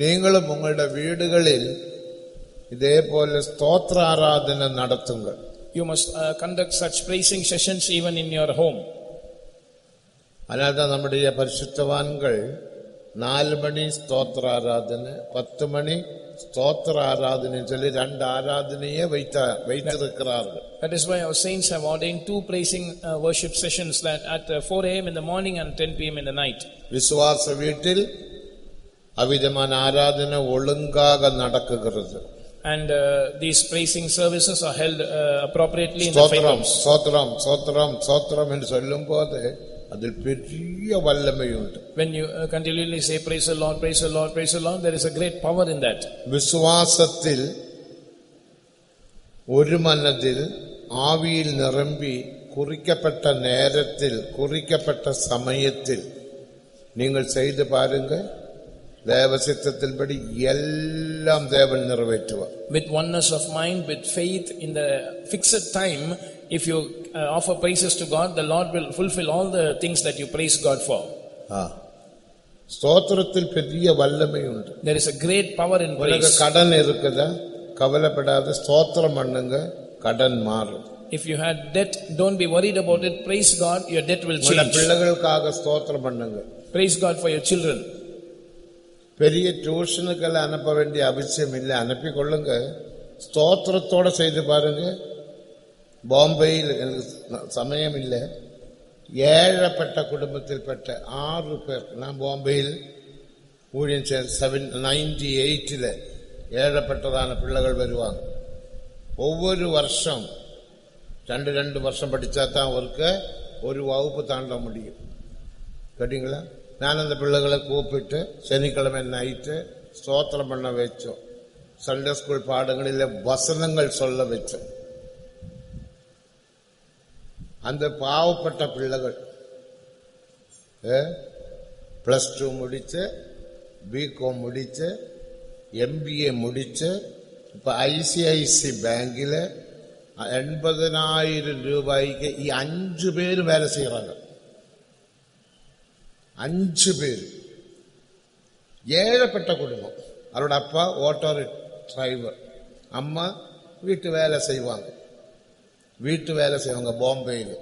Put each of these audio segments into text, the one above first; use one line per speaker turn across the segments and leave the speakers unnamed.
നിങ്ങളും നിങ്ങളുടെ വീടുകളിൽ ഇതേപോലെ സ്തോത്രാരാധന നടത്തുക you must conduct such praising sessions even in your home അല്ലാതെ നമ്മുടെ ഈ പരിശുദ്ധവാൻകൾ നാല് മണി സ്തോത്രാരാധന പത്ത് മണി സ്തോത്ര ആരാധന ചില രണ്ട് ആരാധനയെ വൈറ്റിരിക്കാറുണ്ട് That is why our saints have ordained two praising uh, worship sessions that at uh, 4 a.m. in the morning and 10 p.m. in the night. വിശ്വാസ വീട്ടിൽ அவ்விதமான ஆராதனை ஒழுங்காக நடக்குகிறது and uh, these praising services are held uh, appropriately in sotram, the faith sotram sotram sotram என்று சொல்லும்போது அதில் பெரிய வல்லமை உண்டு when you uh, continually say praise the lord praise the lord praise the lord there is a great power in that விசுவாசத்தில் ஒரு மனதில் ஆவியில் நிரம்பி குறிக்கப்பட்ட நேரத்தில் குறிக்கப்பட்ட சமயத்தில் நீங்கள் செய்து பாருங்கள் with oneness of mind with faith in the fixed time if you uh, offer praises to god the lord will fulfill all the things that you praise god for ஸ்தோத்திரத்தில் பெரிய வல்லமை உண்டு there is a great power in praise கடன் இருக்குதா கவலைப்படாத ஸ்தோத்திரம் பண்ணுங்க கடன் மாறும் if you had debt don't be worried about it praise god your debt will change பிள்ளைகளுக்காக ஸ்தோத்திரம் பண்ணுங்க praise god for your children பெரிய டியூஷனுக்கெல்லாம் அனுப்ப வேண்டிய அவசியம் இல்லை அனுப்பி கொள்ளுங்க ஸ்தோத்திரத்தோடு செய்து பாருங்க பாம்பேயில் எனக்கு சமயம் இல்லை ஏழைப்பட்ட குடும்பத்தில் பட்ட ஆறு பேர் நான் பாம்பேயில் ஊழியன் சேர் செவன் நைன்டி எயிட்டில் ஏழைப்பட்டதான பிள்ளைகள் வருவாங்க ஒவ்வொரு வருஷம் ரெண்டு ரெண்டு வருஷம் படித்தா தான் ஒருக்க ஒரு வகுப்பு தாண்ட முடியும் கேட்டிங்களா நான் அந்த பிள்ளைகளை கூப்பிட்டு சனிக்கிழமை நைட்டு ஸ்தோத்திரம் பண்ண வச்சோம் சண்டே ஸ்கூல் பாடங்களில் வசனங்கள் சொல்ல வச்சோம் அந்த பாவப்பட்ட பிள்ளைகள் பிளஸ் டூ முடிச்சு பிகோம் முடிச்சு எம்பிஏ முடிச்சு இப்போ ஐசிஐசி பேங்கில் எண்பதனாயிரம் ரூபாய்க்கு அஞ்சு பேர் வேலை செய்கிறாங்க அஞ்சு பேர் ஏழைப்பட்ட குடும்பம் அவரோட அப்பா ஓட்டோ டிரைவர் அம்மா வீட்டு வேலை செய்வாங்க வீட்டு வேலை செய்வாங்க பாம்பேயில்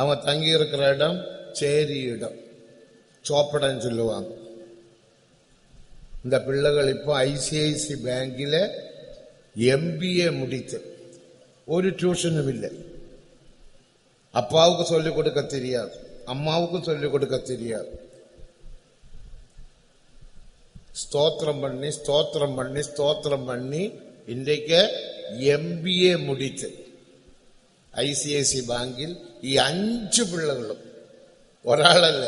அவங்க தங்கி இருக்கிற இடம் சேரி இடம் சோப்படன்னு சொல்லுவாங்க இந்த பிள்ளைகள் இப்போ ஐசிஐசி பேங்கில் எம்பிஏ முடித்து ஒரு டியூஷனும் இல்லை அப்பாவுக்கு சொல்லிக் கொடுக்க தெரியாது அம்மாவுக்கும் சொல்லிக் கொடுக்க தெரியாது ஸ்தோத்திரம் பண்ணி ஸ்தோத்திரம் பண்ணி ஸ்தோத்திரம் பண்ணி இன்றைக்கு எம்பிஏ முடித்து ஐசிஐசி ബാങ്കിൽ ഈ അഞ്ച് പിള്ളകളും அல்ல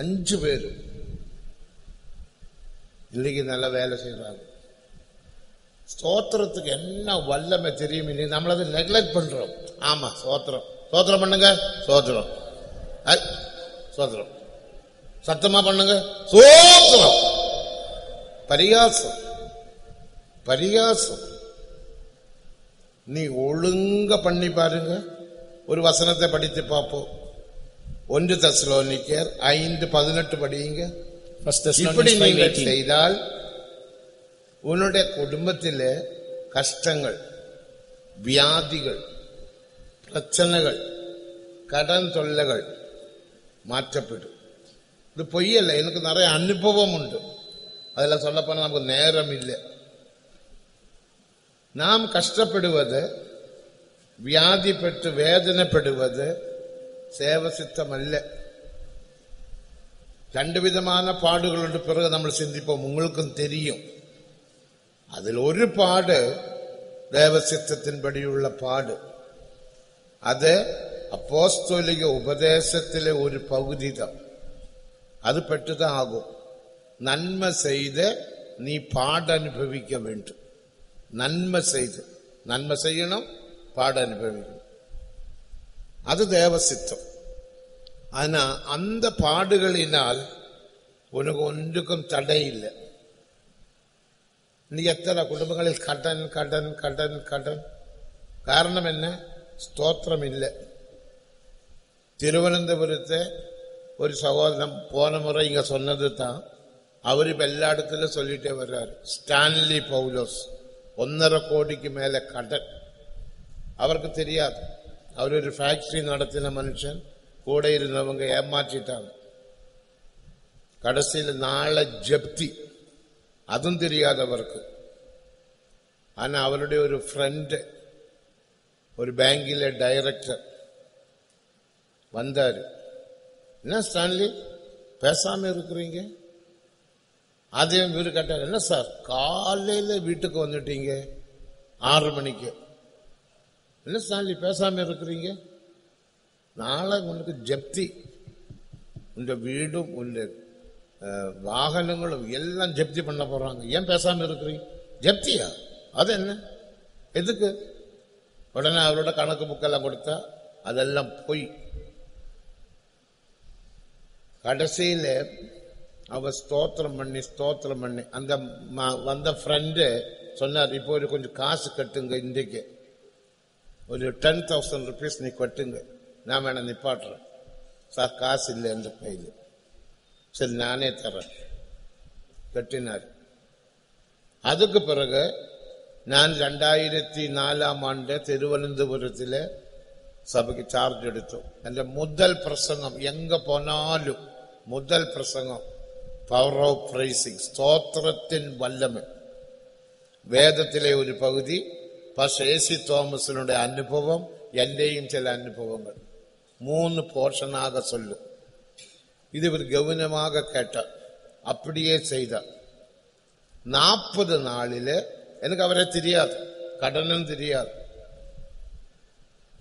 அஞ்சு பேரும் இன்னைக்கு നല്ല வேலை செய்யறாங்க ஸ்தோத்திரத்துக்கு என்ன வல்லமை தெரியும் இன்னைக்கு நம்மளது நெக்லெக்ட் பண்றோம் ஆமா ஸ்தோத்திரம் ஸ்தோத்திரம் பண்ணுங்க ஸ்தோத்திரம் சோத்திரம் சத்தமா பண்ணுங்க சோத்திரம் பரியாசம் பரியாசம் நீ ஒழுங்க பண்ணி பாருங்க ஒரு வசனத்தை படித்து பார்ப்போம் ஒன்று தசலோ நிக்கர் ஐந்து பதினெட்டு படியுங்க இப்படி நீங்கள் செய்தால் உன்னுடைய குடும்பத்தில் கஷ்டங்கள் வியாதிகள் பிரச்சனைகள் கடன் தொல்லைகள் മാറ്റപ്പെടും ഇത് പൊയ്യല്ല എനിക്ക് നിറയെ അനുഭവമുണ്ട് അതെല്ലാം சொல்லப்போனால் നമുക്ക് നേരമില്ല നാം കഷ്ടപ്പെടുവത് വ്യാധിപ്പെട്ട് വേദനപ്പെടുവത് സേവസിദ്ധമല്ല രണ്ടു വിധമാണ് പാടുകളുണ്ട് പിറകെ നമ്മൾ ചിന്തിപ്പോൾ ഉങ്ങൾക്കും തിരിയും അതിൽ ഒരു പാട് ദേവസിദ്ധത്തിൻപടിയുള്ള പാട് അത് അപ്പോസ്തോലിക ഉപദേശത്തിലെ ഒരു പകുതി അത് പെട്ടതാകും നന്മ ചെയ്ത് നീ പാടനുഭവിക്ക വേണ്ടും നന്മ ചെയ്ത് നന്മ ചെയ്യണം പാടനുഭവിക്കണം அது தேவசித்தம் ஆனா அந்த பாடுகளினால் உனக்கு ஒன்றுக்கும் தடை இல்லை இன்னைக்கு எத்தனை குடும்பங்களில் கடன் கடன் கடன் கடன் காரணம் என்ன ஸ்தோத்திரம் இல்லை തിരുവനന്തപുരത്തെ ഒരു സഹോദരൻ പോന മുറ ഇങ്ങ സ്വന്നത്ത് താ അവരിപ്പോ എല്ലായിടത്തിലും ചൊല്ലിട്ടേ വരാറ് സ്റ്റാൻലി പൗലോസ് ഒന്നര കോടിക്ക് മേലെ കടൽ അവർക്ക് തിരിയാതെ അവരൊരു ഫാക്ടറി നടത്തുന്ന മനുഷ്യൻ കൂടെ ഇരുന്നവങ്ക ഏമാറ്റിട്ടാണ് കടസിൽ നാളെ ജപ്തി അതും തിരിയാതെ അവർക്ക് അന്ന അവരുടെ ഒരു ഫ്രണ്ട് ഒരു ബാങ്കിലെ ഡയറക്ടർ வந்தார் என்ன ஸ்டான்லி பேசாமல் இருக்கிறீங்க அதையும் வீடு கட்டாங்க என்ன சார் காலையில் வீட்டுக்கு வந்துட்டீங்க ஆறு மணிக்கு என்ன ஸ்டான்லி பேசாமல் இருக்கிறீங்க நாளை உனக்கு ஜப்தி உங்க வீடும் உங்க வாகனங்களும் எல்லாம் ஜப்தி பண்ண போகிறாங்க ஏன் பேசாமல் இருக்கிறீங்க ஜப்தியா அது என்ன எதுக்கு உடனே அவரோட கணக்கு புக்கெல்லாம் கொடுத்தா அதெல்லாம் பொய் கடைசியில் அவ ஸ்தோத்திரம் பண்ணி ஸ்தோத்திரம் பண்ணி அந்த வந்த ஃப்ரெண்டு சொன்னார் இப்போ ஒரு கொஞ்சம் காசு கட்டுங்க இன்றைக்கு ஒரு டென் தௌசண்ட் ருபீஸ் நீ கட்டுங்க நான் வேணா நிப்பாட்டுறேன் சார் காசு இல்லை என்ற கையில் சரி நானே தரேன் கட்டினார் அதுக்கு பிறகு நான் ரெண்டாயிரத்தி நாலாம் ஆண்டு திருவனந்தபுரத்தில் സഭയ്ക്ക് ചാർജ് എടുത്തു എന്റെ മുതൽ പ്രസംഗം എങ്ക പോനാലും മുതൽ പ്രസംഗം പവർ ഓഫ് പ്രൈസിങ് സ്തോത്രത്തിൻ വല്ലമ വേദത്തിലെ ഒരു പകുതി പക്ഷെ എ സി തോമസിനുടെ അനുഭവം എന്റെയും ചില അനുഭവങ്ങൾ മൂന്ന് പോർഷനാക ചൊല്ലും ഇത് ഇവർ ഗൗനമാക കേട്ട അപ്പടിയേ ചെയ്ത നാൽപ്പത് നാളില് എനിക്ക് അവരെ തിരിയാതെ കടനം തിരിയാതെ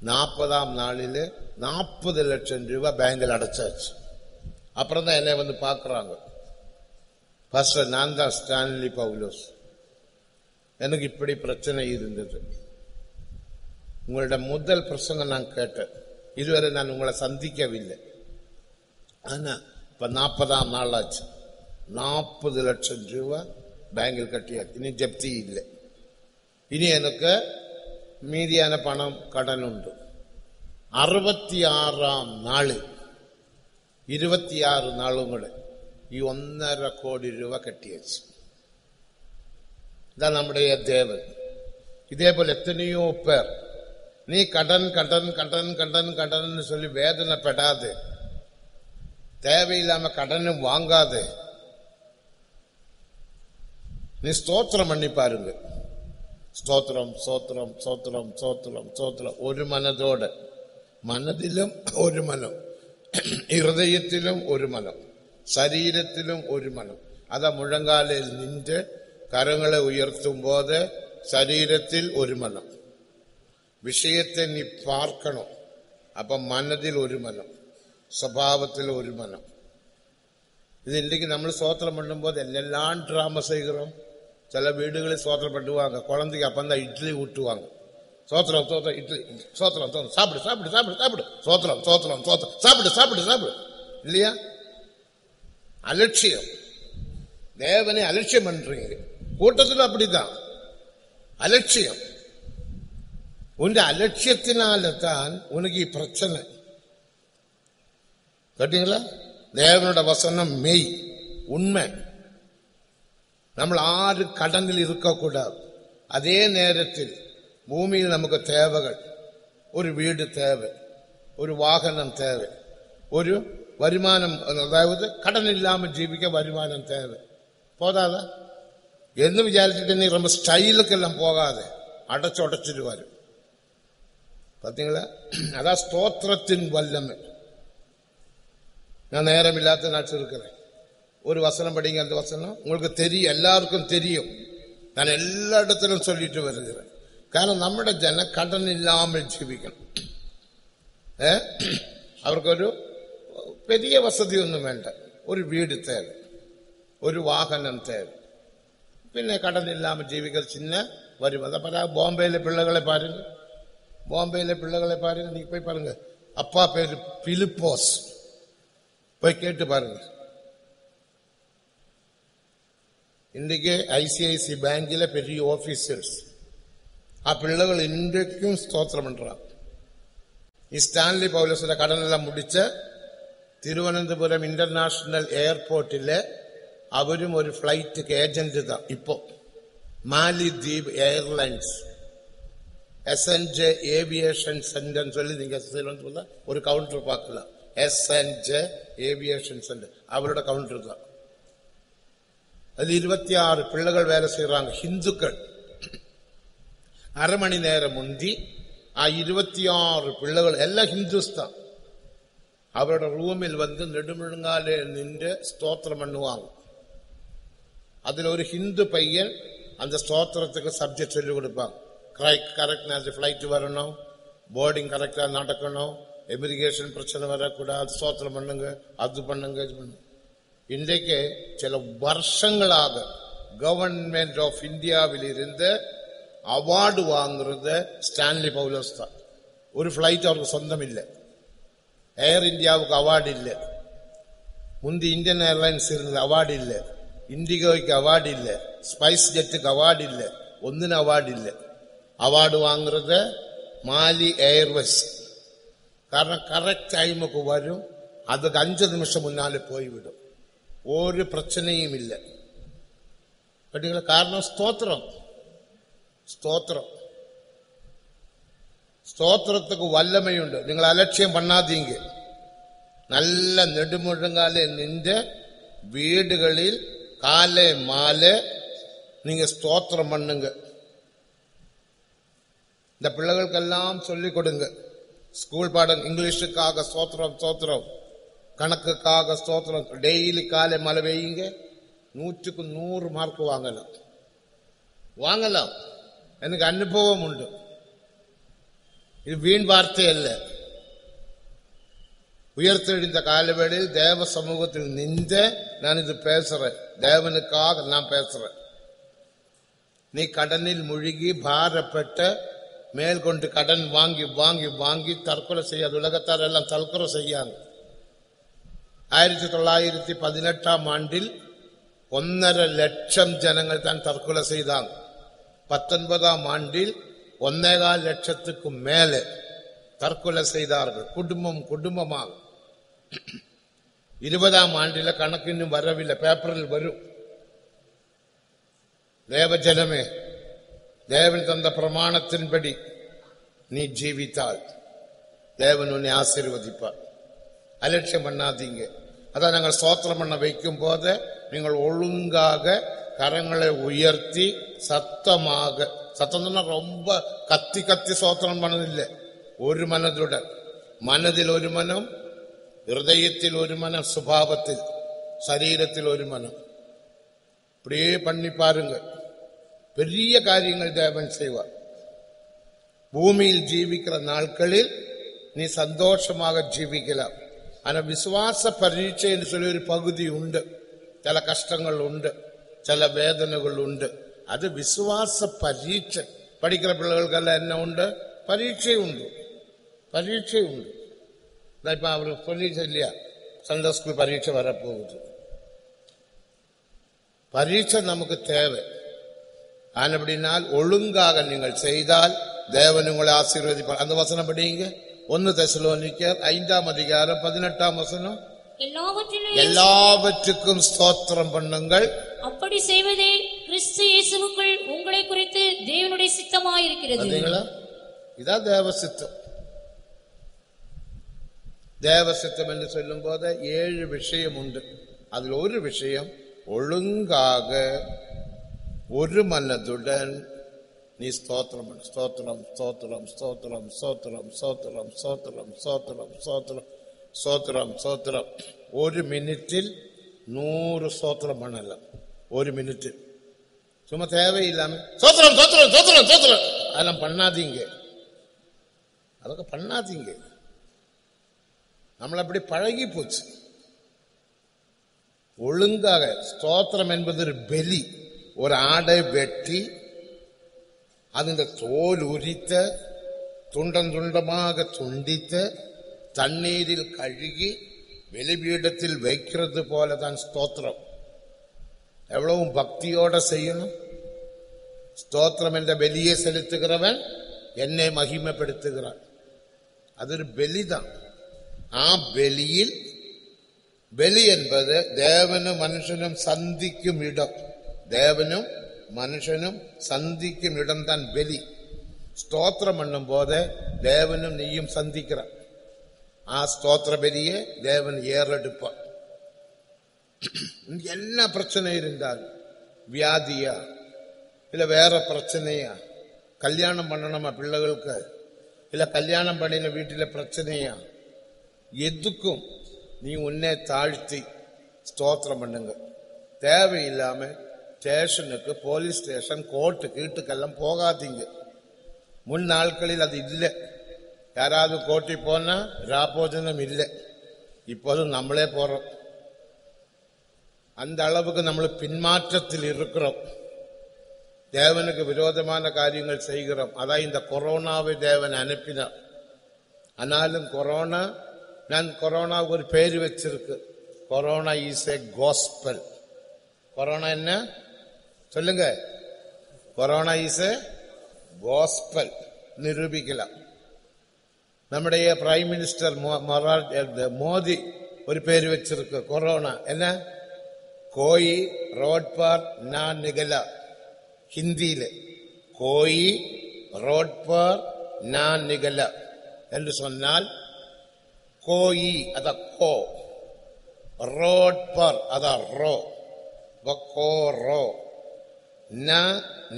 நாற்பதாம் நாளில் நாற்பது லட்சம் ரூபாய் பேங்கில் அடைச்சாச்சு அப்புறம் தான் என்னை வந்து பார்க்குறாங்க ஃபஸ்ட்டு நான் தான் ஸ்டான்லி பவுலோஸ் எனக்கு இப்படி பிரச்சனை இருந்தது உங்களோட முதல் பிரசங்கம் நான் கேட்டேன் இதுவரை நான் உங்களை சந்திக்கவில்லை ஆனால் இப்போ நாற்பதாம் நாள் ஆச்சு நாற்பது லட்சம் ரூபா பேங்கில் கட்டியாச்சு இனி ஜப்தி இல்லை இனி எனக்கு மீதியான பணம் கடன் உண்டு അറുപത്തി ആറാം നാള് ഇരുപത്തിയാറ് നാളും കൂടെ ഈ ഒന്നര കോടി രൂപ കെട്ടിവെച്ചു ഇതാ നമ്മുടെ ദേവൻ ഇതേപോലെ എത്രയോ പേർ നീ കടൻ കടൻ കടൻ കടൻ കടൻ എന്ന് ചൊല്ലി വേദനപ്പെടാതെ தேவையில்லாம கடனும் வாங்காது நீ ஸ்தோத்திரம் பண்ணி பாருங்க സ്തോത്രം സ്തോത്രം സ്തോത്രം സ്തോത്രം സ്തോത്രം ഒരു മനതോടെ മനതിലും ഒരു മനം ഹൃദയത്തിലും ഒരു മനം ശരീരത്തിലും ഒരു മനം അതാ മുഴങ്കാലയിൽ നിന്റെ കരങ്ങളെ ഉയർത്തുമ്പോൾ ശരീരത്തിൽ ഒരു മനം വിഷയത്തെ നീ പാർക്കണം അപ്പൊ മനതിൽ ഒരു മനം സ്വഭാവത്തിൽ ഒരു മനം ഇതില്ലെങ്കിൽ നമ്മൾ സ്വോത്രം ഉണ്ടുമ്പോൾ എല്ലാം ഡ്രാമ സൈകരം சில வீடுகளில் சோத்திரம் பண்ணுவாங்க குழந்தைக்கு அப்போ இட்லி ஊட்டுவாங்க சோத்திரம் சோத்திரம் இட்லி சோத்திரம் சோத்திரம் சாப்பிடு சாப்பிடு சாப்பிடு சாப்பிடு சோத்திரம் சோத்திரம் சோத்திரம் சாப்பிடு சாப்பிடு சாப்பிடு இல்லையா அலட்சியம் தேவனை அலட்சியம் பண்றீங்க கூட்டத்தில் அப்படிதான் அலட்சியம் உன் அலட்சியத்தினால தான் உனக்கு பிரச்சனை கேட்டீங்களா தேவனோட வசனம் மெய் உண்மை നമ്മൾ ആര് കടനിൽ ഇരുക്കക്കൂടാതെ അതേ നേരത്തിൽ ഭൂമിയിൽ നമുക്ക് തേവകൾ ഒരു വീട് തേവ ഒരു വാഹനം തേവ ഒരു വരുമാനം അതായത് കടനില്ലാമെ ജീവിക്കാൻ വരുമാനം തേവ പോതാതെ എന്ന് വിചാരിച്ചിട്ട് നീ നമ്മൾ സ്റ്റൈലൊക്കെല്ലാം പോകാതെ അടച്ചൊടച്ചിട്ട് വരും പത്തിങ്ങളെ അതാ സ്തോത്രത്തിൻ വല്ലമ്മ ഞാൻ നേരമില്ലാത്ത നാട്ടിൽ ഇരിക്കണേ ஒரு வசனம் படிங்க அந்த வசனம் உங்களுக்கு தெரியும் எல்லாருக்கும் தெரியும் நான் எல்லா இடத்திலும் சொல்லிட்டு வருகிறேன் കാരണം നമ്മുടെ ജന കടനില്ലാமல் ജീവിക്കണം ഏ അവർക്കൊരു വലിയ വസതിയൊന്നും വേണ്ട ഒരു വീട് തേര് ഒരു വാഹനം തേര് പിന്നെ കടനില്ലാமல் ജീവിക്കൽ ചിന്ന വരും അതപ്പോൾ ബോംബെയിലെ പിള്ളകളെ பாருங்க ബോംബെയിലെ പിള്ളകളെ பாருங்க നീ പോയി பாருங்க அப்பா பேர் பிலிப்போஸ் போய் கேட்டு பாருங்கள் ഇന്ത്യക്ക് ഐ സി ഐ സി ബാങ്കിലെ പെരിയ ഓഫീസേഴ്സ് ആ പിള്ളകൾ ഇന്ത്യക്കും സ്തോത്രമുണ്ടാ ഈ സ്റ്റാൻലി പൗലസിന്റെ കടലെല്ലാം മുടിച്ച് തിരുവനന്തപുരം ഇന്റർനാഷണൽ എയർപോർട്ടിലെ അവരും ഒരു ഫ്ലൈറ്റ് ഏജന്റ് ഇപ്പോ മാലിദ്വീപ് എയർലൈൻസ് ജെ ഏവിയേഷൻ സെന്റർ ചൊല്ലി சொல்லி ഒരു കൗണ്ടർ ஒரு S N J aviation centre അവരുടെ കൗണ്ടർ தான் அதில் இருபத்தி ஆறு பிள்ளைகள் வேலை செய்யறாங்க ஹிந்துக்கள் அரை மணி நேரம் முந்தி இருபத்தி ஆறு பிள்ளைகள் எல்லாம் ஹிந்துஸ்தான் அவரோட ரூமில் வந்து நெடுமுழுங்காலே நின்று ஸ்தோத்திரம் பண்ணுவாங்க அதுல ஒரு ஹிந்து பையன் அந்த ஸ்தோத்திரத்துக்கு சப்ஜெக்ட் சொல்லிக் கொடுப்பாங்க கரெக்ட் கரெக்ட் நேரத்து வரணும் போர்டிங் கரெக்டாக நடக்கணும் எமிரிகேஷன் பிரச்சனை வரக்கூடாது ஸ்தோத்திரம் பண்ணுங்க அது பண்ணுங்க இது பண்ணுங்க இன்றைக்கு சில வருஷங்களாக கவர்மெண்ட் ஆஃப் இந்தியாவிலிருந்து அவார்டு வாங்குறது ஸ்டான்லி பவுலஸ் தான் ஒரு ஃப்ளைட் அவருக்கு சொந்தம் இல்லை ஏர் இந்தியாவுக்கு அவார்டு இல்லை முந்தி இந்தியன் ஏர்லைன்ஸ் இருந்தது அவார்டு இல்லை இண்டிகோய்க்கு அவார்டு இல்லை ஸ்பைஸ் ஜெட்டுக்கு அவார்டு இல்லை ஒன்றிനും അവാർഡ് ഇല്ല അവാർഡ് വാങ്ങുന്നത് മാലി എയർവേസ് കാരണം കറക്റ്റ് ടൈമൊക്കെ വരും അത് അഞ്ച് നിമിഷം മുന്നാലെ പോയി വിടും ஒரு பிரச்சனையும் இல்லை പെണ്ണുങ്ങളെ காரணம் ஸ்தோத்திரம் ஸ்தோத்திரம் ஸ்தோத்திரத்துக்கு வல்லமை உண்டு நீங்கள் அலட்சியம் பண்ணாதீங்க நல்ல நெடுமுழங்கால நின்ற வீடுகளில் காலை மாலை நீங்க ஸ்தோத்திரம் பண்ணுங்க இந்த பிள்ளைகளுக்கெல்லாம் சொல்லிக் கொடுங்க ஸ்கூல் பாடம் இங்கிலீஷுக்காக ஸ்தோத்திரம் ஸ்தோத்திரம் கணக்குக்காக ஸ்தோத்திரம் டெய்லி காலை மழை பெய்யுங்க நூற்றுக்கு நூறு மார்க் வாங்கலாம் வாங்கலாம் எனக்கு அனுபவம் உண்டு இது வீண் வார்த்தை அல்ல உயர்த்தெழுந்த காலவேளையில் தேவ சமூகத்தில் நின்ற நான் இது பேசுறேன் தேவனுக்காக நான் பேசுறேன் நீ கடனில் முழுகி பாரப்பட்ட மேல் கொண்டு கடன் வாங்கி வாங்கி வாங்கி தற்கொலை செய்ய உலகத்தார் எல்லாம் தற்கொலை செய்யாங்க ஆயிரத்தி தொள்ளாயிரத்தி பதினெட்டாம் ஆண்டில் ஒன்றரை லட்சம் ஜனங்கள் தான் தற்கொலை செய்தாங்க பத்தொன்பதாம் ஆண்டில் ஒன்னேகால் ലക്ഷത്തിക്ക് മേലെ தற்கொலை செய்தார்கள் குடும்பம் குடும்பமாக இருபதாம் ஆண்டில் கணக்கு இன்னும் வரவில்லை பேப்பரில் வரும் தேவ ஜனமே தேவன் தந்த பிரமாணத்தின்படி நீ ஜீவித்தாள் தேவன் உன்னை ஆசீர்வதிப்பார் அலட்சியம் பண்ணாதீங்க அதான் நாங்கள் சோத்திரம் பண்ண வைக்கும் போது நீங்கள் ஒழுங்காக கரங்களை உயர்த்தி சத்தமாக சத்தம் சொன்னால் ரொம்ப கத்தி கத்தி சோத்திரம் பண்ணதில்லை ഒരു മനതുടൻ മനതിൽ ഒരു മനം ഹൃദയത്തിൽ ഒരു മനം സ്വഭാവത്തിൽ ശരീരത്തിൽ ഒരു മനം இப்படியே பண்ணி பாருங்க பெரிய காரியங்கள் தேவன் செய்வார் பூமியில் ஜீவிக்கிற நாட்களில் நீ சந்தோஷமாக ஜீவிக்கலாம் ஆனால் വിശ്വാസ പരീക്ഷ എന്ന് ചൊല്ലൊരു പകുതി ഉണ്ട് ചില കഷ്ടങ്ങളുണ്ട് ചില വേദനകളുണ്ട് അത് വിശ്വാസ പരീക്ഷ പഠിക്കുന്ന പിള്ളേർക്കെല്ലാം എന്നെ ഉണ്ട് പരീക്ഷയുണ്ട് പരീക്ഷയുണ്ട് ഇപ്പം അവർ പരീക്ഷ ഇല്ല സൺഡേ സ്കൂൾ പരീക്ഷ വരപ്പോകുന്നത് பரீட்சை நமக்கு தேவை ஆனபடினால் ஒழுங்காக நீங்கள் செய்தால் தேவன் உங்களை ஆசீர்வதிப்பார் அந்த வசனம் படிங்க ஒன்னு தசலோனிக்கர் ஐந்தாம் அதிகாரம் பதினெட்டாம் வசனம் எல்லாவற்றுக்கும் ஸ்தோத்திரம் பண்ணுங்கள்
அப்படி செய்வதே கிறிஸ்து இயேசுக்குள் உங்களை குறித்து தேவனுடைய சித்தமாக இருக்கிறது
இதான் தேவ சித்தம் தேவ சித்தம் என்று சொல்லும் போது ஏழு விஷயம் உண்டு அதில் ஒரு விஷயம் ஒழுங்காக ஒரு மனதுடன் நீ ஸ்தோத்திரம் ஸ்தோத்திரம் ஸ்தோத்திரம் ஸ்தோத்திரம் ஸ்தோத்திரம் ஸ்தோத்திரம் ஸ்தோத்திரம் ஸ்தோத்திரம் ஸ்தோத்திரம் ஸ்தோத்திரம் ஸ்தோத்திரம் ஒரு மினிட்டில் நூறு ஸ்தோத்திரம் பண்ணல ஒரு മിനിറ്റിൽ சும்மா தேவையில்லாம
சோத்திரம் சோத்திரம் சோத்திரம் சோத்திரம்
அதெல்லாம் பண்ணாதீங்க அதுக்கு பண்ணாதீங்க நம்மள அப்படி பழகி போச்சு ஒழுங்காக ஸ்தோத்திரம் என்பது ஒரு பெலி ஒரு ஆடை வெட்டி അതിൻ്റെ തോലുരിത്ത് തുണ്ടം തുണ്ടമാകെ തുണ്ടിത്ത് തണ്ണീരിൽ കഴുകി ബലിപീഠത്തിൽ വയ്ക്കുന്നത് പോലെ താൻ സ്തോത്രം എവളവും ഭക്തിയോടെ ചെയ്യണം സ്തോത്രം എൻ്റെ ബലിയെ സെലുത്തുകിറവൻ എന്നെ മഹിമപ്പെടുത്തുകിറ അതൊരു ബലിതാണ് ആ ബലിയിൽ ബലി എൻപത് ദേവനും മനുഷ്യനും സന്ധിക്കും ഇടം ദേവനും മനുഷ്യനും സന്ധിക്കും ഇടം வெளி ஸ்தோத்திரம் பண்ணும் പണ്ണും தேவனும் நீயும் சந்திக்கிற ஆ ஸ்தோத்திர வெளியே தேவன் ദേവൻ ഏറെടുപ്പ എല്ലാ பிரச்சனையும் இருந்தால் வியாதியா இல்ல வேற பிரச்சனையா கல்யாணம் பண்ணணுமா பிள்ளைகளுக்கு இல்ல கல்யாணம் பண்ணின வீட்டில பிரச்சனையா எதுக்கும் நீ உன்னே தாழ்த்தி ஸ்தோத்திரம் பண்ணுங்க தேவையில்லாமல் ஸ்டேஷனுக்கு போலீஸ் ஸ்டேஷன் கோர்ட்டு கீட்டுக்கெல்லாம் போகாதீங்க முன் நாட்களில் அது இல்லை யாராவது கோட்டி போனா ராபோஜனம் இல்லை இப்போதும் நம்மளே போறோம் அந்த அளவுக்கு நம்ம பின்மாற்றத்தில் இருக்கிறோம் தேவனுக்கு விரோதமான காரியங்கள் செய்கிறோம் அதான் இந்த கொரோனாவை தேவன் அனுப்பினார் ஆனாலும் கொரோனா நான் கொரோனாவுக்கு ஒரு பேர் வச்சிருக்கு corona is a gospel corona என்ன சொல்லுங்க கொரோனா இஸ் காஸ்பல் நிரூபிக்கலாம் நம்முடைய பிரைம் மினிஸ்டர் மோடி ഒരു പേര് വെച്ചിരിക്കുക കൊറോണ എന്നാ കോയി റോഡ് പാർ നാ നിഗല ഹിന്ദിയില് കോയി റോഡ് പാർ നാ നിഗല എന്ന് സൊന്നാൽ കോയി അത കോ റോഡ് പാർ അത റോ കോ റോ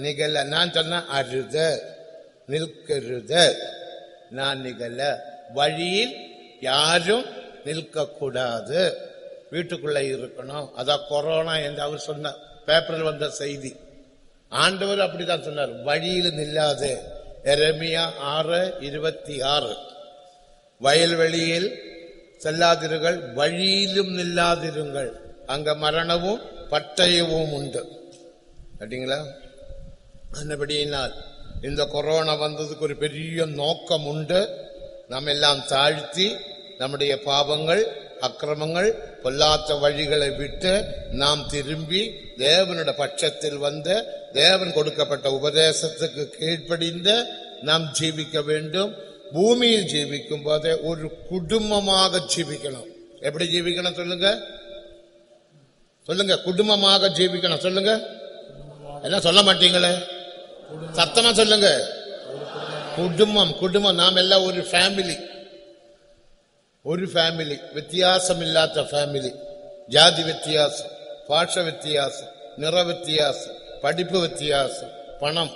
நிகழ நான் சொன்ன அழுத நிற்கருத நான் நிகழ வழியில் யாரும் நிற்கக்கூடாது வீட்டுக்குள்ள இருக்கணும் அதான் கொரோனா என்று அவர் சொன்னார் பேப்பரில் வந்த செய்தி ஆண்டவர் அப்படிதான் சொன்னார் வழியில் நில்லாது எரமியா ஆறு இருபத்தி ஆறு வயல்வெளியில் செல்லாதிருங்கள் வழியிலும் நில்லாதிருங்கள் அங்க மரணமும் பட்டயமும் உண்டு கேட்டீங்களா அதுபடியினால் இந்த கொரோனா வந்ததுக்கு ஒரு பெரிய நோக்கம் உண்டு நம்ம எல்லாம் தாழ்த்தி நம்முடைய பாவங்கள் அக்கிரமங்கள் பொல்லாத்த வழிகளை விட்டு நாம் திரும்பி தேவனோட பட்சத்தில் வந்து தேவன் கொடுக்கப்பட்ட உபதேசத்துக்கு கீழ்ப்படிந்து நாம் ஜீவிக்க வேண்டும் பூமியில் ஜீவிக்கும் போதே ஒரு குடும்பமாக ஜீவிக்கணும் எப்படி ஜீவிக்கணும் சொல்லுங்க சொல்லுங்க குடும்பமாக ஜீவிக்கணும் சொல்லுங்க என்ன சொல்ல மாட்டீங்களே சத்தமா சொல்லுங்க குடும்பம் குடும்பம் நாம் எல்லாம் ஒரு ஃபேமிலி ഒരു ഫാമിലി വ്യത്യാസമില്ലാത്ത ഫാമിലി ജാതി വ്യത്യാസം ഭാഷ വ്യത്യാസം നിറ വ്യത്യാസം പഠിപ്പ് വ്യത്യാസം പണം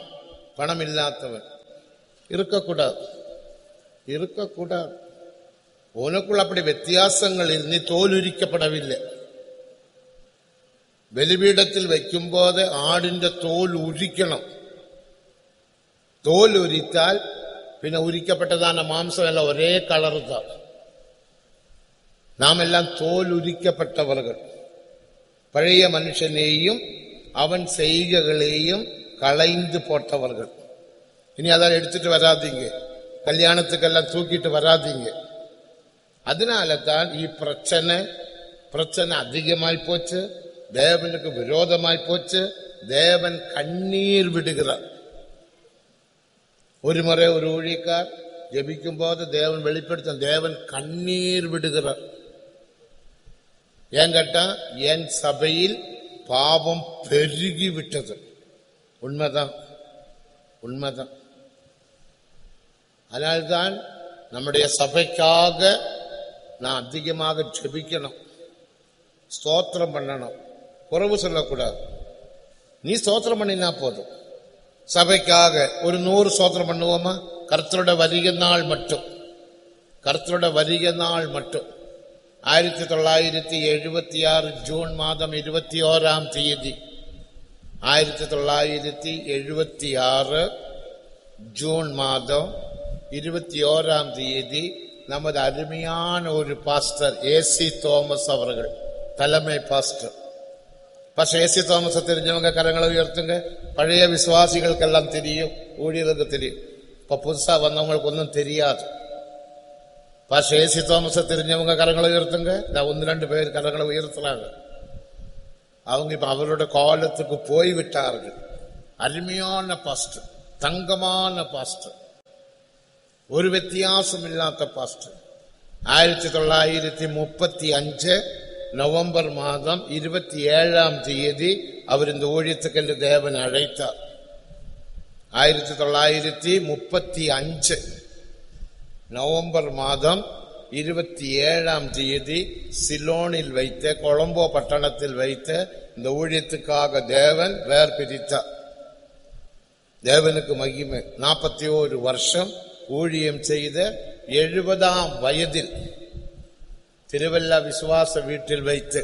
പണമില്ലാത്തവൻ ഇറുക്കക്കൂടാതെ ഇറുക്കക്കൂടാതെ ഓനക്കുള്ള അപ്പടി വ്യത്യാസങ്ങളിൽ നീ തോലുരിക്കപ്പെടവില്ല ബലിപീഠത്തിൽ വയ്ക്കുമ്പോൾ ആടിൻ്റെ തോൽ ഉരിക്കണം തോൽ ഉരിത്താൽ പിന്നെ ഉരിക്കപ്പെട്ടതാണ് മാംസമെല്ലാം ഒരേ കളറുതാണ് നാം എല്ലാം തോൽ ഉരിക്കപ്പെട്ടവളുകൾ പഴയ മനുഷ്യനെയും അവൻ செய்கைகளையும் കളൈந்து போட்டவர்கள் இனி அதான் எடுத்துட்டு வராதீங்க கல்யாணத்துக்கெல்லாம் தூக்கிட்டு வராதீங்க அதனால தான் பிரச்சனை பிரச்சனை அதிகமாய் போச்சு தேவனுக்கு விரோதமாய் போச்சு தேவன் கண்ணீர் விடுகிறார் ஒரு முறை ஒரு ஊழியக்கார் ஜபிக்கும் போது தேவன் வெளிப்படுத்த தேவன் கண்ணீர் விடுகிறார் ஏன் கேட்டா என் சபையில் பாவம் பெருகி விட்டது உண்மைதான் உண்மைதான் அதனால்தான் நம்முடைய சபைக்காக நான் அதிகமாக ஜபிக்கணும் ஸ்தோத்திரம் பண்ணணும் குறவு சொல்லக்கூடாது நீ ஸ்தோத்திரம் பண்ணினா போதும் சபைக்காக ஒரு நூறு ஸ்தோத்திரம் பண்ணுவோமா கர்த்தரோட வரிக நாள் மட்டும் கர்த்தரோட வரிக நாள் மட்டும் ஆயிரத்தி தொள்ளாயிரத்தி எழுபத்தி ஆறு ஜூன் மாதம் இருபத்தி ஓராம் தேதி ஆயிரத்தி தொள்ளாயிரத்தி எழுபத்தி ஆறு ஜூன் மாதம் இருபத்தி ஓராம் தேதி நமது அருமையான ஒரு பாஸ்டர் ஏசி தோமஸ் அவர்கள் தலைமை பாஸ்டர் പശേസ്യ തോമസ തിരിഞ്ഞവങ്ക കരങ്ങളെ ഉയർത്തുങ്ക പഴയ വിശ്വാസികൾക്കെല്ലാം തിരിയും ഊഴിയതൊക്കെ തിരിയും ഇപ്പൊ പുതുസാ വന്നവങ്ങൾക്കൊന്നും തിരിയാതെ പശേസ്യ തോമസ തിരിഞ്ഞവങ്ക കരങ്ങളെ ഉയർത്തുങ്ക ഒന്ന് രണ്ട് പേര് കരങ്ങളെ ഉയർത്തലാണ് அவங்க இப்போ அவரோட காலத்துக்கு போய்விட்டார்கள் அருமையான பாஸ்டர் தங்கமான பாஸ்டர் ஒரு வித்தியாசம் இல்லாத பாஸ்டர் ஆயிரத்தி தொள்ளாயிரத்தி முப்பத்தி அஞ்சு நவம்பர் மாதம் இருபத்தி ஏழாம் தேதி அவர் இந்த ஊழியத்துக்கென்று தேவன் அழைத்தார் ஆயிரத்தி தொள்ளாயிரத்தி முப்பத்தி அஞ்சு நவம்பர் மாதம் இருபத்தி ஏழாம் தேதி சிலோனில் வைத்த கொலம்போ பட்டணத்தில் வைத்த இந்த ஊழியத்துக்காக தேவன் வேர் பிரித்தார் தேவனுக்கு மகிமை நாற்பத்தி ஓரு வருஷம் ஊழியம் செய்த எழுபதாம் வயதில் திருவெல்லா விசுவாச வீட்டில் வைத்து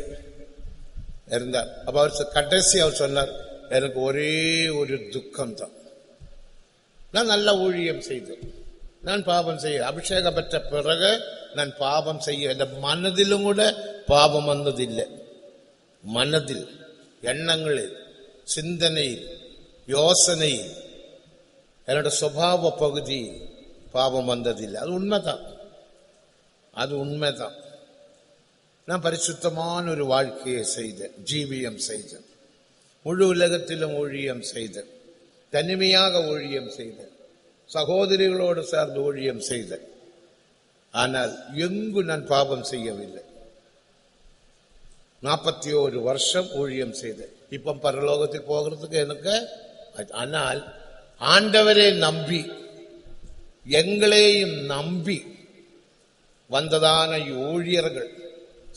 இருந்தார் அப்போ அவர் கடைசி அவர் சொன்னார் எனக்கு ஒரே ஒரு துக்கம் தான் நான் நல்ல ஊழியம் செய்தேன் நான் பாபம் செய்ய அபிஷேகம் பெற்ற பிறகு நான் பாபம் செய்ய இந்த மனதிலும் கூட பாபம் வந்ததில்லை மனதில் எண்ணங்களில் சிந்தனையில் யோசனையில் என்னோட சுபாவ பகுதி பாபம் வந்ததில்லை அது உண்மைதான் அது உண்மைதான் நான் பரிசுத்தமான ஒரு வாழ்க்கையை செய்தேன் ஜீவியம் செய்தேன் முழு உலகத்திலும் ஊழியம் செய்தேன் தனிமையாக ஊழியம் செய்தேன் சகோதரிகளோடு சார்ந்து ஊழியம் செய்தேன் ஆனால் எங்கு நான் பாபம் செய்யவில்லை நாற்பத்தி ஒரு வருஷம் ஊழியம் செய்தேன் இப்ப பரலோகத்தில் போகிறதுக்கு எனக்கு ஆனால் ஆண்டவரே நம்பி எங்களையும் நம்பி வந்ததான ஊழியர்கள்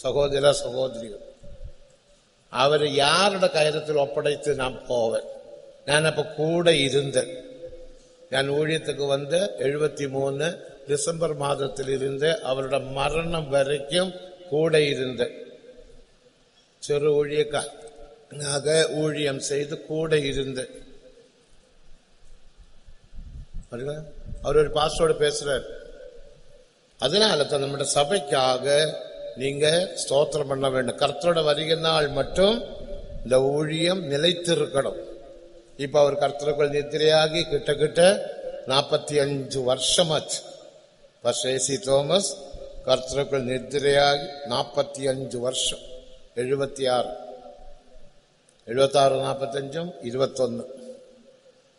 சகோதர சகோதரிகள் സഹോദരികൾ யாரோட கயிறத்தில் ஒப்படைத்து நான் போவேன் நான் அப்ப கூட இருந்தேன் நான் ஊழியத்துக்கு வந்த எழுபத்தி மூணு டிசம்பர் மாதத்தில் இருந்து அவரோட மரணம் வரைக்கும் கூட இருந்து சிறு ஊழியக்காக ஊழியம் செய்து கூட இருந்து அவர் ஒரு பாஸ்டோடு பேசுறார் அதனால தான் நம்முடைய சபைக்காக நீங்க ஸ்தோத்திரம் பண்ண வேண்டும் கர்த்தரோட வருகை நாள் மட்டும் இந்த ஊழியம் நிலைத்திருக்கணும் இப்போ அவர் கர்த்தருக்குள் நித்திரையாகி கிட்டக்கிட்ட நாற்பத்தி அஞ்சு வருஷமாச்சு ஏசி தோமஸ் கர்த்தருக்குள் நித்திரையாகி நாற்பத்தி அஞ்சு வருஷம் எழுபத்தி ஆறு எழுபத்தாறு நாற்பத்தஞ்சும் இருபத்தொன்று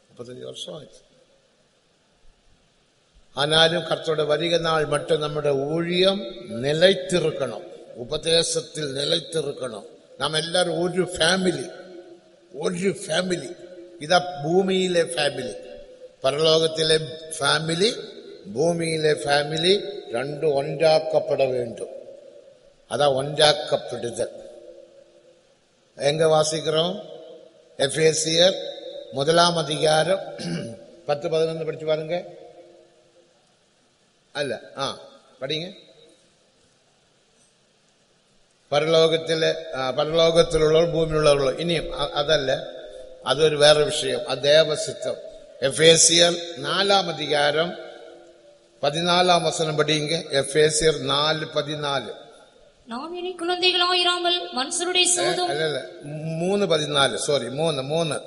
முப்பத்தஞ்சு வருஷம் ஆயிடுச்சு ஆனாலும் கர்த்தோட வருக நாள் மட்டும் நம்முடைய ஊழியம் நிலைத்திருக்கணும் உபதேசத்தில் நிலைத்திருக்கணும் நாம் எல்லாரும் ஒரு ஃபேமிலி ഒരു ഫാമിലി ഇതാ ഭൂമിയിലെ ഫാമിലി പരലോകത്തിലെ ഫാമിലി ഭൂമിയിലെ ഫാമിലി രണ്ടും ഒൻറാക്കപ്പെട വേണ്ടും അതാ ഒൻറാക്കപ്പെടുതൽ എങ്ക വാസിக்கிறோம் எஃபேசியர் முதலாம் அதிகாரம் பத்து பதினொன்று படிச்சு பாருங்க അല്ല ആ പഠിങ്ങ പരലോകത്തിലെ പരലോകത്തിലുള്ളവർ ഭൂമിയിലുള്ളവർ ഇനിയും അതല്ല അതൊരു വേറെ വിഷയം അദേവസിത്വം എഫ് എ സിയർ നാലാം അധികാരം പതിനാലാം വസനം படிங்க எஃபேசியர் நாலு பதினாலு
நாம் இனி குழந்தைகளா இராமல் மனுஷருடைய சூதும்
மூணு பதினாலு சாரி மூணு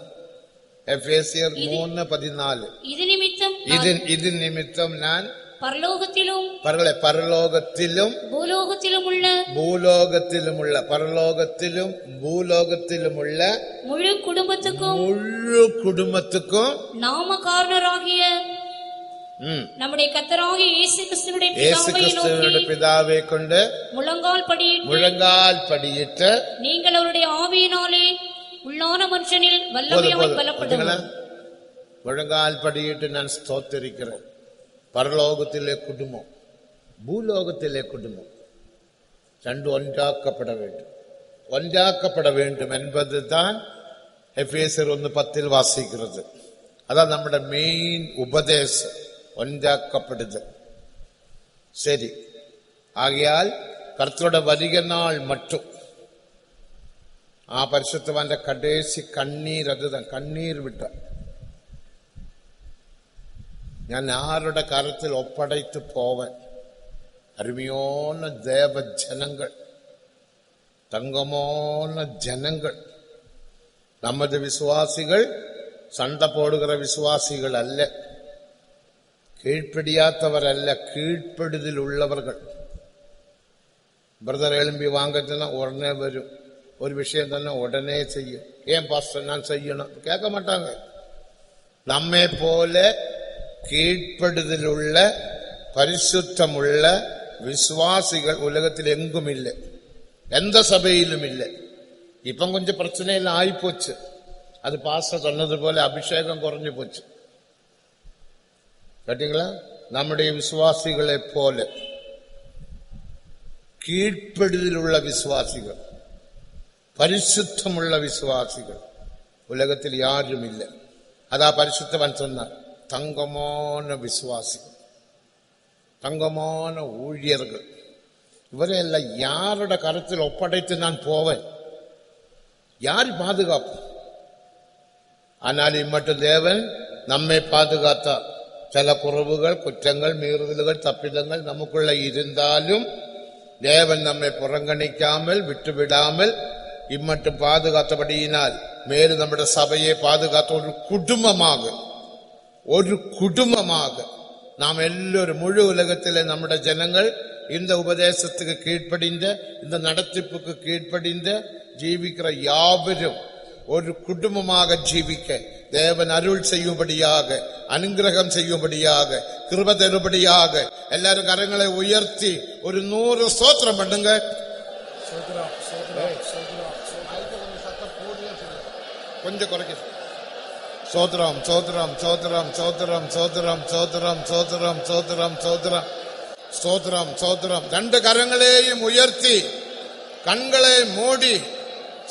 എഫേസിയർ മൂന്ന് പതിനാല് ഇത് നിമിത്തം ഞാൻ
പരലോകത്തിലും
പറകളെ പരലോകത്തിലും
ഭൂലോകത്തിലുമുള്ള
ഭൂലോകത്തിലുമുള്ള പരലോകത്തിലും ഭൂലോകത്തിലുമുള്ള
മുഴു കുടുംബത്തുക്കും
മുഴു കുടുംബത്തുക്കും
നാമകാരണരാകിയ நம்முடைய கத்தராகிய இயேசு கிறிஸ்துவினுடைய இயேசு கிறிஸ்துவினுடைய
பிதாவை கொண்டு
முழங்கால் படியிட்டு
முழங்கால் படியிட்டு
நீங்கள் அவருடைய ஆவியினாலே உள்ளான மனுஷனில் வல்லமையாய்
நான் ஸ்தோத்தரிக்கிறேன் പരലോകത്തിലെ കുടുംബം ഭൂലോകത്തിലെ കുടുംബം രണ്ടും ഒൻറാക്കപ്പെട വേണ്ടും ഒൻറാക്കപ്പെട വേണ്ടും എൺപത് താൻ എഫേസർ ഒന്ന് പത്തിൽ വാസിക്കുന്നത് അതാ നമ്മുടെ മെയിൻ ഉപദേശം ഒൻറാക്കപ്പെടുത് ശരി ആകയാൽ കർത്തരുടെ വലിയ നാൾ മറ്റും ആ പരിശുദ്ധവാന്റെ കടേശി കണ്ണീർ അത് കണ്ണീർ വിട്ട ഞാൻ ആരുടെ കരത്തിൽ ഒപ്പടയ്ത്ത് പോവൻ അരുമയോന്ന ദേവജനങ്ങൾ தங்கமான ஜனங்கள் நமது விசுவாசிகள் சண்டை போடுகிற விசுவாசிகள் அல்ல கீழ்ப்படியாத்தவர் அல்ல கீழ்ப்படுதில் உள்ளவர்கள் பிரதர் எழும்பி வாங்கச்சுன்னா உடனே வரும் ஒரு விஷயம் தானே உடனே செய்யும் ஏன் பாஸ்டர் நான் செய்யணும் கேட்க மாட்டாங்க நம்மை போல கீழ்ப்படுதலுள்ள பரிசுத்தமுள்ள விசுவாசிகள் உலகத்தில் எங்கும் இல்லை எந்த சபையிலும் இல்லை ഇപ്പം കൊഞ്ച് പ്രശ്നമെല്ലാം ആയിപ്പോച്ച് അത് പാസ്റ്റർ சொன்னதுപോലെ അഭിഷേകം കുറഞ്ഞു പോച്ച് കേട്ടீங்களா നമ്മുടെ വിശ്വാസികളെ പോലെ കീഴ്പ്പെടുതലുള്ള വിശ്വാസികൾ പരിശുദ്ധമുള്ള വിശ്വാസികൾ ഉലകത്തിൽ യാരുമില്ല അതാ പരിശുദ്ധവൻ സ്വന്നാൽ தங்கமான விசுவாசி தங்கமான ஊழியர்கள் இவரே இவரையெல்லாம் யாரோட கருத்தில் ஒப்படைத்து நான் போவேன் யார் பாதுகாப்பு ஆனால் இம்மட்டும் தேவன் நம்மை பாதுகாத்தார் சில குறவுகள் குற்றங்கள் மீறுதல்கள் தப்பிதங்கள் நமக்குள்ள இருந்தாலும் தேவன் நம்மை புறங்கணிக்காமல் விட்டுவிடாமல் இம்மட்டும் பாதுகாத்தபடியினால் மேலும் நம்முடைய சபையை பாதுகாத்த ஒரு குடும்பமாக ஒரு குடும்பமாக நாம் எல்லோரும் முழு உலகத்தில் நம்முடைய ஜனங்கள் இந்த உபதேசத்துக்கு கீழ்ப்படிந்த இந்த நடத்திப்புக்கு கீழ்ப்படிந்த ஜீவிக்கிற யாவரும் ஒரு குடும்பமாக ஜீவிக்க தேவன் அருள் செய்யும்படியாக அனுகிரகம் செய்யும்படியாக கிருப தருபடியாக எல்லாரும் கரங்களை உயர்த்தி ஒரு நூறு சோத்திரம் பண்ணுங்க கொஞ்சம் குறைக்க சோதரம் சோதரம் சோதரம் சோதரம் சோதரம் சோதரம் சோதரம் சோதரம் சோதரம் சோதரம் சோதரம் ரெண்டு கரங்களையும் உயர்த்தி கண்களை மூடி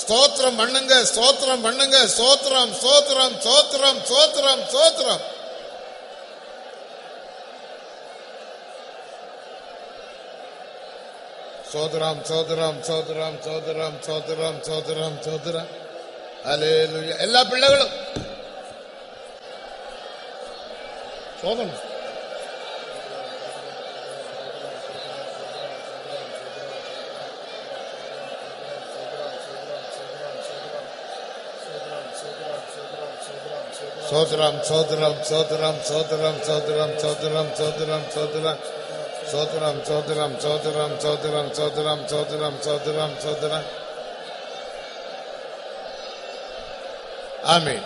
ஸ்தோத்திரம் பண்ணுங்க ஸ்தோத்திரம் பண்ணுங்க ஸ்தோத்திரம் ஸ்தோத்திரம் ஸ்தோத்திரம்
ஸ்தோத்திரம் ஸ்தோத்திரம்
சோதரம் சோதரம் சோதரம் சோதரம் சோதரம் சோதரம் சோதரம் அலே எல்லா பிள்ளைகளும் Oğlum. Sodram,
sodram, sodram, sodram, sodram, sodram, sodram,
sodram. Sodram, sodram, sodram, sodram, sodram, sodram, sodram, sodram. Amin.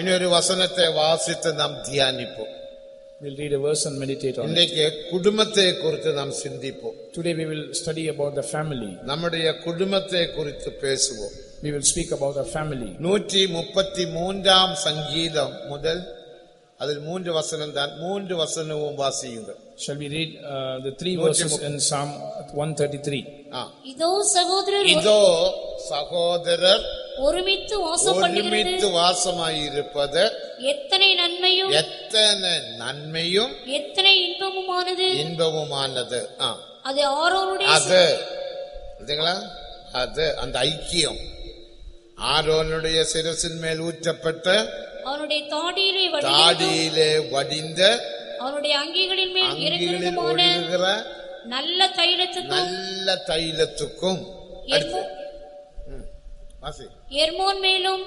ഇനി ഒരു വസനത്തെ nam നാം ധ്യാനിപ്പോ We'll read a verse and meditate on it. இன்றைக்கு குடும்பத்தை குறித்து நாம் சிந்திப்போம் Today we will study about the family. நம்முடைய குடும்பத்தை குறித்து பேசுவோம் We will speak about our family. நூற்றி முப்பத்தி மூன்றாம் சங்கீதம் முதல் அதில் மூன்று வசனம் தான் மூன்று வசனமும் வாசியுங்கள் Shall we read uh, the three verses in Psalm 133? ஆ.
இதோ சகோதரர் இதோ
சகோதரர்
ஒருமித்து வாசம் ஒருமித்து இருப்பது எத்தனை நன்மையும்
எத்தனை நன்மையும்
எத்தனை இன்பமுமானது
இன்பமுமானது
அது ஆரோனுடைய அது
இதுங்களா அது அந்த ஐக்கியம் ஆரோனுடைய சிரசின் மேல் ஊற்றப்பட்ட
அவனுடைய தாடியிலே தாடியிலே வடிந்த அவனுடைய அங்கிகளின் மேல் இறங்கிருக்கிற நல்ல தைலத்துக்கும் நல்ல
தைலத்துக்கும்
அடுத்து எர்மோன் மேலும்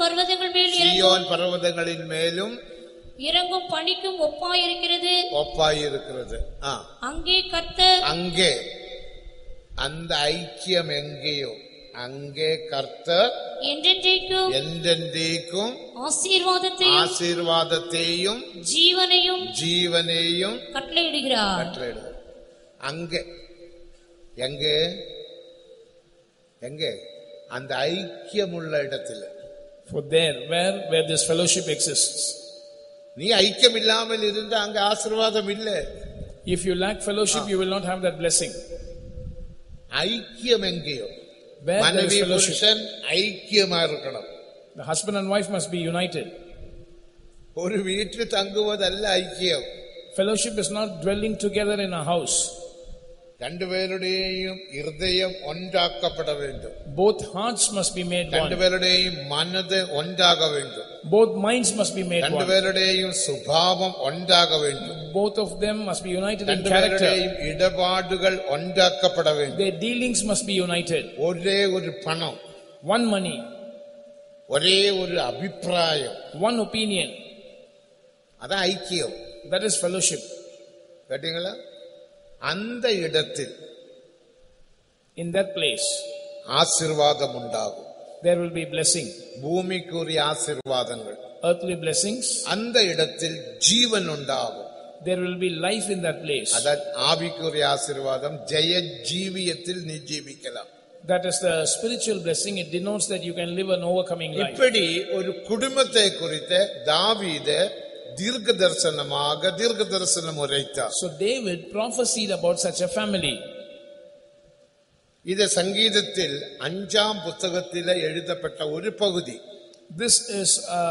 பர்வதங்களின் மேலும் இறங்கும் பணிக்கும் ஒப்பாய் இருக்கிறது
ஒப்பாய் இருக்கிறது
அங்கே கத்த
அங்கே அந்த ஐக்கியம் எங்கேயோ அங்கே கர்த்த
என்றென்றைக்கும்
என்றென்றைக்கும்
ஆசீர்வாதத்தையும்
ஆசீர்வாதத்தையும்
ஜீவனையும்
ஜீவனையும்
கட்டளையிடுகிறார்
கட்டளையிடுகிறார் அங்கே எங்கே எங்கே அந்த ஐக்கியம் உள்ள இடத்துல for there where where this fellowship exists நீ ஐக்கியம் இல்லாமல் இருந்தா அங்க ஆசீர்வாதம் இல்லை if you lack fellowship you will not have that blessing ஐக்கியம் எங்கேயோ மனைவி புருஷன் ஐக்கியமா இருக்கணும் the husband and wife must be united ஒரு வீட்டில் தங்குவதல்ல ஐக்கியம் fellowship is not dwelling together in a house രണ്ടുപേരുടെയും ഹൃദയം ഒൻറാക്കപ്പെട வேண்டும் both hearts must be made one രണ്ടുപേരുടെയും മനത് ഒൻറാക வேண்டும் both minds must be made one രണ്ടുപേരുടെയും സ്വഭാവം ഒൻറാക வேண்டும் both of them must be united in character രണ്ടുപേരുടെയും ഇടപാടുകൾ ഒൻറാക്കപ്പെട வேண்டும் their dealings must be united ഒരേ ഒരു പണം one money ഒരേ ഒരു അഭിപ്രായം one opinion അതാ ഐക്യം that is fellowship കേട്ടിങ്ങളാ அந்த இடத்தில் இன் தட் பிளேஸ் ஆசிர்வாதம் உண்டாகும் there will be blessing பூமிக்குரிய ஆசிர்வாதங்கள் earthly blessings அந்த இடத்தில் ஜீவன் உண்டாகும் there will be life in that place அதான் ஆவிக்குரிய ஆசிர்வாதம் ஜெய ஜீவியத்தில் நீ ஜீவிக்கலாம் That is the spiritual blessing. It denotes that you can live an overcoming life. இப்படி ஒரு குடும்பத்தை குறித்து தாவீது தீர்க்க தரிசனமாக தீர்க்க தரிசனம் உரைத்தார் So David prophesied about such a family. இது சங்கீதத்தில் அஞ்சாம் புத்தகத்திலே எழுதப்பட்ட ஒரு பகுதி This is a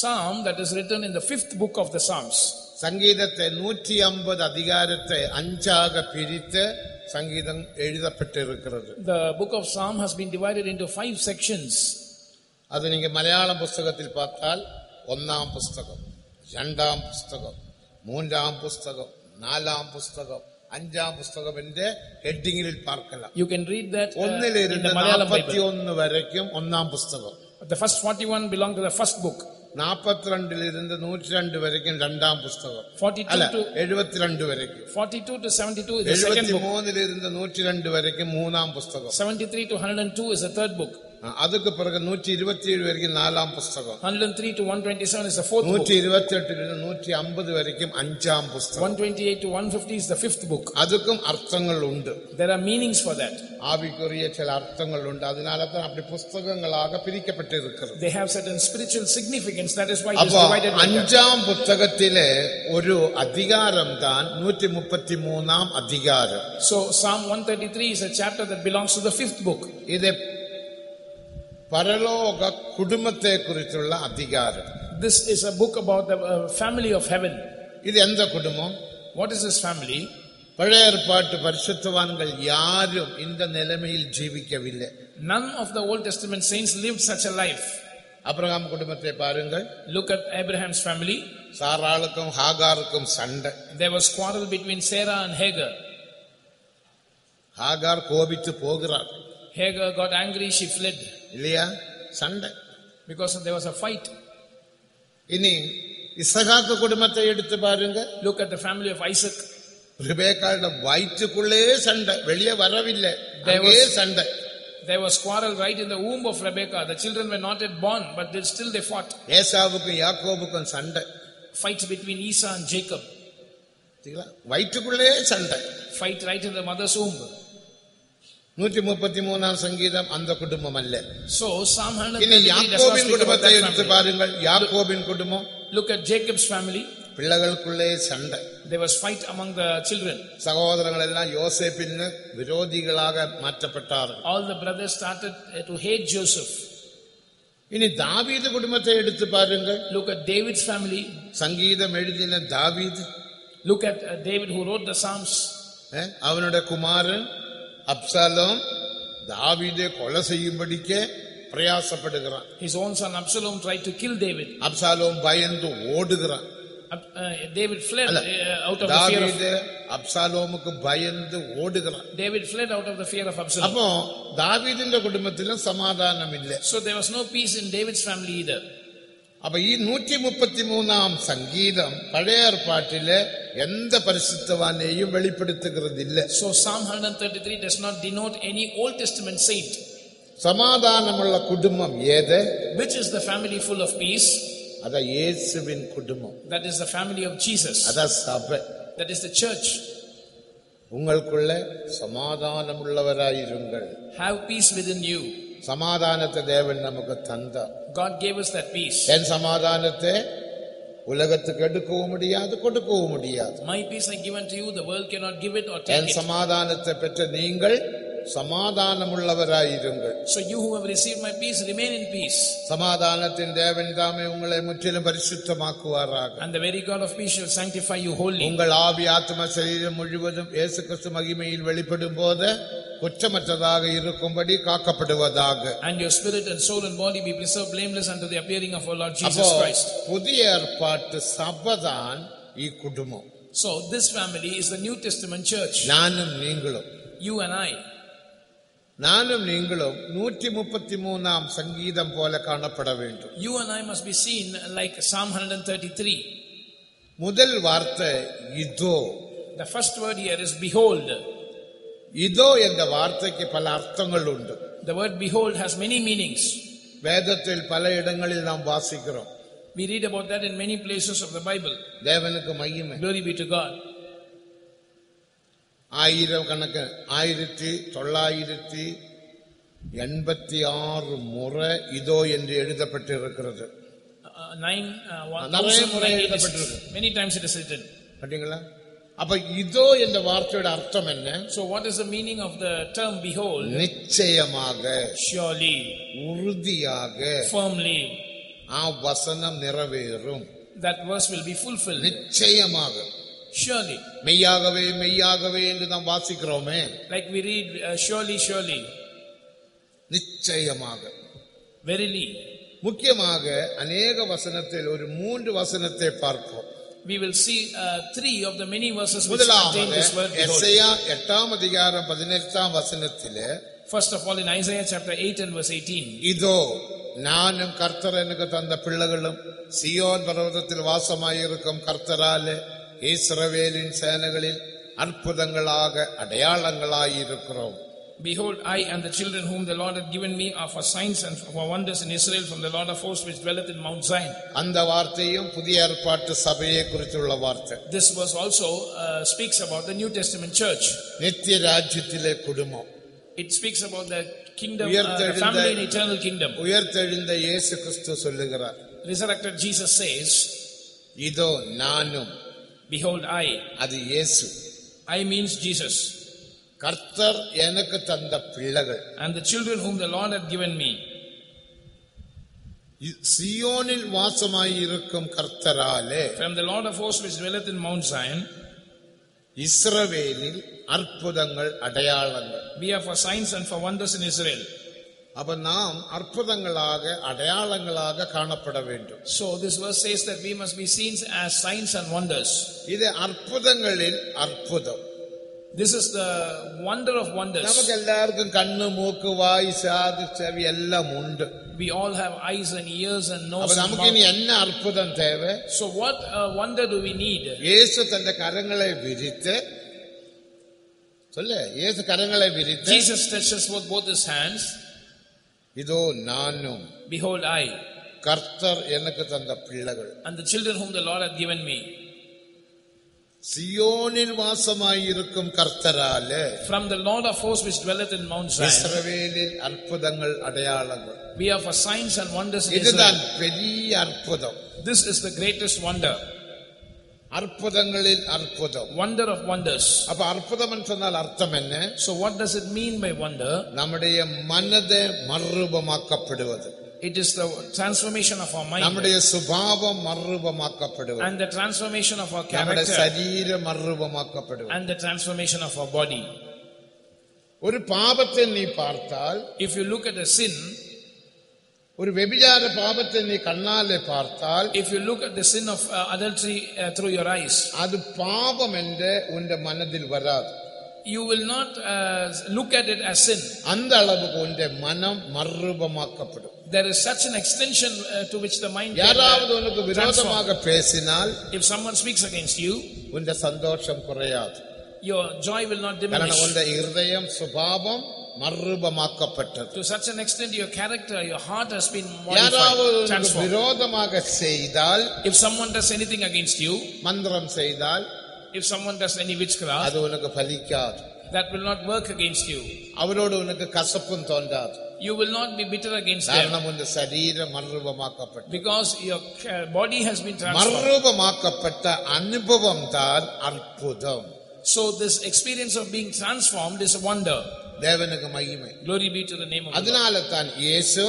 psalm that is written in the fifth book of the Psalms. சங்கீதத்தை நூற்றி ஐம்பது அதிகாரத்தை அஞ்சாக பிரித்து சங்கீதம் எழுதப்பட்டிருக்கிறது The book of Psalm has been divided into five sections. அது நீங்க மலையாள புஸ்தகத்தில் பார்த்தால் ஒன்னாம் புஸ்தகம் രണ്ടാം പുസ്തകം മൂന്നാം പുസ്തകം നാലാം പുസ്തകം അഞ്ചാം പുസ്തകം എന്റെ ഹെഡിങ്ങിൽ പാർക്കല യു കെൻ റീഡ് ദാറ്റ് ഒന്നിലിരുന്ന് നാൽപ്പത്തി ഒന്ന് വരയ്ക്കും ഒന്നാം പുസ്തകം The first 41 belong to the first book. നാൽപ്പത്തിരണ്ടിലിരുന്ന് നൂറ്റി രണ്ട് വരയ്ക്കും രണ്ടാം പുസ്തകം ടു എഴുപത്തിരണ്ട് വരയ്ക്കും എഴുപത്തി മൂന്നിലിരുന്ന് നൂറ്റി രണ്ട് വരയ്ക്കും മൂന്നാം പുസ്തകം seventy three to hundred and two is a third book அதுக்கு பிறகு நூற்றி இருபத்தி ஏழு வரைக்கும் நாலாம் புஸ்தகம் hundred three to one twenty seven is fourth நூற்றி இருபத்தி எட்டு நூற்றி ஐம்பது வரைக்கும் அஞ்சாம் புஸ்தகம் one twenty eight to one fifty is the fifth book அதுக்கும் அர்த்தங்கள் உண்டு there are meanings for that ஆவிக்குரிய சில அர்த்தங்கள் உண்டு அதனால தான் அப்படி புஸ்தகங்களாக பிரிக்கப்பட்டு இருக்கிறது they have certain spiritual significance that is why it is divided அஞ்சாம் புத்தகத்திலே ஒரு அதிகாரம் தான் 133 ஆம் அதிகாரம் so psalm 133 is a chapter that belongs to the fifth book இது പരലോക കുടുംബത്തെ കുറിച്ചുള്ള അധികാരം this is a book about the family of heaven ഇത് എന്ത കുടുംബം വാട്ട് ഇസ് ദിസ് ഫാമിലി പഴയ ഏർപ്പാട്ട് പരിശുദ്ധവാനുകൾ യാരും ഇന്ത നിലമയിൽ ജീവിക്കവില്ല none of the old testament saints live such a life Abraham குடும்பத்தை பாருங்கள் லுக் அட் அப்ரஹாம்ஸ் ஃபேமிலி சாராளுக்கும் ஹாகாருக்கும் சண்டை there was quarrel between Sarah and Hagar Hagar கோபித்து போகிறார் Hagar got angry she fled இல்லையா சண்டை because there was a fight இனி இசகாக்கு குடும்பத்தை எடுத்து பாருங்க look at the family of Isaac ரிபேக்காவோட வயிற்றுக்குள்ளே சண்டை வெளியே வரவில்லை சண்டை There was quarrel right in the womb of Rebecca. The children were not yet born, but they, still they fought. ஏசாவுக்கும் யாக்கோபுக்கும் சண்டை. Fight between Esau and Jacob. வயிற்றுக்குள்ளே சண்டை. Fight right in the mother's womb. നൂറ്റി മുപ്പത്തി മൂന്നാം സംഗീതം അന്ത കുടുംബമല്ല so പിന്നെ യാക്കോബിൻ കുടുംബത്തെ എടുത്ത് പാരുങ്ങൾ യാക്കോബിൻ കുടുംബം ലുക്ക് അറ്റ് ജേക്കബ്സ് ഫാമിലി പിള്ളകൾക്കുള്ളേ സണ്ട there was fight among the children சகோதரங்களெல்லாம் யோசேப்பின் விரோதிகளாக மாற்றப்பட்டார்கள் all the brothers started to hate joseph ഇനി ദാവീദ് കുടുംബത്തെ എടുത്ത് പാരുങ്ങൾ ലുക്ക് അറ്റ് ഡേവിഡ് ഫാമിലി സംഗീതം എഴുതിന ദാവീദ് look at David who wrote the സാംസ് അവനുടെ കുമാരൻ அப்சாலோம் தாவிதை கொலை செய்யும்படிக்க பிரயாசப்படுகிறான் his own son absalom tried to kill david absalom பயந்து ஓடுகிறான் David fled uh, out of David the fear of அப்சாலோமுக்கு பயந்து ஓடுகிறான் david fled out of the fear of absalom அப்போ தாவீதின் குடும்பத்திலும் சமாதானம் இல்லை so there was no peace in david's family either அப்ப ഈ 133 മുപ്പത്തി മൂന്നാം സംഗീതം പഴയ எந்த பரிசுத்தவானையும் வெளிப்படுத்துகிறது இல்லை so psalm 133 does not denote any old testament saint சமாதானமுள்ள குடும்பம் ஏது which is the family full of peace அத இயேசுவின் குடும்பம் that is the family of jesus அத சபை that is the church உங்களுக்குள்ள சமாதானம் உள்ளவராயிருங்கள் have peace within you சமாதானத்தை தேவன் நமக்கு தந்தார் god gave us that peace என் சமாதானத்தை உலகத்துக்கு எடுக்கவும் முடியாது கொடுக்கவும் முடியாது my peace I given to you the world cannot give it or take என் சமாதானத்தை பெற்ற நீங்கள் സമാധാനമുള്ളവരായിരുങ്ങൾ So you who have received my peace, remain in peace. സമാധാനത്തിൻ Devan താമേ ഉങ്ങളെ മുற்றிലും പരിശുദ്ധമാക്കുവാറാകും And the very God of peace shall sanctify you wholly. உங்கள் ஆவி ஆத்ம சரீரம் முழுவதும் இயேசு கிறிஸ்து மகிமையில் வெளிப்படும் போது குற்றமற்றதாக இருக்கும்படி காக்கப்படுவதாக And your spirit and soul and body be preserved blameless unto the appearing of our Lord Jesus அப்போ Christ. புதிய ஏற்பாட்டு சபைதான் ഈ കുടുംബം So this family is the New Testament church. ഞാനും നീങ്ങളും You and I. நானும் நீங்களும் நூற்றி முப்பத்தி மூணாம் சங்கீதம் போல காணப்பட வேண்டும் you and I must be seen like psalm hundred and thirty three முதல் வார்த்தை இதோ the first word here is behold இதோ என்ற வார்த்தைக்கு பல அர்த்தங்கள் உண்டு the word behold has many meanings வேதத்தில் பல இடங்களில் நாம் வாசிக்கிறோம் We read about that in many places of the Bible. தேவனுக்கு மகிமை. Glory be to God. ஆயிரம் கணக்கு ஆயிரத்தி தொள்ளாயிரத்தி எண்பத்தி ஆறு முறை இதோ என்று எழுதப்பட்டு இருக்கிறது uh, uh, uh, முறை அப்படிங்களா அப்ப இதோ என்ற வார்த்தையோட அர்த்தம் என்ன so what is the meaning of the term behold நிச்சயமாக surely உறுதியாக firmly ஆ வசனம் நிறைவேறும் that verse will be fulfilled நிச்சயமாக surely மெய்யாகவே மெய்யாகவே என்று நாம் வாசிக்கிறோமே like we read uh, surely surely நிச்சயமாக verily முக்கியமாக அநேக வசனத்தில் ஒரு மூன்று வசனத்தை பார்ப்போம் we will see uh, three of the many verses which contain this word Isaiah 8ஆம் அதிகாரம் 18ஆம் வசனத்திலே first of all in isaiah chapter 8 and verse 18 இதோ நானும் கர்த்தர் எனக்கு தந்த பிள்ளைகளும் சியோன் பர்வதத்தில் வாசமாயிருக்கும் கர்த்தராலே இஸ்ரவேலின் சேனைகளில் அற்புதங்களாக அடையாளங்களாயிருக்கிறோம் Behold, I and the children whom the Lord had given me are for signs and for wonders in Israel from the Lord of hosts which dwelleth in Mount Zion. அந்த வார்த்தையும் புதிய ஏற்பாட்டு சபையை குறித்துள்ள வார்த்தை. This verse also uh, speaks about the New Testament church. It speaks about the kingdom, uh, the family in eternal kingdom. உயர்த்தெழுந்த இயேசு கிறிஸ்து சொல்லுகிறார். Resurrected Jesus says, இதோ நானும் Behold, I. Adi Yesu. I means Jesus. கர்த்தர் எனக்கு தந்த பிள்ளைகள் and the children whom the Lord had given me. சியோனில் வாசமாய் இருக்கும் கர்த்தராலே from the Lord of hosts which dwelleth in Mount Zion. இஸ்ரவேலில் அற்புதங்கள் அடையாளங்கள் we are for signs and for wonders in Israel. அப்ப நாம் அற்புதங்களாக அடையாளங்களாக காணப்பட வேண்டும் so this verse says that we must be seen as signs and wonders இது அற்புதங்களில் அற்புதம் this is the wonder of wonders நமக்கு எல்லாருக்கும் கண்ணு மூக்கு வாய் சாது செவி எல்லாம் உண்டு we all have eyes and ears and nose அப்ப நமக்கு இனி என்ன அற்புதம் தேவை so what wonder do we need இயேசு கரங்களை விரித்து சொல்ல இயேசு கரங்களை விரித்து jesus touches with both his hands இதோ நானும் behold i கர்த்தர் எனக்கு தந்த பிள்ளைகள் and the children whom the lord hath given me சியோனில் வாசமாயிருக்கும் கர்த்தராலே from the lord of hosts which dwelleth in mount zion இஸ்ரவேலில் அற்புதங்கள் அடையாளங்கள் be for signs and wonders இதுதான் பெரிய அற்புதம் this is the greatest wonder அற்புதங்களில் அற்புதம் wonder of wonders அப்ப அற்புதம் சொன்னால் அர்த்தம் என்ன so what does it mean by wonder நம்முடைய மனதே மறுரூபமாக்கப்படுவது it is the transformation of our mind நம்முடைய சுபாவம் மறுரூபமாக்கப்படுவது and the transformation of our character நம்முடைய சரீரம் மறுரூபமாக்கப்படுவது and the transformation of our body ஒரு பாவத்தை நீ பார்த்தால் if you look at a sin ஒரு வெபிச்சார பாவத்தை நீ கண்ணாலே பார்த்தால் if you look at the sin of uh, adultery uh, through your eyes அது பாவம் என்று உன் மனதில் வராது you will not uh, look at it as sin அந்த அளவுக்கு உன் மனம் மறுரூபமாக்கப்படும் there is such an extension uh, to which the mind யாராவது உனக்கு விரோதமாக பேசினால் if someone speaks against you உன் சந்தோஷம் குறையாது your joy will not diminish காரணம் உன் இதயம் சுபாவம் to such an extent your character your heart has been modified விரோதமாக செய்தால் if someone does anything against you மந்திரம் செய்தால் if someone does any witchcraft அது உனக்கு பலிக்காது that will not work against you அவரோடு உனக்கு கசப்பும் தோன்றாது you will not be bitter against them காரணம் உன் சரீரம் மறுரூபமாக்கப்பட்டது because your uh, body has been transformed அனுபவம் தான் அற்புதம் so this experience of being transformed is a wonder தேவனுக்கு மகிமை glory be to the name of அதனால தான் இயேசு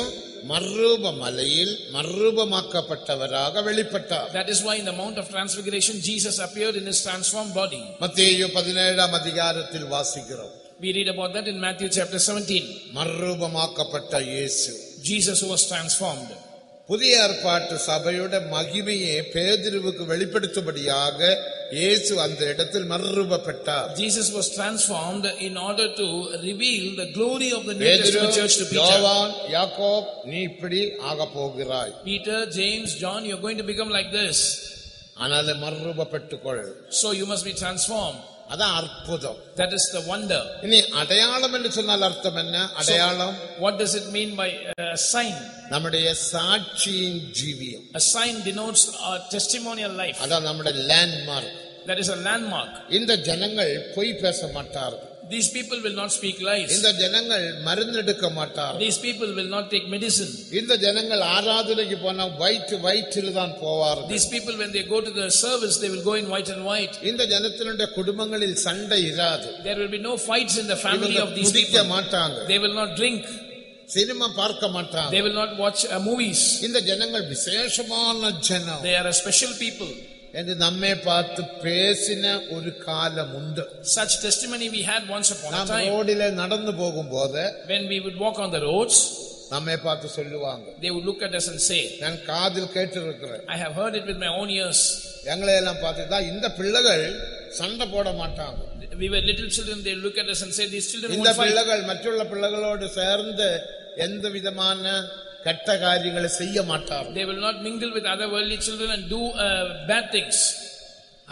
மறுரூப மலையில் மறுரூபமாக்கப்பட்டவராக வெளிப்பட்டார் that is why in the mount of transfiguration jesus appeared in his transformed body மத்தேயு 17 ஆம் அதிகாரத்தில் வாசிக்கிறோம் we read about that in matthew chapter 17 மறுரூபமாக்கப்பட்ட இயேசு jesus was transformed புதிய ஏற்பாட்டு சபையோட மகிமையை பேதிருவுக்கு வெளிப்படுத்தும்படியாக இயேசு அந்த இடத்தில் மறுரூபப்பட்டார் Jesus was transformed in order to reveal the glory of the New Testament church to Peter. யோவான் யாக்கோப் நீ இப்படி ஆக போகிறாய். James, John you are going to become like this. ஆனால் So you must be transformed that is the wonder ഇനി சொன்னால் what does it mean by a uh, sign a sign denotes a testimonial life അതാ നമ്മുടെ that is a landmark இந்த ஜனங்கள் பொய் பேச மாட்டார்கள் these people will not speak lies. இந்த ஜனங்கள் மருந்தெடுக்க மாட்டார்கள். These people will not take medicine. இந்த ஜனங்கள் ஆராதனைக்கு போனா white whiteல தான் போவார்கள். These people when they go to the service they will go in white and white. இந்த ஜனத்தினுடைய குடும்பங்களில் சண்டை இராது. There will be no fights in the family of these people. மாட்டாங்க. They will not drink. Cinema பார்க்க மாட்டாங்க. They will not watch uh, movies. இந்த ஜனங்கள் விசேஷமான ஜனம். They are a special people. എന്ന് നമ്മെ பார்த்து பேசின ഒരു കാലമുണ്ട് such testimony we had once upon a time റോഡിലെ നടന്നു പോകുമ്പോൾ when we would walk on the roads നമ്മെ பார்த்து சொல்லுவாங்க they would look at us and say ഞാൻ കാതിൽ കേട്ടിരിக்கிறேன் i have heard it with my own ears ഞങ്ങളെ എല്ലാം பார்த்துதா இந்த பிள்ளைகள் சண்டை போட மாட்டாங்க we were little children they look at us and say these children இந்த பிள்ளைகள் മറ്റുള്ള പിള്ളകളോട് சேர்ந்து എന്ത് വിധமான கெட்ட காரியங்களை செய்ய மாட்டார் they will not mingle with other worldly children and do uh, bad things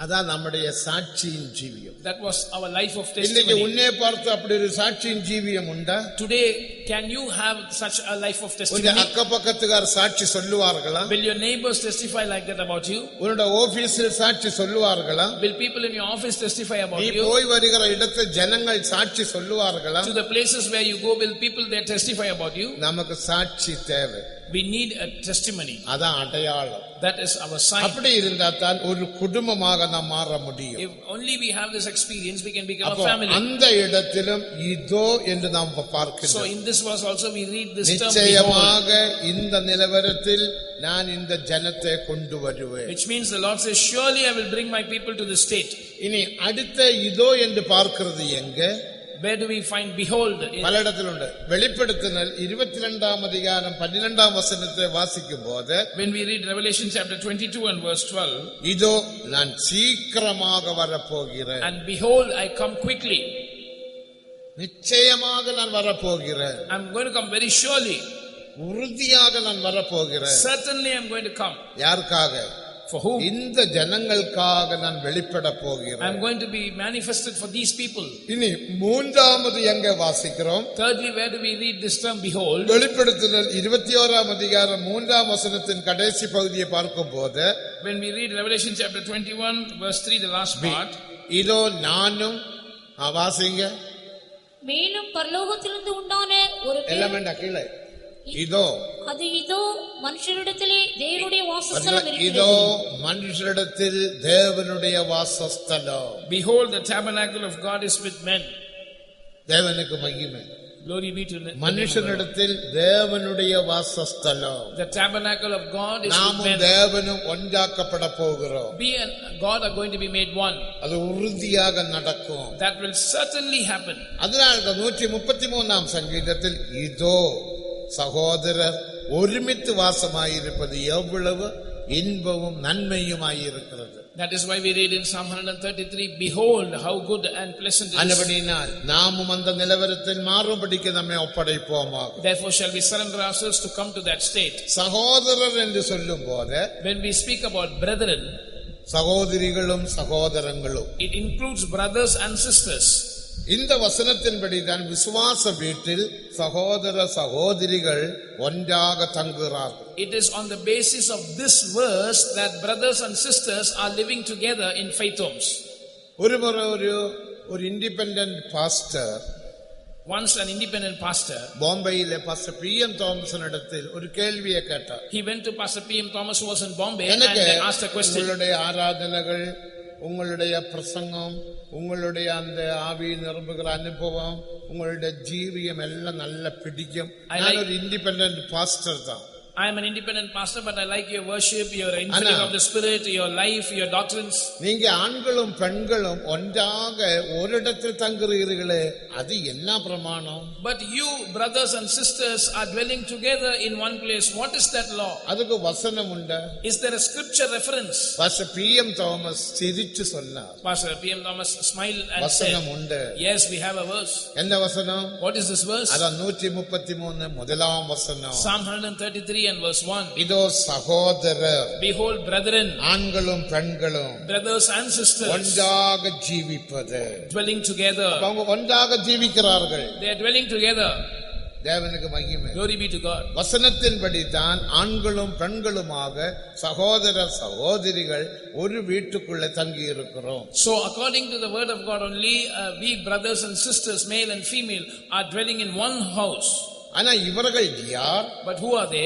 அதான் நம்முடைய சாட்சியின் ஜீவியம் that was our life of testimony இன்னைக்கு உன்னை பார்த்து அப்படி ஒரு சாட்சியின் ஜீவியம் உண்டா today can you have such a life of testimony உங்க அக்க பக்கத்துக்கார சாட்சி சொல்லுவார்களா will your neighbors testify like that about you உன்னோட ஆபீஸ்ல சாட்சி சொல்லுவார்களா will people in your office testify about you நீ போய் வருகிற இடத்து ஜனங்கள் சாட்சி சொல்லுவார்களா to the places where you go will people there testify about you நமக்கு சாட்சி தேவை we need a testimony அதான் அடையாளம் that is our sign அப்படி இருந்தா தான் ஒரு குடும்பமாக நாம் மாற முடியும் if only we have this experience we can become a family அந்த இடத்திலும் இதோ என்று நாம் பார்க்கிறோம் so in this was also we read this term நிச்சயமாக இந்த நிலவரத்தில் நான் இந்த ஜனத்தை கொண்டு வருவேன் which means the lord says surely i will bring my people to the state இனி அடுத்த இதோ என்று பார்க்கிறது எங்க where do we find behold പല ഇടത്തിലുണ്ട് വെളിപ്പെടുത്തുന്നതിൽ ഇരുപത്തിരണ്ടാം അധികാരം പന്നിരണ്ടാം വസനത്തെ വാസിക്കുമ്പോൾ when we read revelation chapter 22 and verse 12 ഇതോ ഞാൻ സീക്രമാക വരപ്പോകിറേ and behold i come quickly நிச்சயமாக நான் வரப்போகிறேன் i'm going to come very surely உறுதியாக நான் வரப்போகிறேன் certainly i'm going to come யாருக்காக For whom? இந்த ஜனங்களுக்காக நான் வெளிப்பட போகிறேன். I am going to be manifested for these people. இனி மூன்றாவது எங்க வாசிக்கிறோம்? Thirdly, where do we read this term behold? வெளிப்படுத்தல் 21ஆம் அதிகாரம் 3ஆம் வசனத்தின் கடைசி பகுதியை பார்க்கும்போது when we read Revelation chapter 21 verse 3 the last part இதோ நானும் வாசிங்க
மேலும் பரலோகத்திலிருந்து உண்டான ஒரு எல்லாம் வேண்டாம்
கீழே இதோ
அது இதோ மனுஷரிடத்திலே தேவனுடைய வாசஸ்தலம் இதோ
மனுஷரிடத்தில் தேவனுடைய வாசஸ்தலம் behold the tabernacle of god is with men தேவனுக்கு மகிமை glory be to மனுஷனிடத்தில் தேவனுடைய வாசஸ்தலம் the tabernacle of god is நாமும் தேவனும் ஒன்றாக்கப்பட போகிறோம் we and god are going to be made one அது உறுதியாக நடக்கும் that will certainly happen அதனால 133 ஆம் சங்கீதத்தில் இதோ சகோதரர் ஒருமித்து வாசமாயிருப்பது எவ்வளவு இன்பமும் நன்மையுமாயிருக்கிறது That is why we read in Psalm 133, Behold how good and pleasant it is. நாமும் அந்த நிலவரத்தில் மாறும்படிக்கு நம்மை ஒப்படைப்போமாக Therefore shall we surrender ourselves to come to that state. சகோதரர் என்று சொல்லும் போது When we speak about brethren, சகோதரிகளும் சகோதரங்களும் It includes brothers and sisters. இந்த வசனத்தின்படி விசுவாச வீட்டில் சகோதர சகோதரிகள் ஒன்றாக தங்குகிறார்கள் It is on the basis of this verse that brothers and sisters are living together in faith homes. ஒரு ஒரு ஒரு independent pastor Once an independent pastor, Bombay. Pastor P M തോമസിന് അടുത്ത് ഒരു കേൾവിയെ He went to Pastor P.M. Thomas was in Bombay and asked a question. உங்களுடைய பிரசங்கம் உங்களுடைய அந்த ஆவி நிரம்புகிற அனுபவம் உங்களுடைய ஜீவியம் எல்லாம் நல்லா பிடிக்கும் நான் ஒரு இண்டிபெண்ட் பாஸ்டர் தான் I am an independent pastor, but I like your worship, your infilling of the Spirit, your life, your doctrines. நீங்க ஆண்களும் பெண்களும் ஒன்றாக ஒரு இடத்தில் தங்குகிறீர்களே அது என்ன பிரமாணம் But you, brothers and sisters, are dwelling together in one place. What is that law? அதுக்கு வசனம் உண்டா? Is there a scripture reference? Pastor P.M. Thomas சிரிச்சு சொன்னார். Pastor P.M. Thomas smiled and வசனம் வசனம் உண்டு. Yes, we have a verse. என்ன வசனம்? What is this verse? அதான் 133 முதலாம் வசனம். Psalm 133 and verse 1 இதோ சகோதரர் behold brethren ஆண்களும் பெண்களும் brothers and sisters ஒன்றாக ஜீவிப்பது dwelling together அவங்க ஒன்றாக ஜீவிக்கிறார்கள் they are dwelling together தேவனுக்கு மகிமை glory be to god வசனத்தின்படி தான் ஆண்களும் பெண்களுமாக சகோதர சகோதரிகள் ஒரு வீட்டுக்குள்ள தங்கி இருக்கிறோம் so according to the word of god only uh, we brothers and sisters male and female are dwelling in one house ஆனா இவர்கள் யார் பட் ஹூ ஆர் தே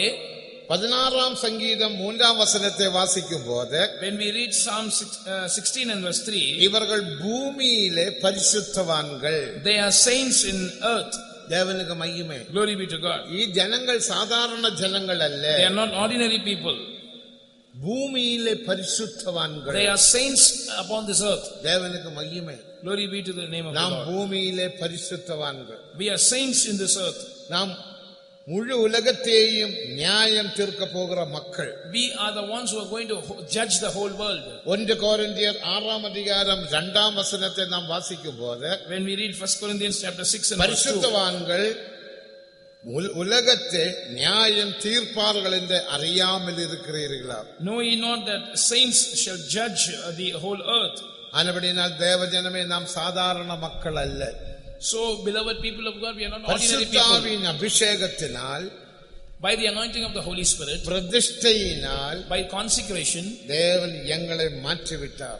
பதினாறாம் சங்கீதம் மூன்றாம் வசனத்தை வாசிக்கும் போது when we read psalm 16 and verse 3 இவர்கள் பூமியிலே பரிசுத்தவான்கள் they are saints in earth தேவனுக்கு மகிமை glory be to god இ ஜனங்கள் சாதாரண ஜனங்கள் அல்ல they are not ordinary people பூமியிலே பரிசுத்தவான்கள் they are saints upon this earth தேவனுக்கு மகிமை glory be to the name of நாம் பூமியிலே பரிசுத்தவான்கள் we are saints in this earth நாம் முழு உலகத்தையும் நியாயம் தீர்க்க போகிற மக்கள் we are the ones who are going to judge the whole world ஒன்று கொரிந்தியர் ஆறாம் அதிகாரம் இரண்டாம் வசனத்தை நாம் வாசிக்கும் போது when we read first corinthians chapter 6 and பரிசுத்தவான்கள் உலகத்தை நியாயம் தீர்ப்பார்கள் என்று அறியாமல் இருக்கிறீர்களா know ye not that saints shall judge uh, the whole earth ஆனபடினால் தேவஜனமே நாம் சாதாரண மக்கள் அல்ல So, beloved people of God, we are not ordinary people. by the anointing of the Holy Spirit, by consecration,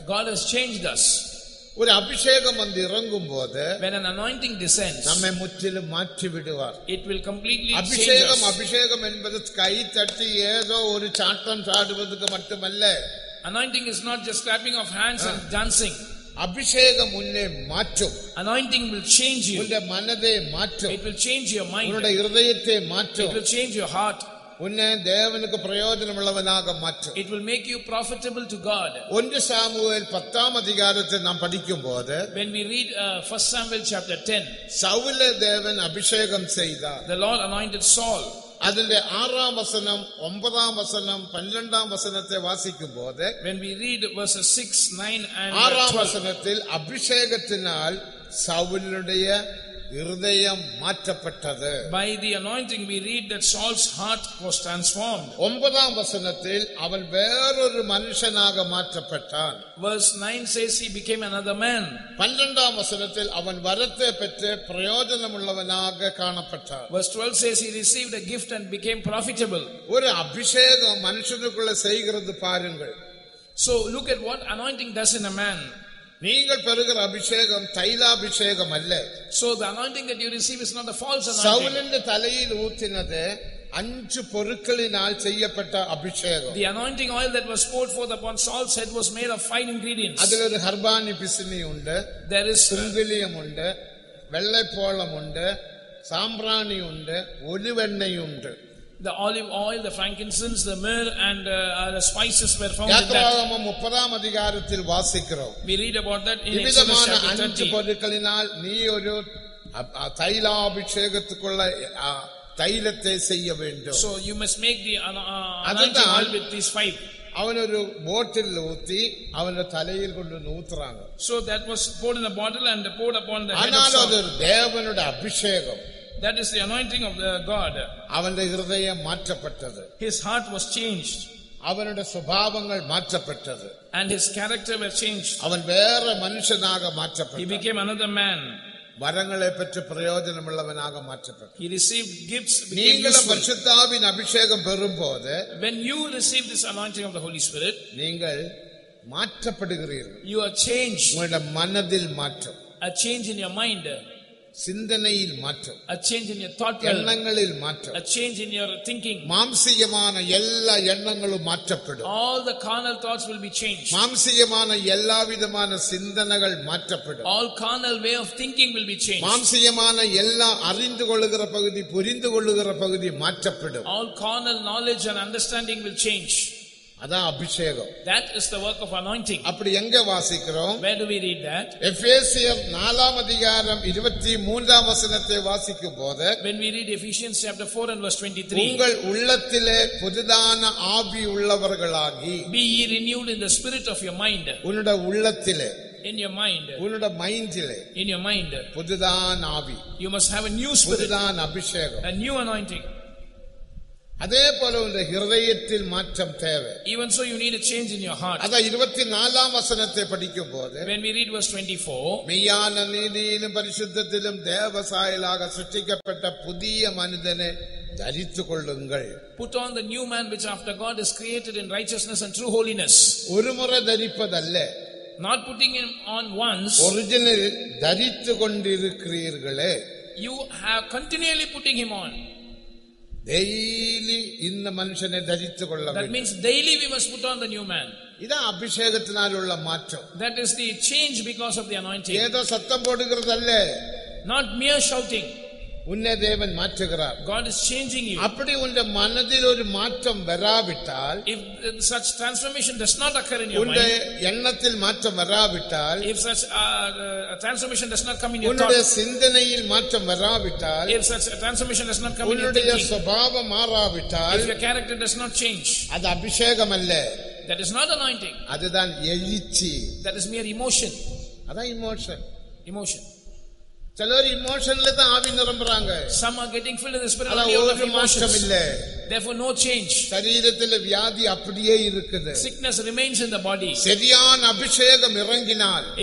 God has changed us. ஒரு அபிஷேகம் வந்து இறங்கும் போது when an anointing descends நம்மை முற்றிலும் மாற்றி விடுவார் it will completely அபிஷேகம் அபிஷேகம் என்பது கை தட்டி ஏதோ ஒரு சாட்டம் மட்டுமல்ல anointing is not just clapping of hands and dancing அபிஷேகம் உன்னை மாற்றும் anointing will change you உன்னுடைய மனதை மாற்றும் it will change your mind உன்னுடைய இதயத்தை மாற்றும் it will change your heart உன்னை தேவனுக்கு பிரயோஜனமுள்ளவனாக மாற்றும் it will make you profitable to god ஒன்று சாமுவேல் அதிகாரத்தை நாம் when we read uh, first samuel chapter 10 சவுலை தேவன் அபிஷேகம் செய்தார் the lord anointed saul അതിന്റെ ആറാം വസനം ഒമ്പതാം വസനം പന്ത്രണ്ടാം വസനത്തെ വാസിക്കുമ്പോൾ ആറാം വസനത്തിൽ അഭിഷേകത്തിനാൽ സൗലിനുടേ இருதயம் மாற்றப்பட்டது by the anointing we read that Saul's heart was transformed ஒன்பதாம் வசனத்தில் அவன் வேறொரு மனுஷனாக மாற்றப்பட்டான் verse 9 says he became another man பன்னிரண்டாம் வசனத்தில் அவன் வரத்தை பெற்று பிரயோஜனம் உள்ளவனாக காணப்பட்டான் verse 12 says he received a gift and became profitable ஒரு அபிஷேகம் மனுஷனுக்குள்ள செய்கிறது பாருங்கள் so look at what anointing does in a man நீங்கள் பெறுகிற அபிஷேகம் தைலாபிஷேகம் அல்ல so the anointing that you receive is not a false anointing சவுலின் தலையில் ஊற்றினது அஞ்சு பொருட்களினால் செய்யப்பட்ட அபிஷேகம் the anointing oil that was poured forth upon Saul's head was made of five ingredients அதில் ஒரு ஹர்பானி பிசினி உண்டு there is சிங்கிலியம் உண்டு வெள்ளை போளம் உண்டு சாம்பிராணி உண்டு ஒலிவெண்ணெய் உண்டு the olive oil, the frankincense, the myrrh, and uh, uh the spices were found in that. We read about that in Exodus chapter 30. So you must make the uh, uh anointing oil with these five. അവനൊരു ബോട്ടിൽ ഊത്തി അവന്റെ തലയിൽ കൊണ്ട് നൂത്രാണ് so that was poured in a bottle and poured upon the head of ദേവനുടെ അഭിഷേകം that is the anointing of the uh, God. His heart was changed. And his character was changed. He became another man. He received gifts. நீங்களும் பரிசுத்தாவின் அபிஷேகம் பெறும்போது When you receive this anointing of the Holy Spirit, நீங்கள் மாற்றப்படுகிறீர்கள் you are changed. உங்களுடைய மனதில் மாற்றம் A change in your mind. சிந்தனையில் மாற்றம் a change in your thought எண்ணங்களில் மாற்றம் a change in your thinking மாம்சீயமான எல்லா எண்ணங்களும் மாற்றப்படும் all the carnal thoughts will be changed மாம்சீயமான எல்லா விதமான சிந்தனைகள் மாற்றப்படும் all carnal way of thinking will be changed மாம்சீயமான எல்லா அறிந்து கொள்ளுகிற பகுதி புரிந்து கொள்ளுகிற பகுதி மாற்றப்படும் all carnal knowledge and understanding will change அதான் அபிஷேகம் that is the work of anointing அப்படி எங்க வாசிக்கிறோம் where do we read that எபேசியர் நாலாம் அதிகாரம் 23ஆம் வசனத்தை வாசிக்கும் போது when we read ephesians chapter 4 and verse 23 உங்கள் உள்ளத்திலே புதிதான ஆவி உள்ளவர்களாகி be ye renewed in the spirit of your mind உன்னோட உள்ளத்திலே in your mind உன்னோட மைண்டிலே in your mind புதிதான ஆவி you must have a new spirit புதிதான அபிஷேகம் a new anointing அதே போல உங்க ஹிருதயத்தில் மாற்றம் தேவை even so you need a change in your heart அத 24 ஆம் வசனத்தை படிக்கும் போது when we read verse 24 மெய்யான நீதியிலும் பரிசுத்தத்திலும் தேவ சாயலாக சிருஷ்டிக்கப்பட்ட புதிய மனிதனே தரித்து கொள்ளுங்கள் put on the new man which after god is created in righteousness and true holiness ஒரு முறை தரிப்பதல்ல not putting him on once original தரித்து கொண்டிருக்கிறீர்களே you have continually putting him on daily ഇന്ന് മനുഷ്യനെ ധരിച്ചു കൊള്ളാം That means daily we must put on the new man. ഇതാ അഭിഷേകത്തിനാലുള്ള മാറ്റം That is the change because of the anointing. ഏതോ സത്തം പോടുകൃതല്ലേ Not mere shouting. உன்னை தேவன் மாற்றுகிறார் God is changing you. அப்படி உன் மனதில் ஒரு மாற்றம் வராவிட்டால் if such transformation does not occur in your mind எண்ணத்தில் மாற்றம் வராவிட்டால் if such uh, uh, transformation does not come in your உன்னுடைய சிந்தனையில் மாற்றம் வராவிட்டால் if such transformation does not come in your thinking சுபாவம் மாறாவிட்டால் if your character does not change அது அபிஷேகம் அல்ல that is not anointing அதுதான் எழுச்சி that is mere emotion அதான் emotion emotion சிலர் இமோஷன்ல தான் ஆவி நிரம்புறாங்க some are getting filled with the spirit of emotions இல்ல therefore no change அப்படியே இருக்குது sickness remains in the body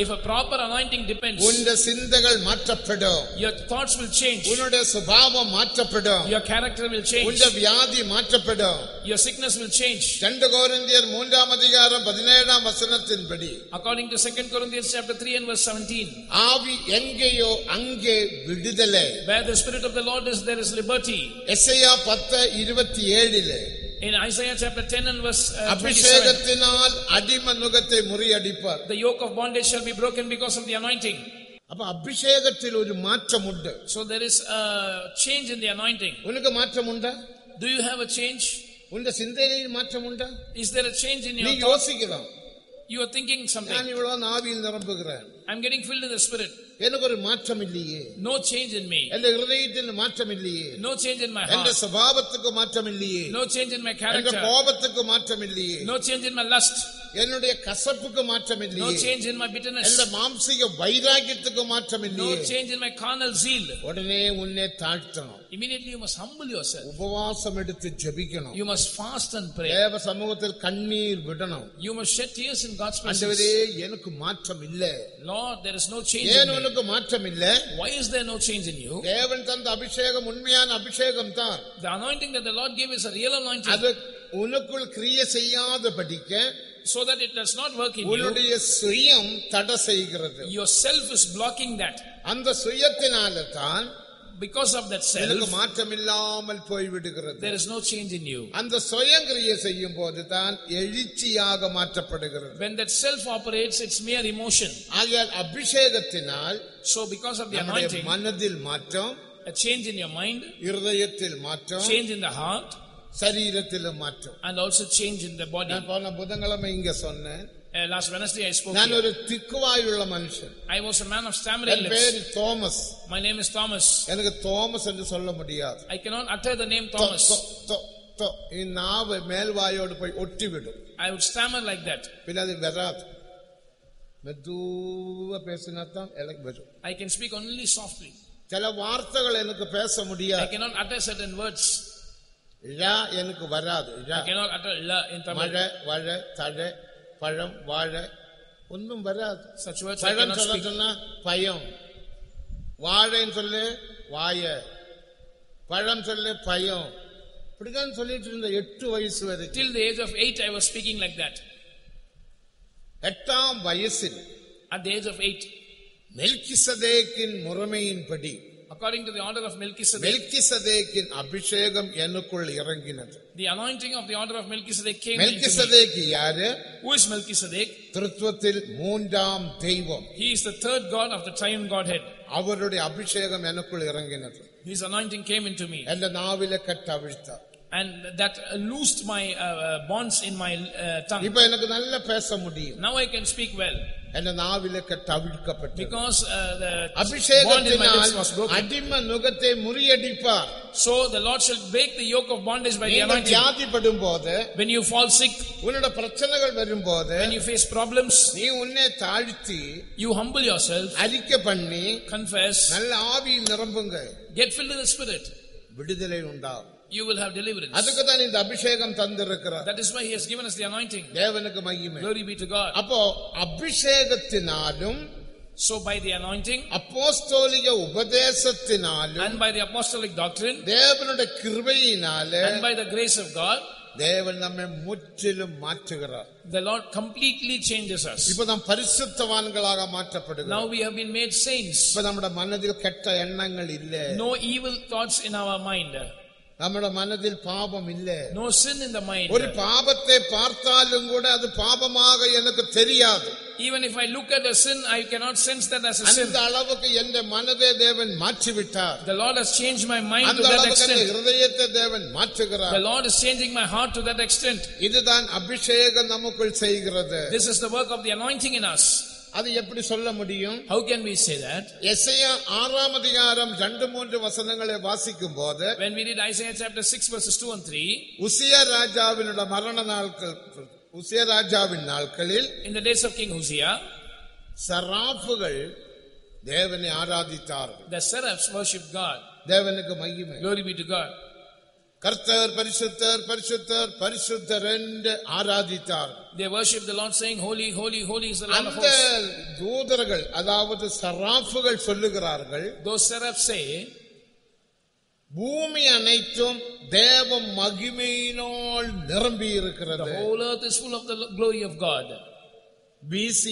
if a proper anointing depends ഉന്റെ ചിന്തകൾ മാറ്റപ്പെടും your thoughts will change ഉന്റെ സ്വഭാവം മാറ്റപ്പെടും your character will change ഉന്റെ വ്യാധി മാറ്റപ്പെടും your sickness will change 2 കോരിന്ത്യർ 3 ആം അധികാരം 17 according to 2 corinthians chapter 3 and verse 17 where the spirit of the lord is there is liberty 10 20 in Isaiah chapter 10 and verse uh, The yoke of bondage shall be broken because of the anointing. So there is a change in the anointing. Do you have a change? Is there a change in your thought? You are thinking something. I'm getting filled in the Spirit. No change in me. No change in my heart. No change in my character. No change in my lust. no no in in change change my my bitterness. carnal zeal. you? must humble yourself. என்னுடைய கசப்புக்கு மாற்றம் இல்லையே வைராகியத்துக்கு மாற்றம் இல்லையே உடனே உன்னை உபவாசம் எடுத்து ஜபிக்கணும் தேவ சமூகத்தில் கண்ணீர் விடணும் எனக்கு மாற்றம் இல்ல God there is no change ஏன் உனக்கு மாற்றம் இல்ல why is there no change in you தேவன் தந்த அபிஷேகம் உண்மையான அபிஷேகம் தான் the anointing that the lord gave is a real anointing அது உனக்குள் கிரியை செய்யாத படிக்க so that it does not work in you உன்னுடைய சுயம் தடை செய்கிறது your self is blocking that அந்த சுயத்தினால தான் பிகாஸ் ஆஃப் தட் செல்ஃப் மாற்றம் இல்லாமல் போய் விடுகிறது there is no change in you அந்த சுயங்கிரியை செய்யும் போது தான் எழுச்சியாக மாற்றப்படுகிறது when that self operates it's mere emotion ஆகையால் அபிஷேகத்தினால் so because of the anointing மனதில் மாற்றம் a change in your mind இருதயத்தில் மாற்றம் change in the heart சரீரத்திலும் மாற்றம் and also change in the body நான் போன புதன்கிழமை இங்க சொன்னேன் Eh, last Wednesday I spoke I was a man of stammering and lips. Very Thomas. My name is Thomas. I cannot utter the name Thomas. In I would stammer like that. I can speak only softly. I cannot utter certain words. I cannot utter la in Tamil. பழம் வாழை ஒன்றும் வராது பழம் சொல்ல பயம் வாழைன்னு சொல்லு வாய பழம் சொல்லு பயம் இப்படிதான் சொல்லிட்டு இருந்த எட்டு வயசு வரை till the age of 8 i was speaking like that எட்டாம் வயசில் at the age of 8 மெல்கிசதேக்கின் முறைமையின்படி according to the order of Melchizedek. The anointing of the order of Melchizedek came into me. Melchizedek Who is Melchizedek? திருத்துவத்தில் மூன்றாம் தெய்வம் He is the third God of the triune Godhead. His anointing came into me, and that loosed my uh, uh, bonds in my uh, tongue. Now I can speak well. എന്റെ നാവിലൊക്കെ തവിഴ്ക്കപ്പെട്ടു because uh, the അഭിഷേകത്തിനാൽ അടിമ നുകത്തെ മുറിയടിപ്പാർ so the lord shall break the yoke of bondage by the anointing വ്യാധിപ്പെടുമ്പോൾ when you fall sick ഉന്നോട് പ്രശ്നങ്ങൾ വരുമ്പോൾ when you face problems നീ ഉന്നെ താഴ്ത്തി you humble yourself അരിക്ക പണി confess നല്ല ആവിയിൽ നിറമ്പുക get filled with the spirit വിടുതല ഉണ്ടാകും you will have deliverance. That is why he has given us the anointing. Glory be to God. So by the anointing, and by the apostolic doctrine, and by the grace of God, தேவன் நம்மை முற்றிலும் மாற்றுகிறார் the lord completely changes us இப்போ நாம் பரிசுத்தவான்களாக மாற்றப்படுகிறோம் now we have been made saints இப்போ மனதில் கெட்ட எண்ணங்கள் இல்லை no evil thoughts in our mind നമ്മുടെ മനസ്സിൽ പാപമില്ല no sin in the mind ഒരു പാപത്തെ പാർത്താലും കൂടെ അത് പാപമാക എനിക്ക് even if i look at the sin i cannot sense that as a sin the lord has changed my mind to that extent the lord is changing my heart to that extent this is the work of the anointing in us அது எப்படி சொல்ல முடியும் how can we say that எஸ்ஐயா ஆறாம் அதிகாரம் 2 3 வசனங்களை வாசிக்கும் போது when we read isaiah chapter 6 verses 2 and 3 உசியா ராஜாவினுடைய மரண நாட்கள் உசியா ராஜாவின் நாட்களில் in the days of king uzziah சராஃபுகள் தேவனை ஆராதித்தார்கள் the seraphs worship god தேவனுக்கு மகிமை glory be to god கர்த்தர் பரிசுத்தர் பரிசுத்தர் பரிசுத்தர் என்று ஆராதித்தார் they worship the lord saying holy holy holy is the lord அந்த தூதர்கள் அதாவது சராஃபுகள் சொல்லுகிறார்கள் those seraphs say பூமி அனைத்தும் தேவ மகிமையினால் நிரம்பி இருக்கிறது the whole earth is full of the glory of god BC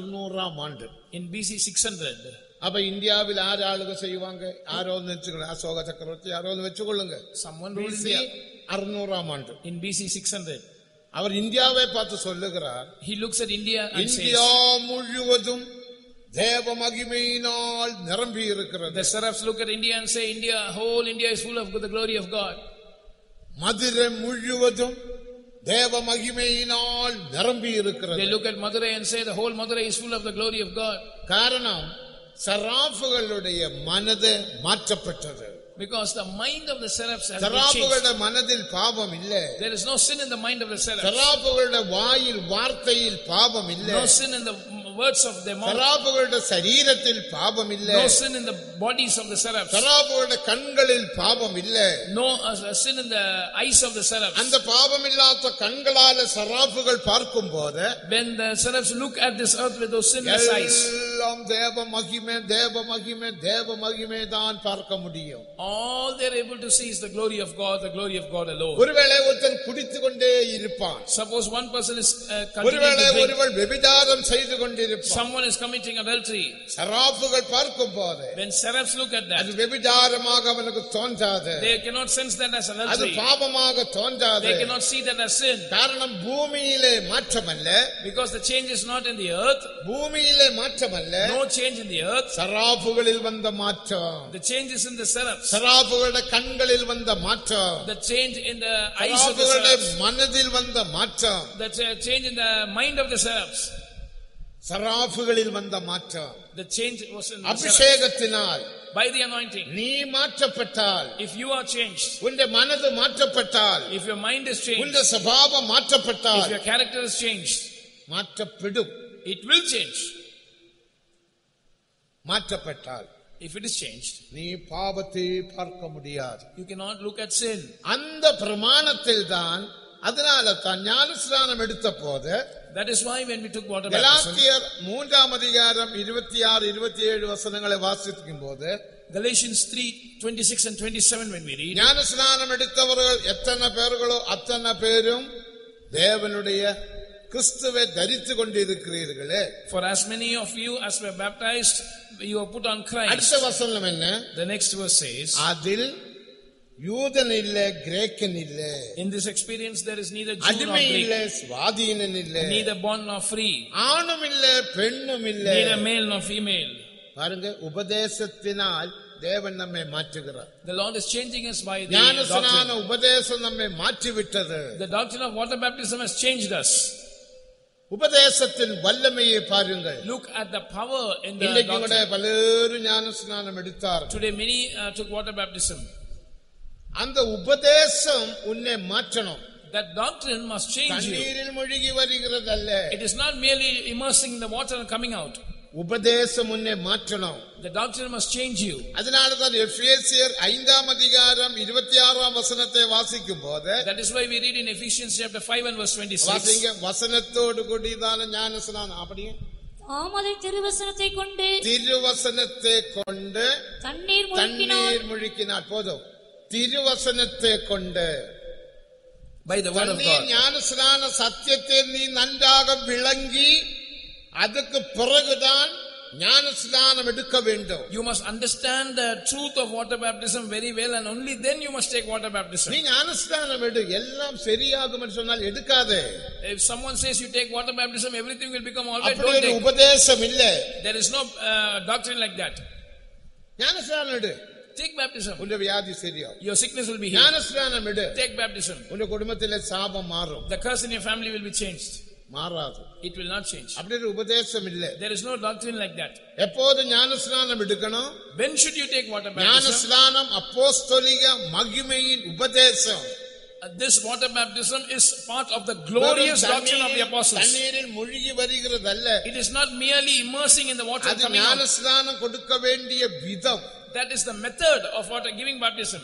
600 ஆம் ஆண்டு in BC 600 அப்ப இந்தியாவில் யார் ஆளுக செய்வாங்க யாரோன்னு அசோக சக்கரவர்த்தி யாரோன்னு வச்சுக்கொள்ளுங்க அறுநூறாம் ஆண்டு இன் சிக்ஸ் ஹண்ட்ரட் அவர் இந்தியாவை பார்த்து சொல்லுகிறார் லுக்ஸ் அட் இந்தியா முழுவதும் தேவ மகிமையினால் நிரம்பி இருக்கிறது மதுரை முழுவதும் தேவ மகிமையினால் நிரம்பி இருக்கிறது காரணம் சராஃபுகளுடைய மனது மாற்றப்பட்டது because the mind of the seraphs has சராபுகளுடைய மனதில் பாவம் இல்ல there is no sin in the mind of the seraphs சராபுகளுடைய வாயில் வார்த்தையில் பாவம் இல்ல no sin in the words of their mouth சராபுகளுடைய சரீரத்தில் பாவம் இல்ல no sin in the bodies of the seraphs சராபோட கண்களில் பாவம் இல்ல no sin in the eyes of the seraphs அந்த பாவம் இல்லாத கண்களால சராஃபுகள் பார்க்கும் போது when the seraphs look at this earth with those sinless eyes எல்லாம் தேவ மகிமை தேவ மகிமை தேவ மகிமை தான் பார்க்க முடியும் all they are able to see is the glory of god the glory of god alone ஒருவேளை ஒருத்தன் குடித்து கொண்டே இருப்பான் suppose one person is uh, ஒருவேளை ஒருவள் விபச்சாரம் செய்து கொண்டிருப்பான் someone is committing adultery சராஃபுகள் பார்க்கும் போது when Seraphs look at that. அது விபச்சாரமாக அவனுக்கு தோன்றாது. They cannot sense that as adultery. அது பாபமாக தோன்றாது. They cannot see that as sin. காரணம் பூமியிலே மாற்றமல்ல. Because the change is not in the earth. பூமியிலே மாற்றமல்ல. No change in the earth. சராஃபுகளில் வந்த மாற்றம். The change is in the seraphs. சராஃபுகளுடைய கண்களில் வந்த மாற்றம். The change in the eyes of the seraphs. மனதில் வந்த மாற்றம். The change in the mind of the seraphs. சராஃபுகளில் வந்த மாற்றம் the change was in அபிஷேகத்தினால் by the anointing நீ மாற்றப்பட்டால் if you are changed உன்னுடைய மனது மாற்றப்பட்டால் if your mind is changed உன்னுடைய சுபாவம் மாற்றப்பட்டால் if your character is changed மாற்றப்படும் it will change மாற்றப்பட்டால் if it is changed நீ பாவத்தை பார்க்க முடியாது you cannot look at sin அந்த பிரமாணத்தில் தான் அதனால தான் ஞானஸ்நானம் எடுத்த போது That is why when we took water baptism. ഗലാത്യർ 26 27 Galatians 3 26 and 27 when we read ജ്ഞാനസ്നാനം എടുത്തവர்கள் എത്ര പേരുകളോ അത്ര for as many of you as were baptized you were put on christ the next verse says "Adil." யூதன் இல்ல கிரேக்கன் இல்ல in this experience there is neither jew nor greek இல்ல சுவாதீனன் இல்ல neither bond nor free ஆணும் இல்ல பெண்ணும் இல்ல neither male nor female பாருங்க உபதேசத்தினால் தேவன் நம்மை மாற்றுகிறார் the lord is changing us by the ஞானஸ்நான உபதேசம் நம்மை மாற்றி விட்டது the doctrine of water baptism has changed us உபதேசத்தின் வல்லமையை பாருங்கள் look at the power in the இன்னைக்கு கூட பலரும் ஞானஸ்நானம் எடுத்தார் today many uh, took water baptism அந்த உபதேசம் உன்னை மாற்றணும் That doctrine must change you. It is not merely immersing in the water and coming out. உபதேசம் உன்னை மாற்றணும் The doctrine must change you. அதனால தான் எபேசியர் ஐந்தாம் அதிகாரம் இருபத்தி ஆறாம் வசனத்தை வாசிக்கும் போது That is why we read in Ephesians chapter 5 and verse 26. வாசிங்க வசனத்தோடு கூடிதான ஞான ஸ்நானம் அப்படியே
ஆமலை திருவசனத்தை கொண்டு
திருவசனத்தை கொண்டு தண்ணீர் தண்ணீர் முழுக்கினார் போதும் തിരുവസനത്തെ കൊണ്ട് ஞானஸ்நான சத்தியத்தை நீ நன்றாக விளங்கி அதுக்கு பிறகுதான் ஞானஸ்நானம் எடுக்க வேண்டும் you must understand the truth of water baptism very well and only then you must take water baptism நீ ஞானஸ்நானம் எடு எல்லாம் சரியாகும் என்று சொன்னால் எடுக்காதே if someone says you take water baptism everything will become all right don't take உபதேசம் இல்ல there is no uh, doctrine like that ஞானஸ்நானம் எடு Take baptism. Your sickness will be healed. Take baptism. The curse in your family will be changed. It will not change. There is no doctrine like that. When should you take water baptism? Uh, this water baptism is part of the glorious doctrine of the apostles. It is not merely immersing in the water that is the method of what giving baptism.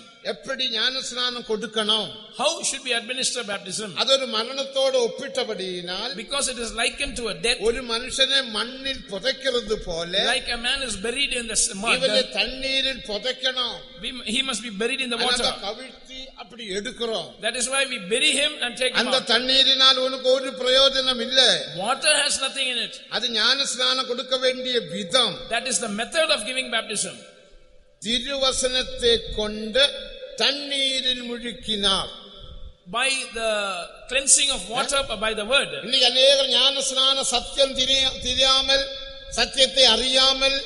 How should we administer baptism? അതൊരു മരണത്തോട് ഒപ്പിട്ടപടിയാൽ Because it is likened to a death. ഒരു മനുഷ്യനെ മണ്ണിൽ പുതയ്ക്കുന്നത് പോലെ Like a man is buried in the mud. He must be buried in the water. அப்படி எடுக்கிறோம் that is why we bury him and take him அந்த தண்ணீரினால் உனக்கு ஒரு பிரயோஜனம் இல்ல water has nothing in it அது கொடுக்க வேண்டிய விதம் that is the method of giving baptism திருவசனத்தை கொண்டு தண்ணீரில் முழுக்கினார் by the cleansing of water by the word இன்னைக்கு அநேகர் ஞான ஸ்நான சத்தியம் தெரியாமல் சத்தியத்தை அறியாமல்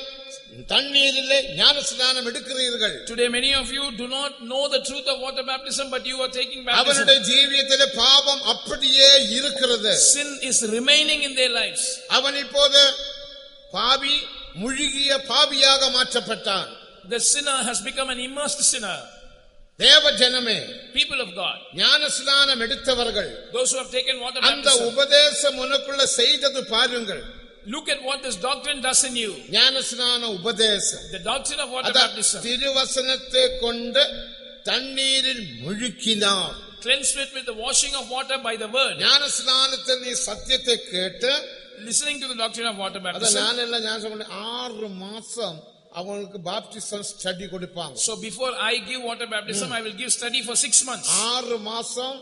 தண்ணீரிலே ஞான ஸ்நானம் எடுக்கிறீர்கள் today many of you do not know the truth of water baptism but you are taking baptism அவருடைய ஜீவியத்திலே பாவம் அப்படியே இருக்கிறது sin is remaining in their lives அவன் இப்போது பாவி முழுகிய பாவியாக மாற்றப்பட்டான் the sinner has become an immersed sinner. தேவ ஜனமே people of god ஞானஸ்நானம் எடுத்தவர்கள் those who have taken water அந்த உபதேசம் உனக்குள்ள செய்தது பாருங்கள் look at what this doctrine does in you ஞானஸ்நான உபதேசம் the doctrine of water baptism திருவசனத்தை கொண்டு தண்ணீரில் முழுக்கினார் cleansed it with the washing of water by the word ஞானஸ்நானத்தை நீ சத்தியத்தை கேட்டு listening to the doctrine of water baptism அதனால எல்லாம் ஞானம் ஆறு மாசம் அவங்களுக்கு பாப்டிசம் ஸ்டடி கொடுப்பாங்க so before i give water baptism i will give study for 6 months 6 மாசம்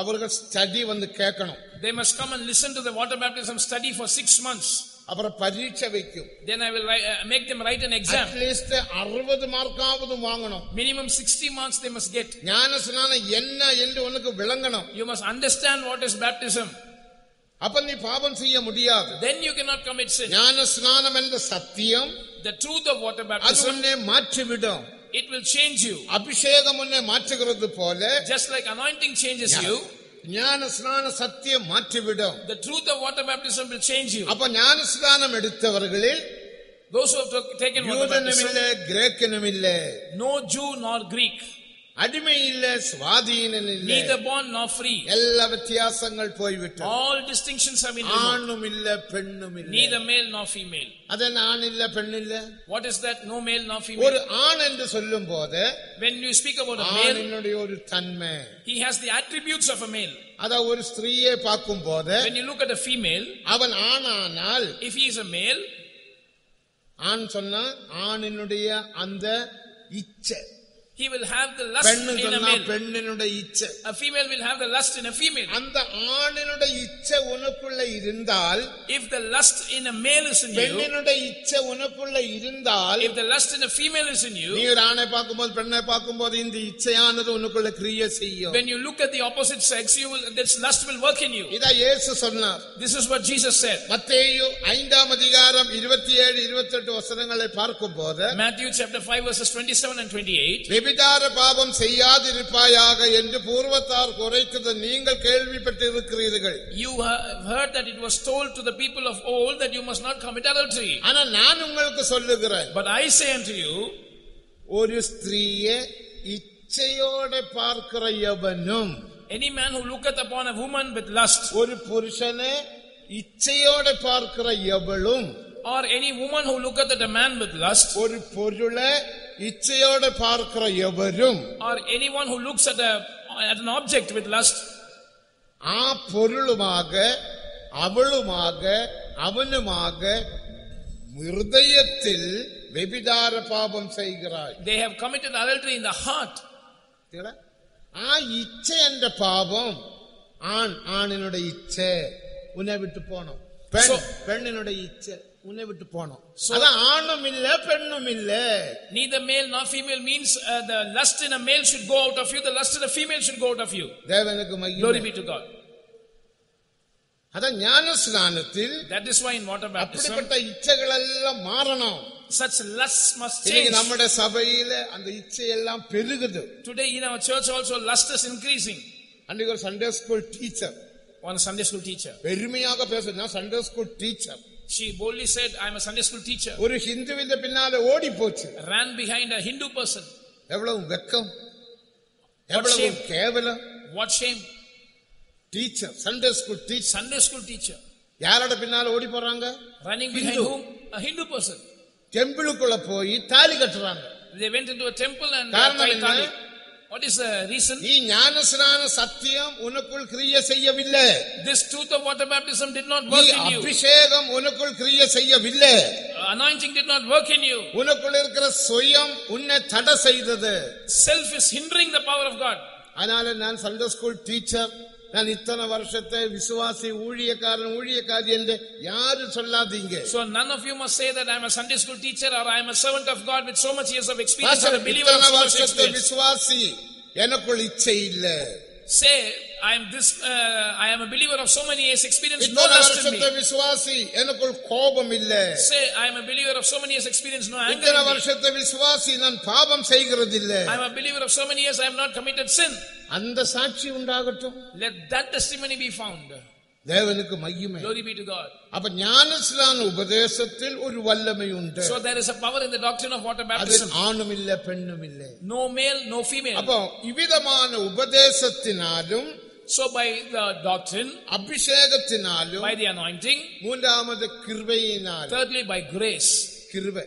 அவர்கள் ஸ்டடி வந்து கேட்கணும் they must come and listen to the water baptism study for 6 months அப்புறம் பரீட்சை வைக்கும் then i will uh, make them write an exam at least மார்க்காவது வாங்கணும் minimum 60 marks they must get ஞான என்ன என்று உனக்கு விளங்கணும் you must understand what is baptism அப்ப நீ பாவம் செய்ய முடியாது then you cannot commit sin ஞான ஸ்நானம் என்ற சத்தியம் the truth of water baptism அது உன்னை மாற்றிவிடும் it will change you அபிஷேகம் உன்னை மாற்றுகிறது போல just like anointing changes you ஞான ஸ்நான சத்தியம் மாற்றிவிடும் the truth of water baptism will change you அப்ப ஞான ஸ்நானம் எடுத்தவர்களில் those who have taken water baptism யூதனும் இல்லை கிரேக்கனும் இல்லை no jew nor greek அடிமை இல்ல சுவாதீனம் இல்ல neither born nor free எல்லா வித்தியாசங்கள் போய்விட்டது all distinctions have been removed ஆணும் இல்ல பெண்ணும் இல்ல neither male nor female அதன் ஆண் இல்ல பெண் இல்ல what is that no male nor female ஒரு ஆண் என்று சொல்லும்போது when you speak about a male ஆணினுடைய ஒரு தன்மை he has the attributes of a male அத ஒரு ஸ்திரீயை பார்க்கும்போது when you look at a female அவன் ஆணானால் if he is a male ஆண் சொன்னா ஆணினுடைய அந்த இச்சை he will have the lust in a male பெண்ணினுடைய இச்சை a female will have the lust in a female அந்த ஆணினுடைய இச்சை உனக்குள்ள இருந்தால் if the lust in a male is in you பெண்ணினுடைய இச்சை உனக்குள்ள இருந்தால் if the lust in a female is in you நீ ஒரு ஆணை பெண்ணை இந்த இச்சையானது உனக்குள்ள கிரியை செய்யும் when you look at the opposite sex you will this lust will work in you இத இயேசு சொன்னார் this is what jesus said மத்தேயு அதிகாரம் 27 28 வசனங்களை பார்க்கும்போது matthew chapter 5 verses 27 and 28 விபிச்சார பாவம் செய்யாதிருப்பாயாக என்று பூர்வத்தார் குறைத்தது நீங்கள் கேள்விப்பட்டிருக்கிறீர்கள் you have heard that it was told to the people of old that you must not commit adultery ஆனா நான் உங்களுக்கு சொல்லுகிறேன் but i say unto you ஒரு ஸ்திரீயை இச்சையோட பார்க்கிற எவனும் any man who looketh upon a woman with lust ஒரு புருஷனை இச்சையோட பார்க்கிற எவளும் or any woman who looketh at a man with lust ஒரு பொருளை ഇച്ഛയോടെ പാർക്കുന്ന എവരും or anyone who looks at a at an object with lust ആ പൊരുളുമാക അവളുമാക അവനുമാക ഹൃദയത്തിൽ വ്യഭിചാര പാപം ചെയ്യുகிறாய் they have committed adultery in the heart ആ ഇച്ഛ എന്റെ പാപം ആൺ ആണിനുടെ ഇച്ഛ ഉന്നെ വിട്ടു പോണം പെണ്ണിനുടെ ഇച്ഛ உன்னை விட்டு போனோம் ஆணும் இல்ல பெண்ணும் இல்ல neither male nor female means uh, the lust in a male should go out of you the lust in a female should go out of you தேவனுக்கு மகிமை glory be to god அதான் ஞான ஸ்நானத்தில் that is why in water baptism அப்படிப்பட்ட இச்சைகள் எல்லாம் மாறணும் such lusts must change சபையில அந்த இச்சை எல்லாம் பெருகுது today in our church also lust is increasing அன்னைக்கு ஒரு Sunday school teacher one Sunday school teacher பெருமையாக பேசுறது நான் Sunday school teacher." she boldly said i am a sunday school teacher ஒரு ஹிந்துவின் பின்னால ஓடி போச்சு ran behind a hindu person எவ்வளவு வெக்கம் எவ்வளவு கேவலம் what shame teacher sunday school teacher sunday school teacher யாரோட பின்னால ஓடி போறாங்க running behind whom a hindu person டெம்பிளுக்குள்ள போய் தாலி கட்டுறாங்க they went into a temple and காரணம் என்ன What is the reason? ഈ ജ്ഞാനസ്നാന സത്യം ഉനക്കുൾ ക്രിയ ചെയ്യവില്ല This truth of water baptism did not work ഈ in you. അഭിഷേകം ഉനക്കുൾ ക്രിയ ചെയ്യവില്ല Anointing did not work in you. ഉനക്കുൾ இருக்கிற സ്വയം ഉന്നെ തട ചെയ്തത് Self is hindering the power of God. அதனால நான் சண்டே ஸ்கூல் டீச்சர் நான் இத்தனை வருஷத்தை விசுவாசி ஊழியக்காரன் ஊழியக்காரி என்று யாரு சொல்லாதீங்க so none of you must say that i am a sunday school teacher or i am a servant of god with so much years of experience or a believer of so much experience விசுவாசி எனக்குள் இச்சை இல்லை say I am this uh, I am a believer of so many years experience no lust in me say I am a believer of so many years experience no anger ഇത്ര വർഷത്തെ I am a believer of so many years I have not committed sin let that testimony be found தேவனுக்கு மகிமை glory be to god அப்ப ஞானஸ்நான உபதேசத்தில் ஒரு வல்லமை உண்டு so there is a power in the doctrine of water baptism அது ஆணும் இல்ல பெண்ணும் இல்ல no male no female அப்ப இவ்விதமான உபதேசத்தினாலும் so by the doctrine அபிஷேகத்தினாலும் by the anointing மூன்றாவது கிருபையினால் thirdly by grace கிருபை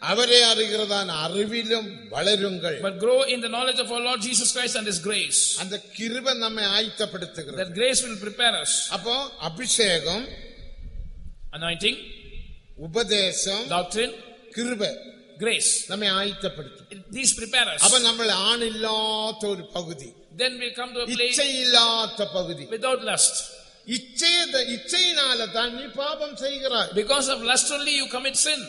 but grow in the knowledge of our lord jesus christ and his grace அந்த கிருபை நம்மை ஆயத்தப்படுத்துகிறது that grace will prepare us அப்போ அபிஷேகம் anointing உபதேசம் doctrine கிருபை grace these prepare us then we come to a place without lust because of lust only you commit sin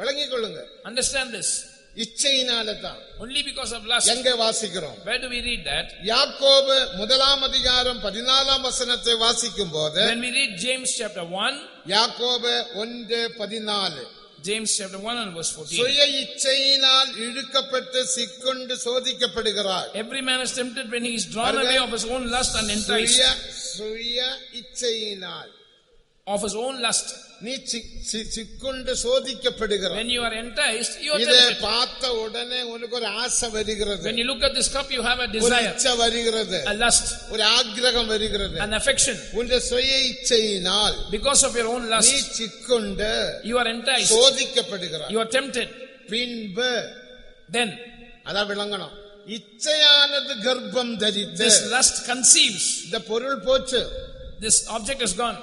விளங்கிக் கொள்ளுங்க understand this இச்சையினால தான் only because of lust எங்க வாசிக்கிறோம் where do we read that யாக்கோபு முதலாம் அதிகாரம் 14 ஆம் வசனத்தை வாசிக்கும் போது when we read james chapter 1 யாக்கோபு 1:14 James chapter 1 and verse 14. சுய இச்சையினால் இழுக்கப்பட்டு சிக்கொண்டு சோதிக்கப்படுகிறார். Every man is tempted when he is drawn away of his own lust and enticed. சுய சுய இச்சையினால் of his own lust நீ சிக்குண்டு சோதிக்கப்படுகிற when you are enticed you are tempted. பார்த்த உடனே உனக்கு ஒரு ஆசை வருகிறது when you look at this cup you have a desire இச்சை வருகிறது a lust ஒரு ஆக்ரகம் வருகிறது an affection சுய இச்சையினால் because of your own lust நீ சிக்குண்டு you are enticed you are tempted பின்பு then அதான் விளங்கணும் இச்சையானது கர்ப்பம் தரித்து this lust conceives இந்த பொருள் போச்சு this object is gone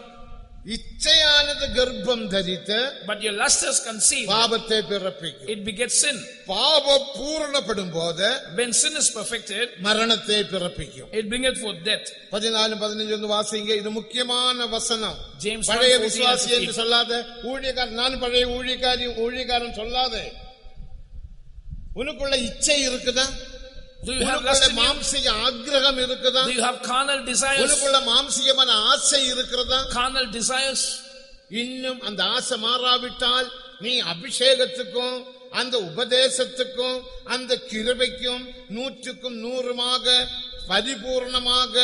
இச்சையானது கர்ப்பம் தரித்த but you lust is conceive பாபத்தை பிறப்பிக்கும் இட் begets sin பாப பூரணப்படும் போது வென் சின் இஸ் பெர்ஃபெக்டட் மரணத்தை பிறப்பிக்கும் இட் bringeth forth டெத் 14 15 வந்து வாசிங்க இது முக்கியமான வசனம் ஜேம்ஸ் பழைய விசுவாசி என்று சொல்லாத ஊழியக்காரன் நான் பழைய ஊழியக்காரி ஊழியக்காரன் சொல்லாத உனக்குள்ள இச்சை இருக்குதா மாம்சிக ஆக்ரகம் இருக்குதா யூ ஹேவ் கார்னல் டிசைர்ஸ் உங்களுக்குள்ள மாம்சிகமான ஆசை இருக்கிறதா கார்னல் டிசைர்ஸ் இன்னும் அந்த ஆசை மாறாவிட்டால் நீ அபிஷேகத்துக்கும் அந்த உபதேசத்துக்கும் அந்த கிருபைக்கும் நூற்றுக்கும் நூறுமாக பரிபூர்ணமாக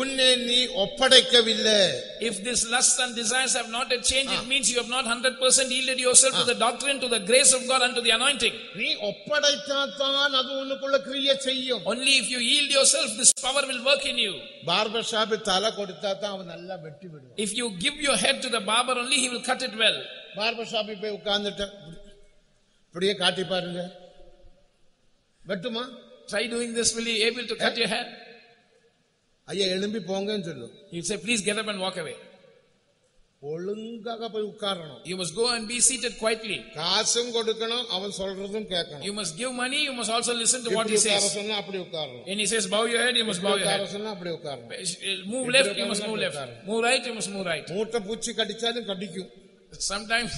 உன்னை நீ ஒப்படைக்கவில்லை if this lust and desires have not yet changed it ah. means you have not 100% yielded yourself to ah. the doctrine to the grace of god and to the anointing நீ ஒப்படைத்தாதான் அது உனக்குள்ள கிரியை செய்யும் only if you yield yourself this power will work in you barber shop தலை கொடுத்தா தான் அவன் நல்லா வெட்டி விடுவான் if you give your head to the barber only he will cut it well Barber shop போய் உட்கார்ந்துட்டு இப்படியே காட்டி பாருங்க வெட்டுமா try doing this will you able to cut eh? your hair ஐயா எழும்பி போங்கன்னு say, please get up and walk away. ஒழுங்காக போய் உட்காரணும் You must go and be seated quietly. காசும் கொடுக்கணும் அவன் சொல்றதும் கேட்கணும் You must give money, you must also listen to what he says. சொன்னா அப்படி உட்காரணும் he says bow your head, you must bow your head. சொன்னா அப்படி உட்காரணும் Move left, you must move left. Move right, you must move right. மூட்டை பூச்சி கடிச்சாலும் கடிக்கும் Sometimes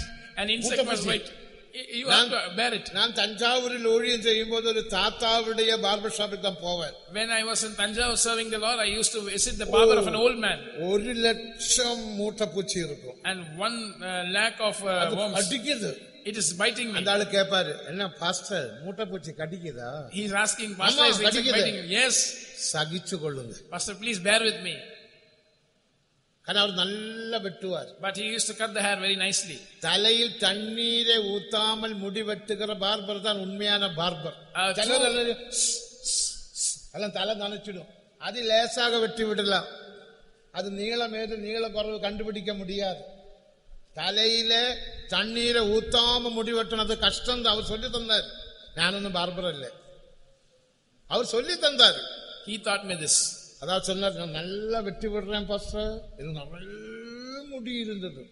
an insect was bite. you have to bear it நான் தஞ்சாவூரில் ஊழியம் செய்யும்போது ஒரு தாத்தாவுடைய பார்பர் ஷாப்புக்கு தான் போவேன் when i was in tanjavur serving the lord i used to visit the barber of an old man ஒரு லட்சம் மூட்டை பூச்சி இருக்கும் and one uh, lakh of uh, worms அடிக்குது it is biting me அந்த ஆளு கேப்பாரு என்ன பாஸ்டர் மூட்டை பூச்சி கடிக்குதா he is asking pastor is it biting you yes சகிச்சு கொள்ளுங்க pastor please bear with me கணவர் நல்லா வெட்டுவார் but he used to cut the hair very nicely தலையில் தண்ணீரை ஊத்தாமல் முடி வெட்டுகிற பார்பர் தான் உண்மையான பார்பர் uh, எல்லாம் தலை நனைச்சிடும் அது லேசாக வெட்டி விடலாம் அது நீளம் ஏது நீள குறவு கண்டுபிடிக்க முடியாது தலையில தண்ணீரை ஊத்தாம முடி வெட்டினது கஷ்டம் அவர் சொல்லி தந்தார் நான் ஒன்னும் பார்பர் இல்லை அவர் சொல்லி தந்தார் he taught me this அதாவது சொன்னார் நான் நல்லா வெட்டி விடுறேன் பாஸ்டர் இது நிறைய முடி இருந்தது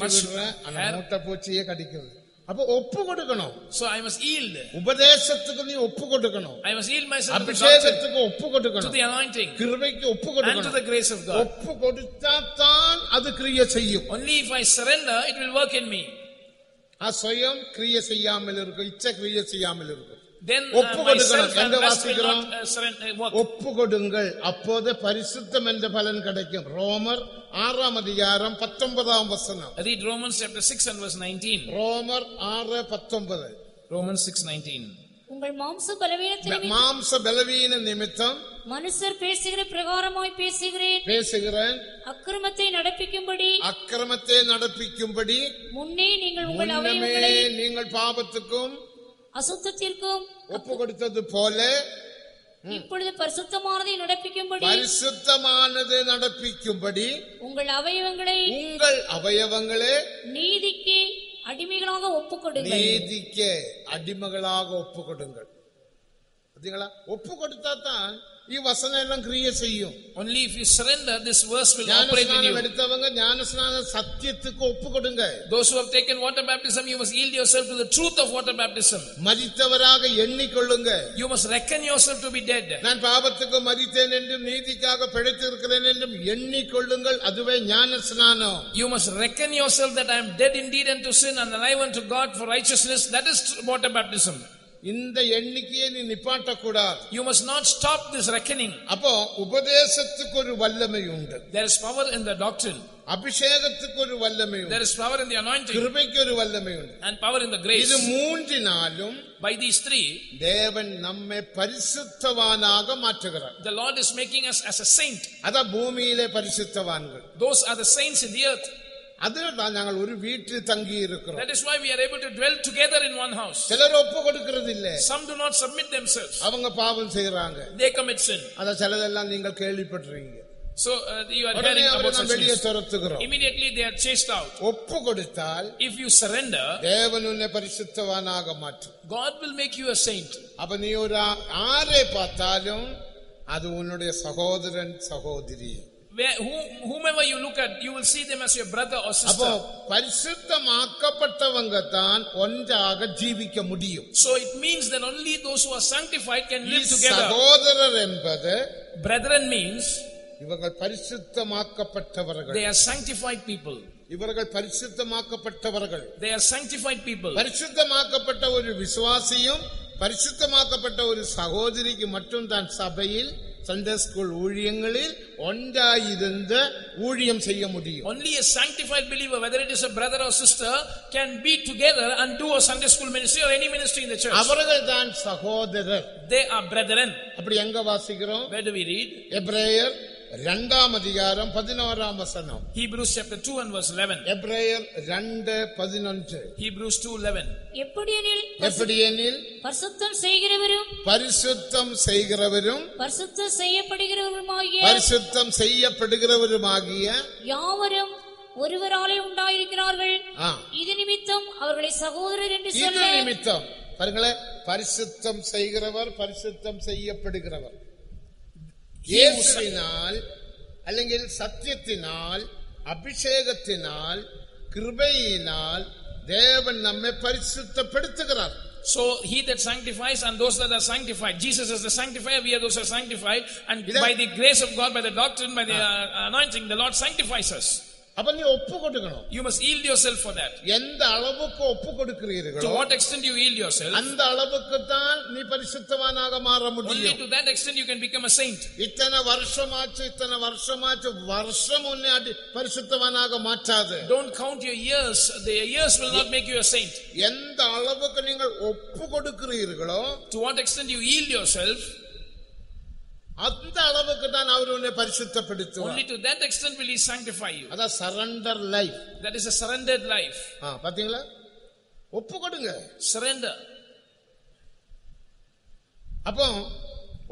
மூட்டை பூச்சியே கடிக்குது அப்ப ஒப்பு கொடுக்கணும் so i must yield உபதேசத்துக்கு நீ ஒப்பு கொடுக்கணும் i must yield myself அபிஷேகத்துக்கு ஒப்பு கொடுக்கணும் to the anointing கிருபைக்கு ஒப்பு கொடுக்கணும் and to the grace of god ஒப்பு கொடுத்தா தான் அது கிரியை செய்யும் only if i surrender it will work in me ஆ സ്വയം கிரியை செய்யாமல் இருக்கும் இச்ச கிரியை செய்யாமல் இருக்கும் Uh, ஒப்பு கொடுக்கணும் எங்க வாசிக்கிறோம் uh, uh, ஒப்பு கொடுங்கள் அப்போது பரிசுத்தம் என்ற பலன் கிடைக்கும் ரோமர் ஆறாம் அதிகாரம் பத்தொன்பதாம் வசனம் read romans chapter 6 and verse 19 ரோமர் 6 19 romans 6:19
உங்கள் மாம்ச பலவீனத்தின் மாம்ச
பலவீன நிமித்தம்
மனுஷர் பேசுகிற பிரகாரமாய் பேசுகிறேன் பேசுகிறேன் அக்கிரமத்தை நடப்பிக்கும்படி
அக்கிரமத்தை நடப்பிக்கும்படி
முன்னே நீங்கள் உங்கள் நீங்கள் பாபத்துக்கும் அசுத்தத்திற்கும்
ஒப்பு கொடுத்தது போல
இப்பொழுது பரிசுத்தமானதை நடப்பிக்கும்படி
பரிசுத்தமானது நடப்பிக்கும்படி
உங்கள் அவயவங்களை உங்கள்
அவயவங்களே
நீதிக்கு அடிமைகளாக ஒப்பு கொடுங்கள்
நீதிக்கு அடிமைகளாக ஒப்பு கொடுங்கள் ஒப்பு கொடுத்தா தான் ഈ വസനം എല്ലാം ക്രിയ ചെയ്യും only if you surrender this verse will operate in you എടുത്തവങ്ക ജ്ഞാനസ്നാന സത്യത്തിക്ക് ഒപ്പുകൊടുങ്ക those who have taken water baptism you must yield yourself to the truth of water baptism மரித்தவராக எண்ணிக்கொள்ளுங்க you must reckon yourself to be dead நான் பாவத்துக்கு மரித்தேன் என்றும் நீதிக்காக பிழைத்திருக்கிறேன் என்றும் எண்ணிக்கொள்ளுங்கள் அதுவே ஞானஸ்நானம் you must reckon yourself that i am dead indeed unto sin and alive unto god for righteousness that is water baptism இந்த எண்ணிக்கையை நீ நிப்பாட்டக்கூடாது you must not stop this reckoning அப்போ உபதேசத்துக்கு ஒரு வல்லமை உண்டு தேர் இஸ் பவர் இன் த டாக்டரின் அபிஷேகத்துக்கு ஒரு வல்லமை உண்டு there is power in the anointing கிருபைக்கு ஒரு வல்லமை உண்டு and power in the grace இது மூன்றினாலும் பை தீஸ் த்ரீ தேவன் நம்மை பரிசுத்தவானாக மாற்றுகிறார் the lord is making us as a saint அத பூமியிலே பரிசுத்தவான்கள் those are the saints in the earth அதனால நாங்கள் ஒரு வீட்டில் தங்கி இருக்கிறோம் that is why we are able to dwell together in one house சிலர் ஒப்பு கொடுக்கிறது இல்ல some do not submit themselves அவங்க பாவம் செய்றாங்க they commit sin அத சிலதெல்லாம் நீங்கள் கேள்விப்பட்டிருக்கீங்க So uh, you are hearing about such things. Immediately they are chased out. ஒப்பு கொடுத்தால் if you surrender தேவன் உன்னை பரிசுத்தவானாக மாற்றும் God will make you a saint. அப்ப நீ ஒரு ஆரை பார்த்தாலும் அது உன்னுடைய சகோதரன் சகோதரி whomever you look at, you will see them as your brother or sister. அப்போ பரிசுத்தமாக்கப்பட்டவங்க தான் ஒன்றாக ஜீவிக்க முடியும். So it means that only those who are sanctified can live together. சகோதரர் என்பது brethren means இவர்கள் பரிசுத்தமாக்கப்பட்டவர்கள். They are sanctified people. இவர்கள் பரிசுத்தமாக்கப்பட்டவர்கள். They are sanctified people. பரிசுத்தமாக்கப்பட்ட ஒரு விசுவாசியும் பரிசுத்தமாக்கப்பட்ட ஒரு சகோதரிக்கு மட்டும் தான் சபையில் சண்டே ஸ்கூல் ஊழியங்களில் ஒன்றாயிருந்து ஊழியம் செய்ய முடியும் only a sanctified believer whether it is a brother or sister can be together and do a sunday school ministry or any ministry in the church அவர்கள் தான் சகோதரர் they are brethren அப்படி எங்க வாசிக்கிறோம் where do we read எபிரேயர் இரண்டாம் அதிகாரம் பதினோராம் வசனம் Hebrews chapter 2 and verse 11 எப்ரேயர் 2 11 Hebrews 2:11
எப்படியெனில் எப்படியெனில் பரிசுத்தம் செய்கிறவரும்
பரிசுத்தம் செய்கிறவரும்
பரிசுத்தம் செய்யப்படுகிறவருமாகிய
பரிசுத்தம் செய்யப்படுகிறவருமாகிய
யாவரும் ஒருவராலே உண்டாயிருக்கிறார்கள் இது நிமித்தம் அவர்களை சகோதரர் என்று சொல்ல
நிமித்தம் பாருங்களேன் பரிசுத்தம் செய்கிறவர் பரிசுத்தம் செய்யப்படுகிறவர் യേശുവിനാൽ അല്ലെങ്കിൽ സത്യത്തിനാൽ അഭിഷേകത്തിനാൽ കൃപയിനാൽ ദേവൻ നമ്മെ പരിശുദ്ധപ്പെടുത്തുகிறார் So he that sanctifies and those that are sanctified, Jesus is the sanctifier, we are those are sanctified, and by the grace of God, by the doctrine, by the ah. uh, anointing, the Lord sanctifies us. அப்ப நீ ஒப்பு கொடுக்கணும் you must yield yourself for that எந்த அளவுக்கு ஒப்பு கொடுக்கிறீர்களோ to what extent you yield yourself அந்த அளவுக்கு தான் நீ பரிசுத்தவானாக மாற முடியும் only to that extent you can become a saint இத்தனை வருஷமாச்சு இத்தனை வருஷமாச்சு வருஷம் உன்னை அடி பரிசுத்தவானாக மாற்றாது don't count your years the years will not make you a saint எந்த அளவுக்கு நீங்கள் ஒப்பு கொடுக்கிறீர்களோ to what extent you yield yourself அந்த அளவுக்கு தான் அவர் உன்னை பரிசுத்தப்படுத்துவார் only to that extent will he sanctify you அத surrender life that is a surrendered life ஆ பாத்தீங்களா ஒப்பு கொடுங்க surrender அப்போ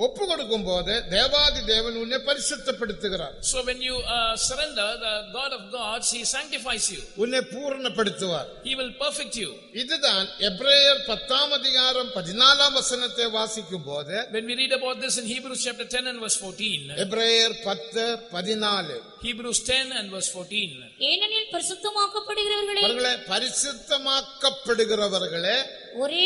ஒப்பு கொடுக்கும் போது தேவாதி தேவன் உன்னை பரிசுத்தப்படுத்துகிறார் so when you uh, surrender the god of gods he sanctifies you உன்னை பூரணப்படுத்துவார் he will perfect you இதுதான் எபிரேயர் 10 ஆம் அதிகாரம் 14 ஆம் வசனத்தை வாசிக்கும் போது when we read about this in hebrews chapter 10 and verse 14 எபிரேயர் 10 14 hebrews 10 and verse 14
ஏனெனில் பரிசுத்தமாக்கப்படுகிறவர்களே
பரிசுத்தமாக்கப்படுகிறவர்களே
ஒரே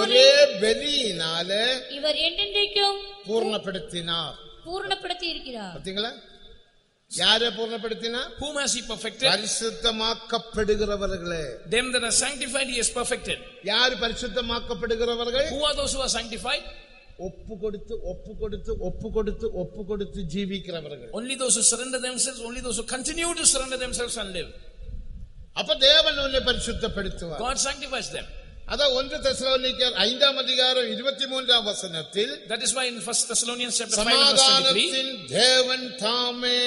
ஒரே
பலியினால இவர் என்றென்றைக்கும் பூர்ணப்படுத்தினார்
பூர்ணப்படுத்தி இருக்கிறார்
பாத்தீங்களா யாரை பூர்ணப்படுத்தினா whom has he perfected பரிசுத்தமாக்கப்படுகிறவர்களே them that are sanctified he has perfected யார் பரிசுத்தமாக்கப்படுகிறவர்கள் who are those who are sanctified ஒப்பு கொடுத்து ஒப்பு கொடுத்து ஒப்பு கொடுத்து ஒப்பு கொடுத்து ஜீவிக்கிறவர்கள் only those who surrender themselves only those who continue to surrender themselves and live அப்ப தேவன் உன்னை பரிசுத்தப்படுத்துவார் god sanctifies them அதான் ஒன்று ஐந்தாம் அதிகாரம் இருபத்தி தேவன் தாமே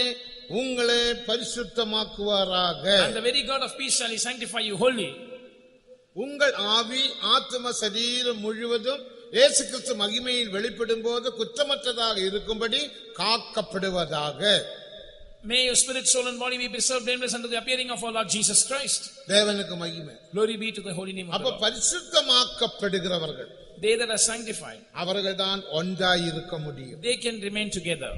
உங்களை பரிசுத்தமாக்குவாராக உங்கள் ஆவி ஆத்ம சரீரம் முழுவதும் இயேசு கிறிஸ்து மகிமையில் வெளிப்படும் போது குற்றமற்றதாக இருக்கும்படி காக்கப்படுவதாக May your spirit, soul, and body be preserved blameless under the appearing of our Lord Jesus Christ. Glory be to the holy name of the Lord. They that are sanctified, they can remain together.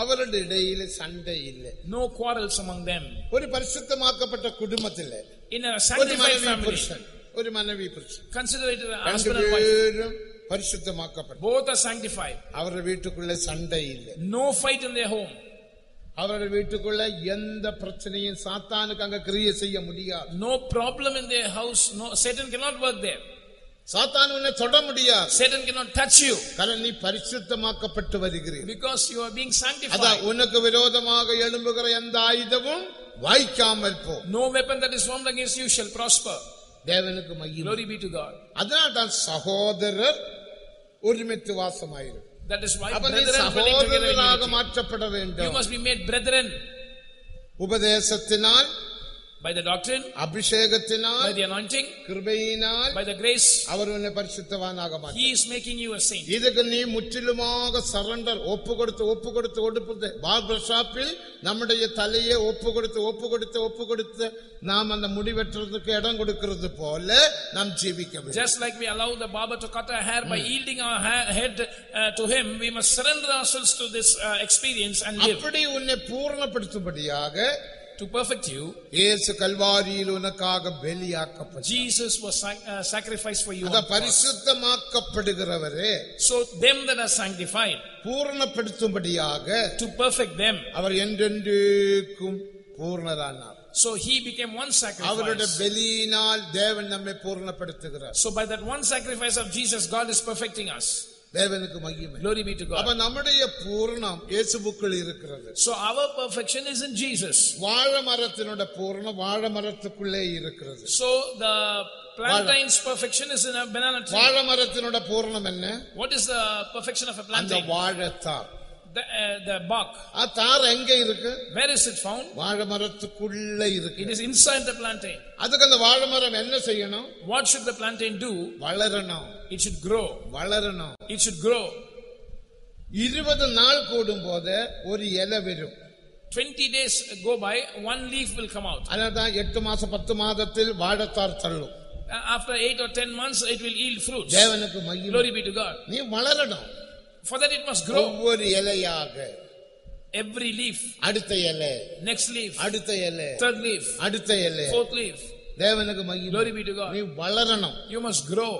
அவருடைய இடையில சண்டை இல்ல no quarrels among them ஒரு பரிசுத்தமாக்கப்பட்ட குடும்பத்தில் ஒரு மனைவி புருஷன் ஒரு மனைவி புருஷன் கன்சிடர் இட் பேரும் பரிசுத்தமாக்கப்பட்ட போத் ஆர் சாங்கிஃபைட் அவர் வீட்டுக்குள்ள சண்டை இல்ல no fight in their home அவர்கள் வீட்டுக்குள்ள எந்த பிரச்சனையும் சாத்தானுக்கு அங்க கிரியை செய்ய முடியாது no problem in their house no Satan can not work there சாத்தான் உன்னை தொட முடியாது Satan can not touch you காரணம் நீ பரிசுத்தமாக்கப்பட்டு வருகிறீர் because you are being sanctified அத உனக்கு விரோதமாக எழும்புகிற எந்த ஆயுதமும் வாய்க்காமல் போ no weapon that is formed against you shall prosper தேவனுக்கு மகிமை glory be to god அதனால தான் சகோதரர் ஒருமித்து வாசமாயிருக்கும் that is why சகோதரர்களாக மாற்றப்பட வேண்டும் you must be made brethren உபதேசத்தினால் by the doctrine அபிஷேகத்தினால் by the anointing கிருபையினால் by the grace அவர் உன்னை பரிசுத்தவானாக மாற்றி he is making you a saint இதுக்கு நீ முற்றிலுமாக சரண்டர் ஒப்பு கொடுத்து ஒப்பு கொடுத்து ஒடுப்புது பார்பர் ஷாப்பில் நம்முடைய தலையை ஒப்பு கொடுத்து ஒப்பு கொடுத்து ஒப்பு கொடுத்து நாம் அந்த முடிவெற்றதுக்கு இடம் கொடுக்கிறது போல நாம் ஜீவிக்க வேண்டும் just like we allow the barber to cut our hair by yielding our hair, head uh, to him we must surrender ourselves to this uh, experience and live அப்படி உன்னை பூரணப்படுத்தும்படியாக to perfect you Jesus was uh, sacrificed for you so them that are sanctified to perfect them So he became one sacrifice. So by that one sacrifice of Jesus God is perfecting us. தேவனுக்கு மகிமை glory be to god அப்ப நம்முடைய பூரணம் இயேசுவுக்குள் இருக்கிறது so our perfection is in jesus வாழைமரத்தினோட பூரணம் வாழைமரத்துக்குள்ளே இருக்கிறது so the plantain's perfection is in a banana tree வாழைமரத்தினோட பூரணம் என்ன what is the perfection of a plantain அந்த வாழைத்தார் the bark ஆ தார் எங்க இருக்கு where is it found வாழை மரத்துக்குள்ள it is inside the plantain அதுக்கு அந்த வாழை மரம் என்ன செய்யணும் what should the plantain do வளரணும் it should grow வளரணும் it should grow 20 நாள் கூடும் போது ஒரு இலை வரும் 20 days go by one leaf will come out அதான் 8 மாசம் 10 மாதத்தில் வாழைத்தார் தள்ளும் after 8 or 10 months it will yield fruits தேவனுக்கு மகிமை glory be to god நீ வளரணும் for that it must grow ஒவ்வொரு இலையாக every leaf அடுத்த இலை next leaf அடுத்த இலை third leaf அடுத்த இலை fourth leaf தேவனுக்கு மகிமை glory be to god நீ வளரணும் you must grow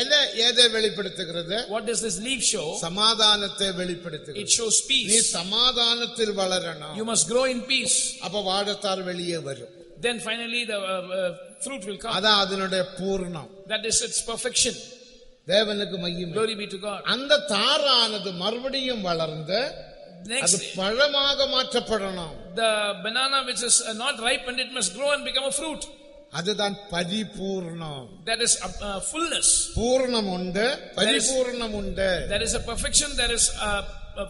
எதை எதை வெளிப்படுத்துகிறது what does this leaf show சமாதானத்தை வெளிப்படுத்துகிறது it shows peace நீ சமாதானத்தில் வளரணும் you must grow in peace அப்ப வாடத்தார் வெளியே வரும் then finally the uh, uh, fruit will come அதான் அதனுடைய பூர்ணம் that is its perfection தேவனுக்கு மையம் glory be to god அந்த தாரானது மறுபடியும் வளர்ந்து அது பழமாக மாற்றப்படணும் the banana which is not ripe and it must grow and become a fruit அதுதான் பரிபூர்ணம் that is a fullness பூர்ணம் உண்டு பரிபூர்ணம் உண்டு there is a perfection there is a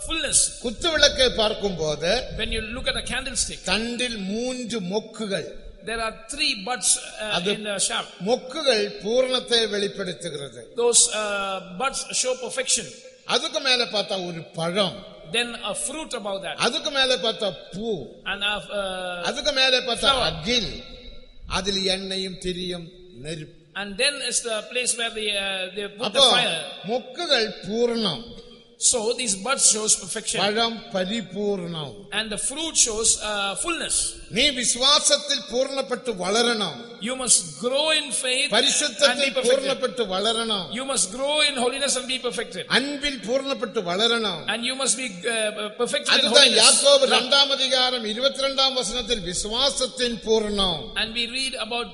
fullness குத்துவிளக்கை பார்க்கும்போது when you look at a candlestick தண்டில் மூன்று மொக்குகள் There are three buds uh, in the shaft. மொக்குகள் பூரணத்தை வெளிப்படுத்துகிறது. Those uh, buds show perfection. அதுக்கு மேல பார்த்தா ஒரு பழம் then a fruit about that அதுக்கு மேல பார்த்தா பூ and a, uh, அதுக்கு மேல பார்த்தா அகில் அதில் எண்ணெயும் திரியும் நெருப்பு and then is the place where the uh, they put the fire மொக்குகள் பூரணம் so these buds shows perfection and the fruit shows uh, fullness നീ വിശ്വാസത്തിൽ പൂർണ്ണപ്പെട്ട് വളരണം you must grow in faith പരിശുദ്ധത്തിൽ പൂർണ്ണപ്പെട്ട് വളരണം you must grow in holiness and be perfected അൻപിൽ പൂർണ്ണപ്പെട്ട് വളരണം and you must be perfected അതുതാ യാക്കോബ് രണ്ടാം അധികാരം 22 വചനത്തിൽ വിശ്വാസത്തിൻ പൂർണ്ണം and we read about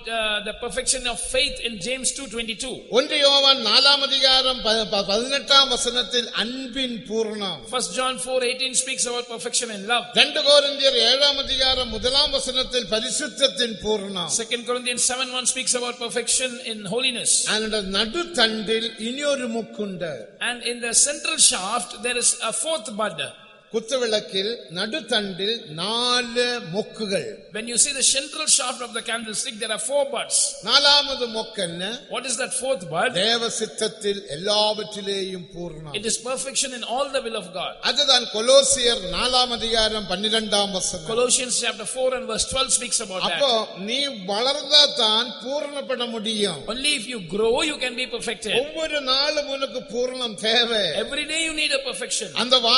the perfection of faith in James 2:22 ഒന്ന് യോവാൻ നാലാം അധികാരം 18 വചനത്തിൽ അൻപിൻ പൂർണ്ണം first John 4:18 speaks about perfection in love രണ്ട് കോരിന്ത്യർ ഏഴാം അധികാരം മുതലാം എട്ടാം വസനത്തിൽ പരിശുദ്ധത്തിൻ പൂർണ്ണം second Corinthian seven one speaks about perfection in holiness അതിന്റെ നടുത്തണ്ടിൽ ഇനിയൊരു മുക്കുണ്ട് and in the central shaft there is a fourth bud குத்துவிளக்கில் நடுத்தண்டில் நாலு மொக்குகள் when you see the central shaft of the candlestick there are four buds நாலாவது மொக்கு என்ன what is that fourth bud தேவ சித்தத்தில் எல்லாவற்றிலேயும் பூரணம் it is perfection in all the will of god அதுதான் கொலோசியர் நாலாம் அதிகாரம் 12ஆம் வசனம் colossians chapter 4 and verse 12 speaks about that அப்போ நீ வளர்ந்தா தான் பூரணப்பட முடியும் only if you grow you can be perfected ஒவ்வொரு நாளும் உனக்கு பூரணம் தேவை every day you need a perfection அந்த வாழை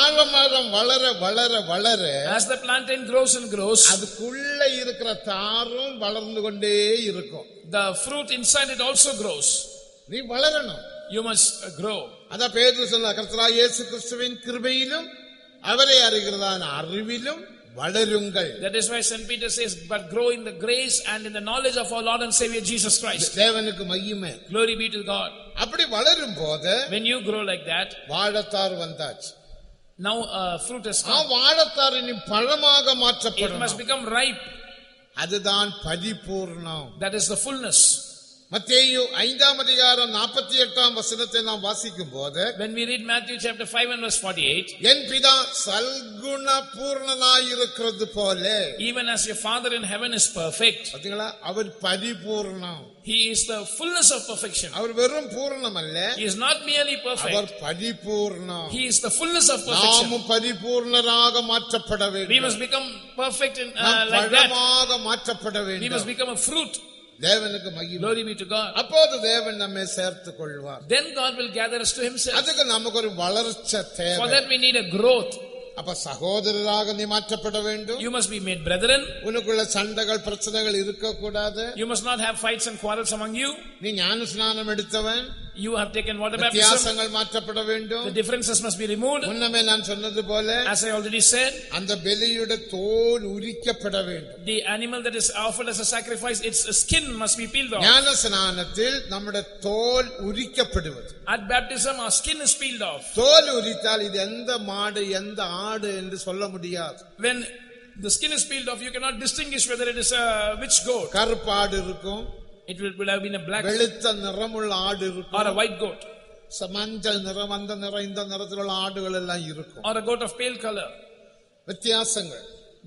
வளர வளர வளர as the plantain grows and grows அதுக்குள்ள இருக்கிற தாரும் வளர்ந்து கொண்டே இருக்கும் the fruit inside it also grows நீ வளரணும் you must uh, grow அத பேதுரு சொன்ன கர்த்தராகிய இயேசு கிறிஸ்துவின் கிருபையிலும் அவரை அறிகிறதான அறிவிலும் வளருங்கள் that is why saint peter says but grow in the grace and in the knowledge of our lord and savior jesus christ தேவனுக்கு மகிமை glory be to god அப்படி when you grow like that வாழத்தார் வந்தாச்சு now uh, fruit has come. It must become ripe. That is the fullness. மத்தேயு ஐந்தாம் அதிகாரம் நாற்பத்தி எட்டாம் வசனத்தை நாம் வாசிக்கும் போது when we read matthew chapter 5 and verse 48 என் பிதா சல்குண பூர்ணனாயிருக்கிறது போல even as your father in heaven is perfect பாத்தீங்களா அவர் பரிபூர்ணம் he is the fullness of perfection அவர் வெறும் பூரணம் அல்ல he is not merely perfect அவர் பரிபூர்ணம் he is the fullness of perfection நாமும் பரிபூர்ணராக மாற்றப்பட வேண்டும் we must become perfect in uh, like that மாற்றப்பட வேண்டும் we must become a fruit தேவனுக்கு மகிமை glory be to god அப்போது தேவன் நம்மை சேர்த்து கொள்வார் then god will gather us to himself அதுக்கு நமக்கு ஒரு வளர்ச்சி தேவை for that we need a growth அப்ப சகோதரராக நீ மாற்றப்பட வேண்டும் you must be made brethren உனக்குள்ள சண்டைகள் பிரச்சனைகள் இருக்க கூடாது you must not have fights and quarrels among you நீ ஞான ஸ்நானம் எடுத்தவன் you have taken water baptism the differences must be removed as i already said the animal that is offered as a sacrifice its skin must be peeled off at baptism our skin is peeled off when the skin is peeled off you cannot distinguish whether it is a which goat it would have been a black or a white goat നിറം അന്ത ഇന്ത നിറത്തിലുള്ള ആടുകളെല്ലാം or a goat of pale color വ്യത്യാസങ്ങൾ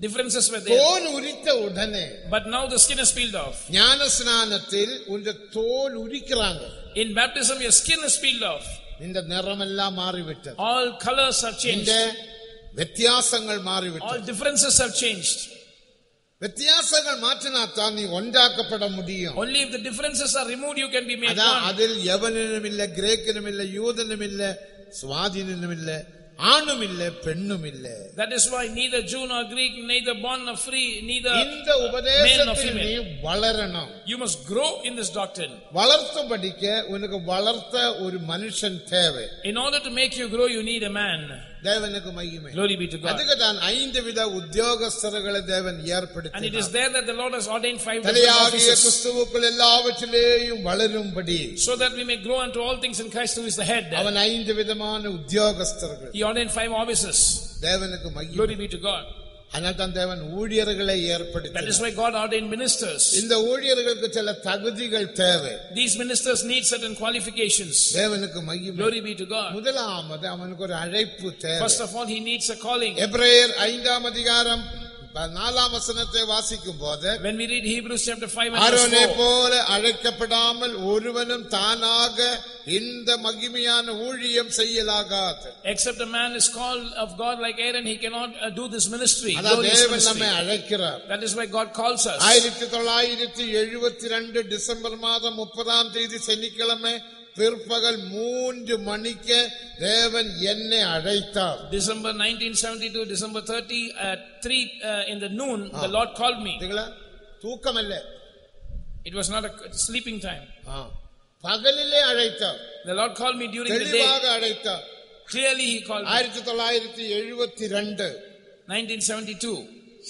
differences were there. തോൽ ഉരിത്ത ഉടനെ but now the skin is peeled off ജ്ഞാനസ്നാനത്തിൽ ഉന്റെ തോൽ ഉരിക്കറാങ്ക in baptism your skin is peeled off നിന്റെ നിറമെല്ലാം മാറിവിട്ടത് all colors are changed നിന്റെ വ്യത്യാസങ്ങൾ മാറിവിട്ടു all differences have changed வித்தியாசங்கள் மாற்றினாத்தான் நீ ஒன்றாக்கப்பட முடியும் only if the differences are removed you can be made one அதில் எவனினும் இல்ல கிரேக்கனும் இல்ல யூதனும் இல்ல சுவாதினும் இல்ல ஆணும் இல்ல பெண்ணும் இல்ல that is why neither jew nor greek neither born nor free neither இந்த உபதேசத்தில் நீ வளரணும் you must grow in this doctrine வளர்த்தபடிக்க உனக்கு வளர்த்த ஒரு மனுஷன் தேவை in order to make you grow you need a man glory be to god and it is there that the lord has ordained five தலையாகிய so that we may grow unto all things in christ who is the head he ordained five offices glory be to god அதனால தான் தேவன் ஊழியர்களை ஏற்படுத்தி That is why God ordained ministers. இந்த ஊழியர்களுக்கு சில தகுதிகள் தேவை. These ministers need certain qualifications. தேவனுக்கு மகிமை. Glory be to God. முதலாவது அவனுக்கு ஒரு அழைப்பு தேவை. First of all he needs a calling. எபிரேயர் 5 ஆம் அதிகாரம் நாலாம் வசனத்தை வாசிக்கும் போது when we read hebrews chapter 5 ஆரோனை போல அழைக்கப்படாமல் ஒருவனும் தானாக இந்த மகிமையான ஊழியம் செய்யலாகாது except a man is called of god like aaron he cannot uh, do this ministry தேவன் நம்மை அழைக்கிறார் that is why god calls us 1972 December மாதம் 30ஆம் தேதி சனிக்கிழமை பிற்பகல் மூன்று மணிக்கு தேவன் என்னை அழைத்தார் December nineteen seventy two December thirty three in the noon the Lord call me தூக்கம் இல்லை it was not sleeping time பகலிலே அழைத்தார் the Lord call me during தெளிவாக அழைத்தார் கிளியர்லி ஹி கால் ஆயிரத்தி தொள்ளாயிரத்தி எழுபத்தி ரெண்டு நைன்டீன் செவன்டி டூ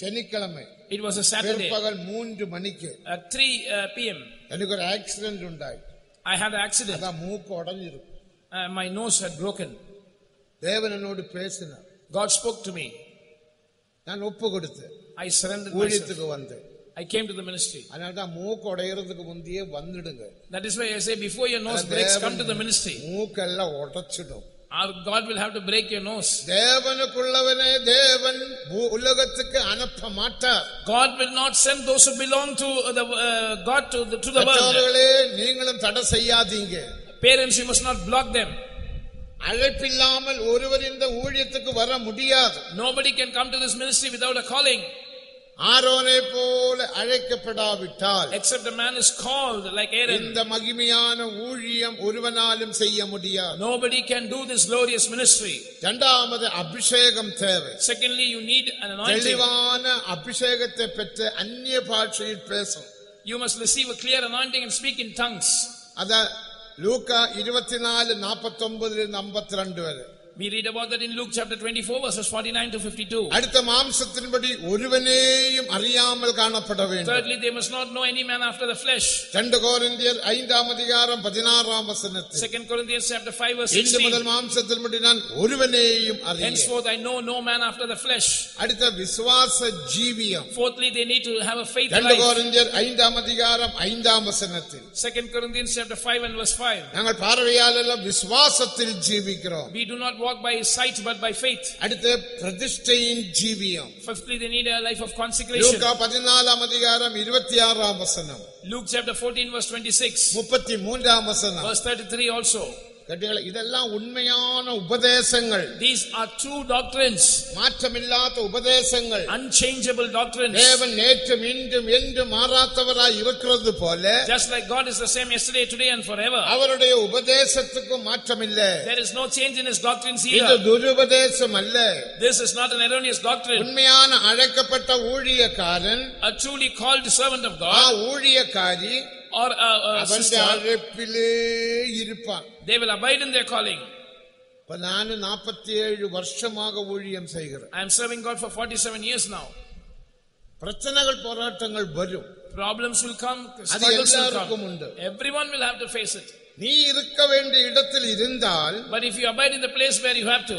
சனிக்கிழமை இட் வாஸ் அ சாட்டர்டே பகல் மூன்று மணிக்கு த்ரீ பிஎம் எனக்கு ஒரு ஆக்சிடென்ட் உண்டாய் I had an accident. அதான் மூக்கு uh, my nose had broken. தேவன் என்னோடு பேசினார் God spoke to me. நான் ஒப்பு கொடுத்தேன் I surrendered myself. ஊழியத்துக்கு வந்தேன் I came to the ministry. அதனால தான் மூக்கு முந்தையே வந்துடுங்க That is why I say before your nose breaks, come to the ministry. மூக்கெல்லாம் உடைச்சிடும் God will have to break your nose. அனுப்ப மாட்டார். God will not send those who belong to uh, the uh, God to the, நீங்களும் தடை செய்யாதீங்க. Parents you must not block them. அழைப்பில்லாமல் ஒருவர் இந்த ஊழியத்துக்கு வர முடியாது. Nobody can come to this ministry without a calling. ஆரோனை போல அழைக்கப்படாவிட்டால் except the man is called like Aaron இந்த மகிமையான ஊழியம் ஒருவனாலும் செய்ய முடியாது nobody can do this glorious ministry இரண்டாவது அபிஷேகம் தேவை secondly you need anointing தெளிவான அபிஷேகத்தை பெற்ற அந்நிய பாஷையில் பேசும் you must receive a clear anointing and speak in tongues அத லூக்கா 24 49 ல் 52 வரை we read about that in Luke chapter 24 verses 49 to 52. Thirdly they must not know any man after the flesh. 2 Corinthians chapter 5 verse 16. Henceforth I know no man after the flesh. Fourthly they need to have a faith life. 2 Corinthians chapter 5 and verse 5. We do not walk by sight but by faith. Fifthly, they need a life of consecration. Luke chapter 14, verse 26. Verse 33 also. கேட்டீங்களா இதெல்லாம் உண்மையான உபதேசங்கள் these are true doctrines மாற்றமில்லாத உபதேசங்கள் unchangeable doctrines தேவன் நேற்றும் இன்றும் என்றும் மாறாதவராய் இருக்கிறது போல just like god is the same yesterday today and forever அவருடைய உபதேசத்துக்கு மாற்றம் இல்ல there is no change in his doctrines either இது துருபதேசம் அல்ல this is not an erroneous doctrine உண்மையான அழைக்கப்பட்ட ஊழியக்காரன் a truly called servant of god ah ஊழியக்காரி or a, uh, a uh, sister, they will abide in their calling. I am serving God for 47 years now. பிரச்சனைகள் போராட்டங்கள் வரும் Problems will come, struggles will come. Everyone will have to face it. நீ இருக்க வேண்டிய இடத்தில் இருந்தால் but if you abide in the place where you have to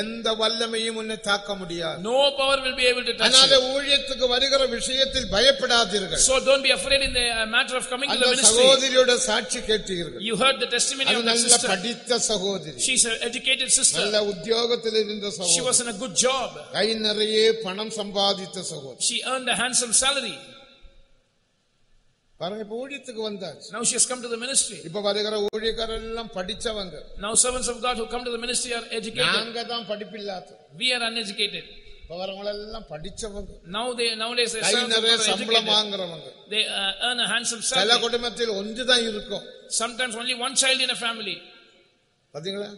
எந்த வல்லமையும் உன்னை தாக்க முடியாது no power will be able to touch அதனால ஊழியத்துக்கு வருகிற விஷயத்தில் பயப்படாதீர்கள் so don't be afraid in the uh, matter of coming to the ministry சகோதரியோட சாட்சி கேட்டீர்கள் you heard the testimony of the sister நல்ல படித்த சகோதரி she is an educated sister நல்ல உத்தியோகத்தில் இருந்த சகோதரி she was in a good job கை நிறைய பணம் சம்பாதித்த சகோதரி she earned a handsome salary பாருங்க இப்ப ஊழியத்துக்கு வந்தாச்சு now she has come to the ministry இப்ப வருகிற ஊழியக்காரர் எல்லாம் படிச்சவங்க now servants of god who come to the ministry are educated நாங்க தான் படிப்பில்லாத we are uneducated இப்ப வரவங்க எல்லாம் படிச்சவங்க now they nowadays they நிறைய சம்பளம் வாங்குறவங்க they uh, earn a handsome salary சில குடும்பத்தில் ஒன்று தான் இருக்கும் sometimes only one child in a family பாத்தீங்களா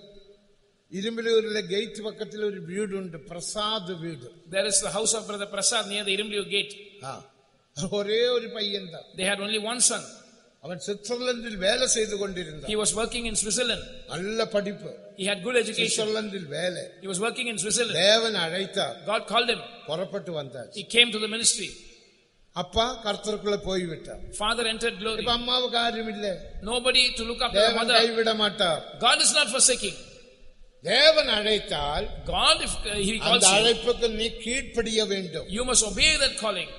ഇരുമ്പലൂരിലെ ഗേറ്റ് പക്കത്തിൽ ഒരു വീടുണ്ട് പ്രസാദ് വീട് there is the house of brother Prasad near the Irumbalur gate ah. ഒരേ ഒരു പയ്യൻ they had only one son അവൻ സ്വിറ്റ്സർലൻഡിൽ വേല ചെയ്തുകൊണ്ടിരുന്ന he was working in Switzerland നല്ല പഠിപ്പ് ഹി ഹാഡ് ഗുഡ് എഡ്യൂക്കേഷൻ സ്വിറ്റ്സർലൻഡിൽ വേല he was working in Switzerland ദേവൻ അழைത്ത ഗോഡ് കോൾഡ് ഹിം പുറപ്പെട്ടു വന്നാൽ he came to the ministry അപ്പ കർത്തർക്കുള്ള പോയി വിട്ട ഫാദർ എന്റർഡ് ഗ്ലോറി ഇപ്പ അമ്മാവ് കാര്യമില്ല nobody to look up the mother കൈവിട മാട്ടാർ ഗോഡ് ഈസ് നോട്ട് ഫോർസേക്കിംഗ് தேவன் அழைத்தால் God if he calls you அந்த அழைப்புக்கு நீ கீழ்ப்படிய வேண்டும் you must obey that calling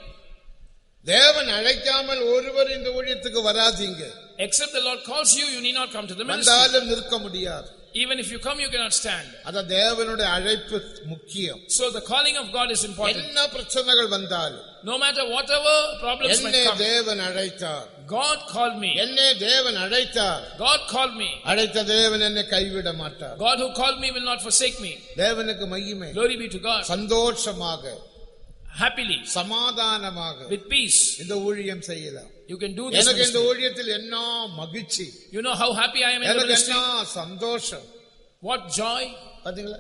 தேவன் அழைக்காமல் ஒருவர் இந்த ஊழியத்துக்கு வராதீங்க except the lord calls you you need not come to the ministry வந்தாலும் நிற்க முடியாது even if you come you cannot stand அத தேவனுடைய அழைப்பு முக்கியம் so the calling of god is important என்ன பிரச்சனைகள் வந்தாலும் no matter whatever problems might come என்னை தேவன் அழைத்தார் God called me. என்னை தேவன் அழைத்தார். God called me. அழைத்த தேவன் என்னை கைவிட மாட்டார். God who called me will not forsake me. தேவனுக்கு மகிமை. Glory be to God. சந்தோஷமாக ஹாப்பிலி சமாதானமாக வித் பீஸ் இந்த ஊழியம் செய்யலாம் யூ கேன் டூ திஸ் எனக்கு இந்த ஊழியத்தில் என்ன மகிழ்ச்சி you know how happy I am எனக்கு என்ன சந்தோஷம் வாட் ஜாய் பாத்தீங்களா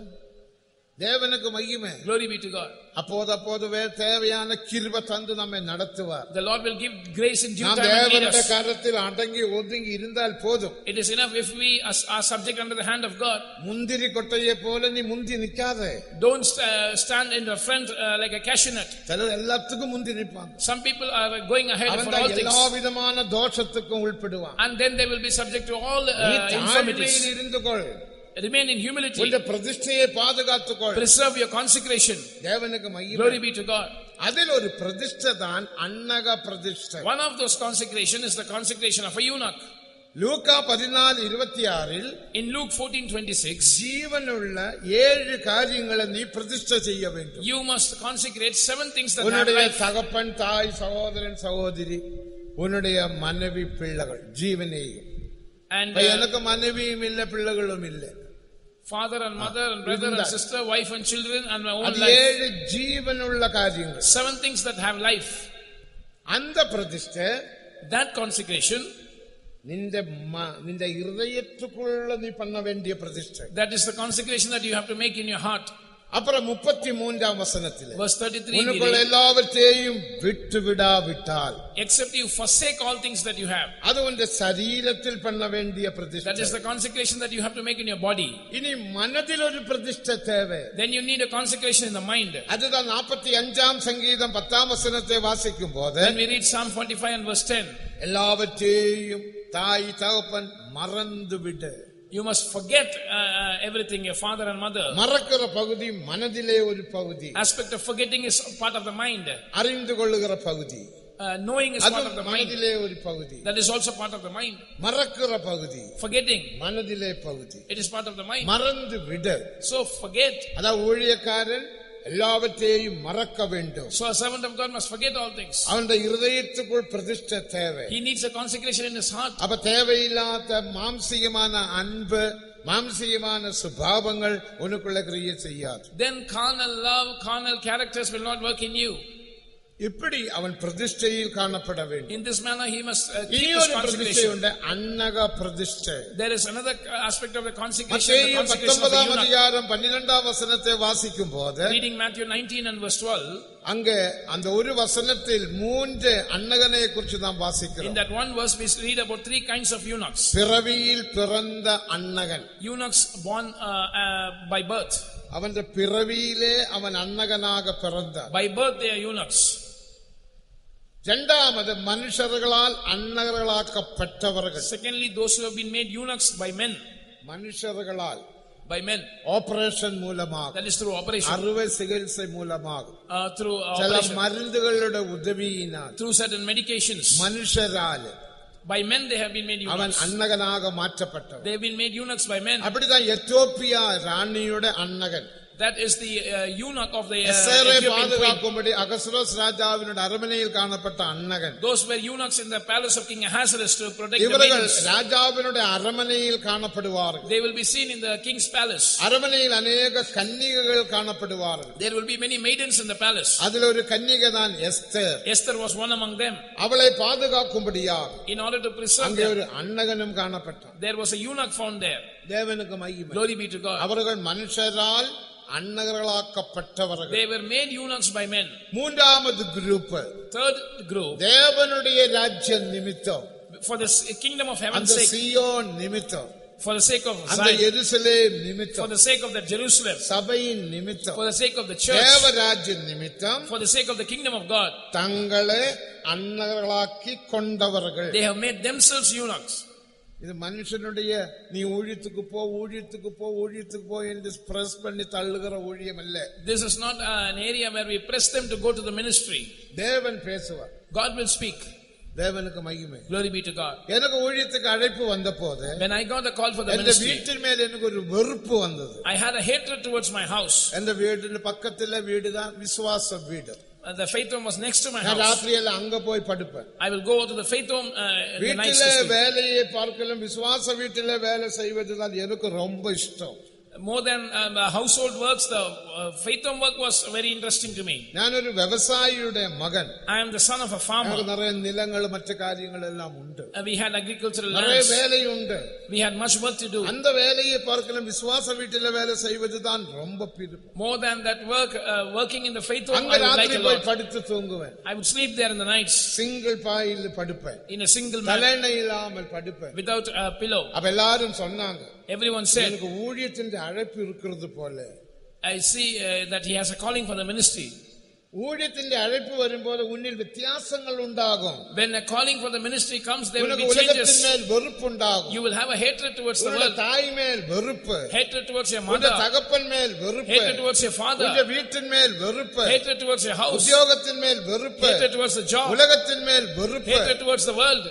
தேவனுக்கு மகிமை glory be to god அப்போது அப்போது தேவையான கிருப தந்து நம்மை நடத்துவார் the lord will give grace in due time தேவனுடைய கரத்தில் அடங்கி ஒதுங்கி இருந்தால் போதும் it is enough if we are subject under the hand of god முந்திரி கொட்டையை போல நீ முந்தி நிக்காதே don't uh, stand in the front uh, like a cashew nut சிலர் எல்லாத்துக்கும் முந்தி நிப்பாங்க some people are going ahead for all things எல்லா விதமான தோஷத்துக்கும் உள்படுவான் and then they will be subject to all uh, infirmities இருந்து கொள் remain in humility உன்னுடைய பிரதிஷ்டையை பாதுகாத்துக்கொள் preserve your consecration தேவனுக்கு மகிமை glory be to god அதில் ஒரு பிரதிஷ்டை தான் அன்னக பிரதிஷ்டை one of those consecration is the consecration of a eunuch லூக்கா பதினாலு இருபத்தி ஆறில் in Luke 14:26 ஜீவனுள்ள ஏழு காரியங்களை நீ பிரதிஷ்டை செய்ய வேண்டும் you must consecrate seven things that உன்னுடைய தகப்பன் தாய் சகோதரன் சகோதரி உன்னுடைய மனைவி பிள்ளைகள் ஜீவனேயும் எனக்கு மனைவியும் இல்லை பிள்ளைகளும் இல்லை father and mother and brother and sister, wife and children and my own life. seven things that have life. And the പ്രതിഷ്ഠ that consecration നിന്റെ നിന്റെ ഹൃദയത്തിലുള്ള നീ പണ വേണ്ടിയ പ്രതിഷ്ഠ that is the consecration that you have to make in your heart. அப்புறம் முப்பத்தி மூன்றாம் வசனத்தில் verse 33 உனக்குள்ள எல்லாவற்றையும் விட்டு விடாவிட்டால் except you forsake all things that you have அது உங்க சரீரத்தில் பண்ண வேண்டிய பிரதிஷ்டை that is the consecration that you have to make in your body இனி மனதில் ஒரு பிரதிஷ்டை தேவை then you need a consecration in the mind அதுதான் 45 ஆம் சங்கீதம் 10 ஆம் வசனத்தை வாசிக்கும் போது when we read psalm 45 and verse 10 எல்லாவற்றையும் தாய் தகப்பன் மறந்து விட்டு you must forget everything your father and mother மறக்கிற பகுதி மனதிலே ஒரு பகுதி aspect of forgetting is part of the mind அறிந்து கொள்ளுகிற பகுதி knowing is part of the mind ஒரு பகுதி that is also part of the mind மறக்கிற பகுதி forgetting மனதிலே பகுதி it is part of the mind மறந்து விட so forget அதாவது ஊழியக்காரன் எல்லாவற்றையும் மறக்க வேண்டும் so a servant of god must forget all things பிரதிஷ்டை தேவை he needs a consecration in his heart அப்ப தேவையில்லாத மாம்சிகமான அன்பு மாம்சீயமான சுபாவங்கள் உனக்குள்ள கிரியை செய்யாது then carnal love carnal characters will not work in you இப்படி அவன் பிரதிஷ்டையில் காணப்பட வேண்டும் in this manner he must uh, keep his பிரதிஷ்டை உண்டு அன்னக பிரதிஷ்டை there is another aspect of the consecration the consecration of the eunuch அதிகாரம் 12 வசனத்தை வாசிக்கும் போது reading Matthew 19 and verse 12 அங்கே அந்த ஒரு வசனத்தில் மூன்று அன்னகனை குறித்து நாம் வாசிக்கிறோம் in that one verse we read about three kinds of eunuchs பிறவியில் பிறந்த அன்னகன் eunuchs born uh, uh, by birth அவன் பிறவியிலே அவன் அன்னகனாக பிறந்தார் by birth they are eunuchs இரண்டாவது மனுஷர்களால் அன்னர்களாக்கப்பட்டவர்கள் secondly those have been made eunuchs by men மனுஷர்களால் பை மென் ஆபரேஷன் மூலமாக தட் இஸ் த்ரூ ஆபரேஷன் அறுவை சிகிச்சை மூலமாக த்ரூ uh, uh, சில மருந்துகளோட உதவியினால் த்ரூ சர்டன் மெடிகேஷன்ஸ் மனுஷரால் by men they have been made eunuchs அவன் அன்னகனாக மாற்றப்பட்டவன் they have been made eunuchs by men அப்படிதான் எத்தியோப்பியா ராணியோட அன்னகன் that is the uh, eunuch of the எசேரை uh, பாதுகாக்கும்படி அகசுரோஸ் ராஜாவினுடைய அரண்மனையில் காணப்பட்ட அன்னகன் those were eunuchs in the palace of king ahasuerus to protect இவர்கள் ராஜாவினுடைய அரண்மனையில் காணப்படுவார்கள் they will be seen in the king's palace அரண்மனையில் अनेक கன்னிகைகள் காணப்படுவார்கள் there will be many maidens in the palace அதில் ஒரு கன்னிகை தான் Esther Esther was one among them அவளை பாதுகாக்கும்படியாக in order to preserve அங்கே ஒரு அன்னகனும் காணப்பட்டார் there was a eunuch found there தேவனுக்கு மகிமை glory be to god அவர்கள் மனுஷரால் they were made eunuchs by men third group for the kingdom of sake for the sake of for the sake of jerusalem for the sake of the church for the sake of the kingdom of god தங்களை கொண்டவர்கள் they have made themselves eunuchs இது மனுஷனுடைய நீ ஊழியத்துக்கு போ ஊழியத்துக்கு போ ஊழியத்துக்கு போ என்று பிரஸ் பண்ணி தள்ளுகிற ஊழியம் அல்ல this is not uh, an area where we press them to go to the ministry தேவன் பேசுவார் god will speak தேவனுக்கு மகிமை glory be to god எனக்கு ஊழியத்துக்கு அழைப்பு வந்த போது when i got the call for the ministry என் வீட்டின் மேல் எனக்கு ஒரு வெறுப்பு வந்தது i had a hatred towards my house என் வீட்டின் பக்கத்துல வீடு தான் விசுவாச வீடு Uh, the faith home was next to my house ராத்திரி எல்லாம் அங்க போய் படுப்பேன் i will go to the faith home uh, வீட்டிலே வேலையை பார்க்கலாம் விசுவாச வீட்டிலே வேலை செய்வதுதான் எனக்கு ரொம்ப இஷ்டம் more than um, uh, household works, the uh, faith work was very interesting to me. I am the son of a farmer. Uh, we had agricultural lands. We had much work to do. More than that work, uh, working in the faith home, I would sleep there in the nights. Single In a single man. Without a pillow. Everyone said, I see uh, that he has a calling for the ministry. when a calling for the ministry comes there will be changes വെറുപ്പുണ്ടാകും you will have a hatred towards the world hatred towards your mother തകപ്പൻമേൽ hatred towards your father നിന്റെ hatred towards your house ഉദ്യോഗത്തിന്മേൽ hatred towards the job ഉലകത്തിന്മേൽ hatred towards the world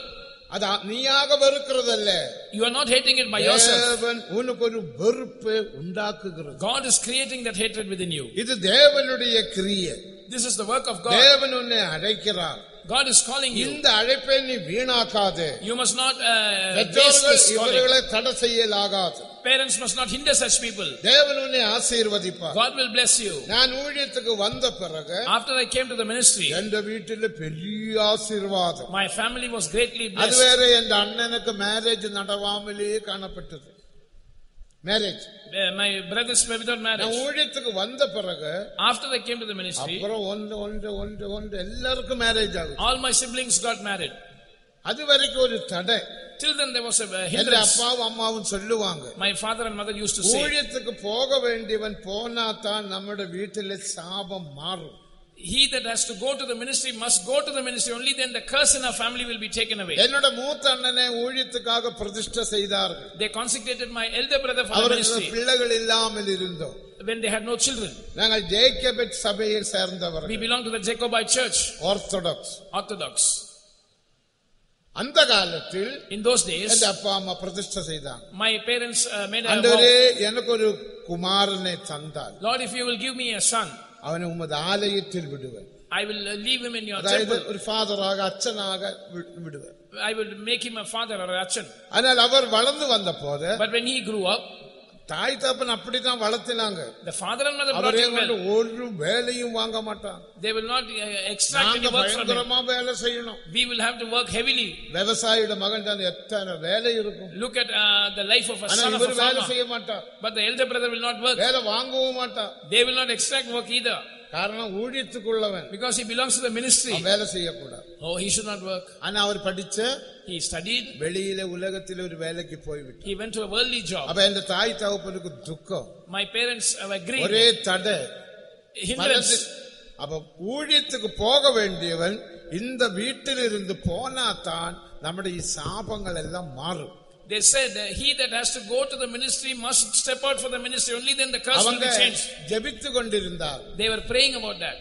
அது நீயாக வெறுக்கிறதல்ல you are not hating it by yourself தேவன் உனக்கு ஒரு வெறுப்பை உண்டாக்குகிறது god is creating that hatred within you இது தேவனுடைய கிரியை this is the work of god தேவன் உன்னை அழைக்கிறார் God is calling you. இந்த அழைப்பை நீ வீணாக்காதே. You must not uh, waste this calling. இவர்களை தடை செய்யலாகாது. parents must not hinder such people தேவன் உன்னை ஆசீர்வதிப்பார் god will bless you நான் ஊழியத்துக்கு வந்த பிறகு after i came to the ministry என்ற வீட்டில் பெரிய ஆசீர்வாதம் my family was greatly blessed அது வேற என் அண்ணனுக்கு மேரேஜ் நடவாமலே காணப்பட்டது marriage my brothers may without marriage நான் ஊழியத்துக்கு வந்த பிறகு after I came to the ministry அப்புறம் ஒன்று ஒன்று ஒன்று ஒன்று எல்லாருக்கும் மேரேஜ் ஆகுது all my siblings got married அதுவரைக்கும் ஒரு தடை Till then there was a uh, hindrance. அப்பாவும் அம்மாவும் சொல்லுவாங்க. My father and mother used to say. ஊழியத்துக்கு போக வேண்டியவன் போனா தான் சாபம் மாறும். He that has to go to the ministry must go to the ministry only then the curse in our family will be taken away. They consecrated my elder brother for the ministry. when they had no children. We belong to the Jacobite church. Orthodox. Orthodox. அந்த காலத்தில் in those days என் அப்பா அம்மா பிரதிஷ்டை செய்தாங்க my parents uh, made a ஆண்டவரே எனக்கு ஒரு குமாரனை தந்தார் lord if you will give me a son அவனை உமது ஆலயத்தில் விடுவேன் I will leave him in your temple. ஒரு ஃபாதராக அச்சனாக விடுவேன் I will make him a father or a achan. ஆனால் அவர் வளர்ந்து வந்த போது but when he grew up தாய் தகப்பன் அப்படிதான் வளர்த்தினாங்க the father and mother brought him well ஒரு வேலையும் வாங்க மாட்டாங்க they will not extract any work from பயங்கரமா வேலை செய்யணும் we will have to work heavily விவசாயியோட மகன் தான் எத்தனை வேலை இருக்கும் look at uh, the life of a son of a farmer வேலை செய்ய மாட்டார் but the elder brother will not work வேலை வாங்கவும் மாட்டார் they will not extract work either காரணம் ஊழியத்துக்குள்ளவன் because he belongs to the ministry வேலை செய்ய செய்யக்கூடாது oh he should not work انا அவர் படிச்ச ஹி ஸ்டடிட் வெளியில உலகத்தில் ஒரு வேலைக்கு போய் போய்விட்டார் he went to a worldly job அப்ப அந்த தாய் தகப்பனுக்கு துக்கம் மை பேரண்ட்ஸ் have agreed ஒரே தடை hindrance அப்ப ஊழியத்துக்கு போக வேண்டியவன் இந்த வீட்டில் இருந்து போனா தான் நம்முடைய சாபங்கள் எல்லாம் மாறும் they said he that has to go to the ministry must step out for the ministry only then the curse will be changed they were praying about that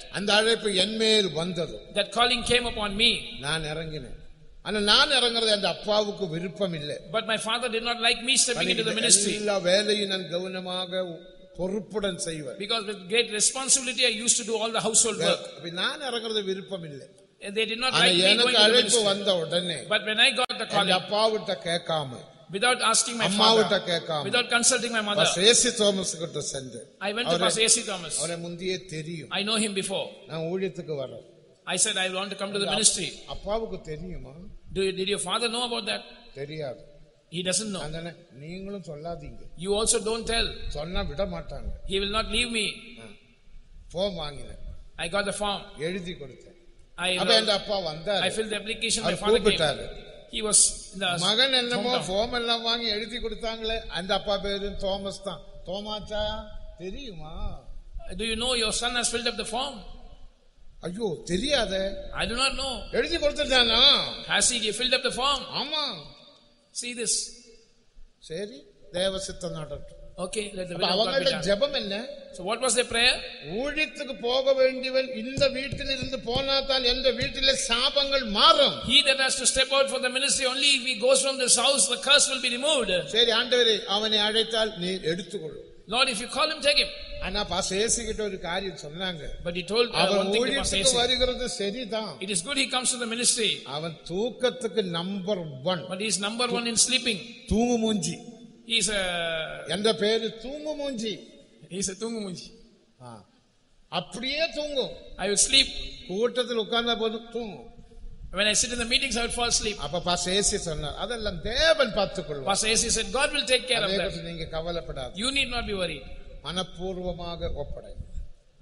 that calling came upon me நான் இறங்கினேன் not நான் இறங்குறது but my father did not like me stepping into the ministry because with great responsibility i used to do all the household work And they did not like me going to the ministry but when i got the calling without asking my father, without consulting my mother. I went to Pastor A.C. Thomas. தெரியும் I know him before. நான் ஊழியத்துக்கு வரேன் I said I want to come to the ministry. அப்பாவுக்கு தெரியுமா? Do you, did your father know about that? தெரியாது He doesn't know. சொல்லாதீங்க You also don't tell. சொன்னா விட மாட்டாங்க He will not leave me. I got the form. எழுதி I, அப்ப I filled the application. My father he was the மகன் என்னமோ form எல்லாம் வாங்கி எழுதி கொடுத்தாங்களே அந்த அப்பா பேரு தாமஸ் தான் தோமாச்சா தெரியுமா do you know your son has filled up the form ஐயோ தெரியாத i do not know எழுதி கொடுத்துட்டானா has he filled up the form ஆமா see this சரி தேவ சித்தம் நடக்கும் okay So what was the prayer? ஊழியத்துக்கு போக வேண்டியவன் இந்த வீட்டிலே சாபங்கள் மாறும் He that has to step out for the ministry, only if he goes from this house, the curse will be removed. சரி ஆண்டவரே அவனை அழைத்தால் நீர் எடுத்துக்கொள்ளும் Lord, if you call him, take him. ஆனா பாஸ் ஏசுகிட்ட ஒரு காரியம் சொன்னாங்க But he told uh, one அவன் thing ஊழியத்துக்கு வருகிறது சரிதான் It is good he comes to the ministry, அவன் தூக்கத்துக்கு number but he is number one in sleeping. தூங்கு மூஞ்சி He's a என்ற பேரு தூங்கு மூஞ்சி He's a தூங்கு மூஞ்சி அப்படியே தூங்கும் I will sleep கூட்டத்தில் உட்கார்ந்தா போதும் தூங்கும் When I sit in the meetings, I would fall asleep. அப்ப பாஸ் ஏசி சொன்னார் அதெல்லாம் தேவன் பார்த்துக்கொள்வார். பாஸ் A C said God will take care of that. நீங்க கவலைப்படாதீங்க. You need not be worried. மனப்பூர்வமாக ஒப்படை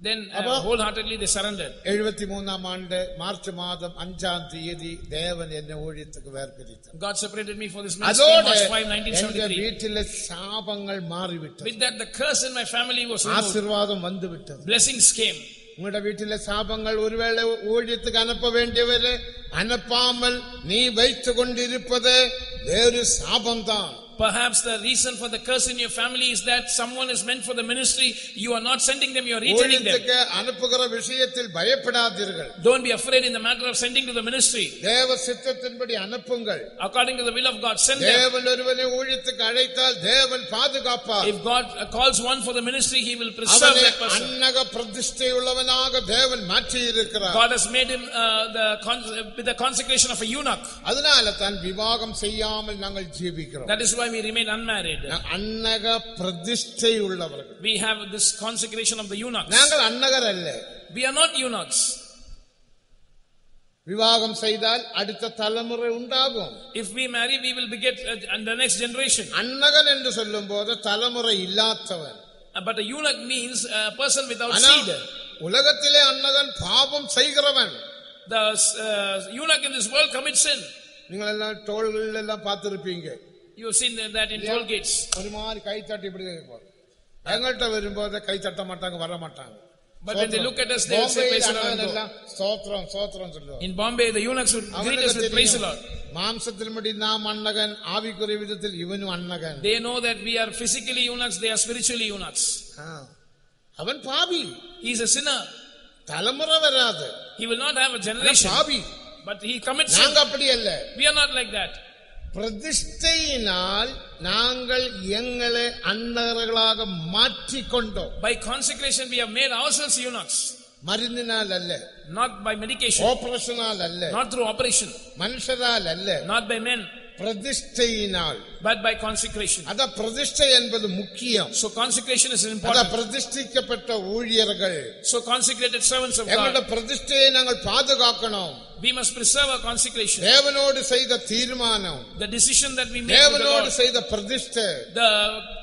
then uh, wholeheartedly they surrendered 73 ஆம் ஆண்டு மார்ச் மாதம் 5 ஆம் தேதி தேவன் என்னை ஊழியத்துக்கு வேர்பிரித்தார் God separated me for this ministry March 5 1973 என் வீட்டிலே சாபங்கள் மாறிவிட்டது with that the curse in my family was removed ஆசீர்வாதம் வந்துவிட்டது blessings came உங்களுடைய வீட்டில சாபங்கள் ஒருவேளை ஊழியத்துக்கு அனுப்ப வேண்டியவரை அனுப்பாமல் நீ வைத்து கொண்டிருப்பது வேறு சாபம்தான் Perhaps the reason for the curse in your family is that someone is meant for the ministry. You are not sending them, you are returning them. பயப்படாதீர்கள். Don't be afraid in the matter of sending to the ministry. According to the will of God, send them. If God calls one for the ministry, he will preserve that person. God has made him uh, the uh, with the consecration of a eunuch. That is why we remain unmarried. We have this consecration of the eunuchs. We are not eunuchs. If we marry we will beget uh, the next generation. அன்னகர் என்று சொல்லும்போது தலைமுறை But a eunuch means uh, a person without seed. உலகத்திலே The uh, eunuch in this world commits sin. You seen that in toll gates ஒரு மாதிரி கை தட்டி இப்படி இருப்பார் எங்கள்கிட்ட வரும்போது கை தட்ட மாட்டாங்க வர மாட்டாங்க But when they look at us, they say, Praise the Lord. In Bombay, the eunuchs would greet us with Praise the Lord. மாம்சத்தில் மட்டும் நாம் அன்னகன் ஆவிக்குரிய they know that we are physically eunuchs they are spiritually eunuchs he is a sinner he will not have a generation but he commits sin. we are not like that பிரதிஷ்டையினால் நாங்கள் எங்களை அன்னர்களாக மாற்றிக்கொண்டோம் by consecration we have made ourselves eunuchs മരുന്നിനാൽ അല്ല not by medication ഓപ്പറേഷനാൽ അല്ല not through operation മനുഷ്യരാൽ അല്ല നോട്ട് ബൈ മെൻ പ്രതിഷ്ഠയിനാൽ but by consecration அத பிரதிஷ்டை என்பது முக்கியம் so consecration is important அத பிரதிஷ்டிக்கப்பட்ட ஊழியர்கள் so consecrated servants of god எங்களுடைய பிரதிஷ்டையை நாங்கள் பாதுகாக்கணும் we must preserve our consecration தேவனோடு செய்த தீர்மானம் the decision that we made தேவனோடு செய்த பிரதிஷ்டை the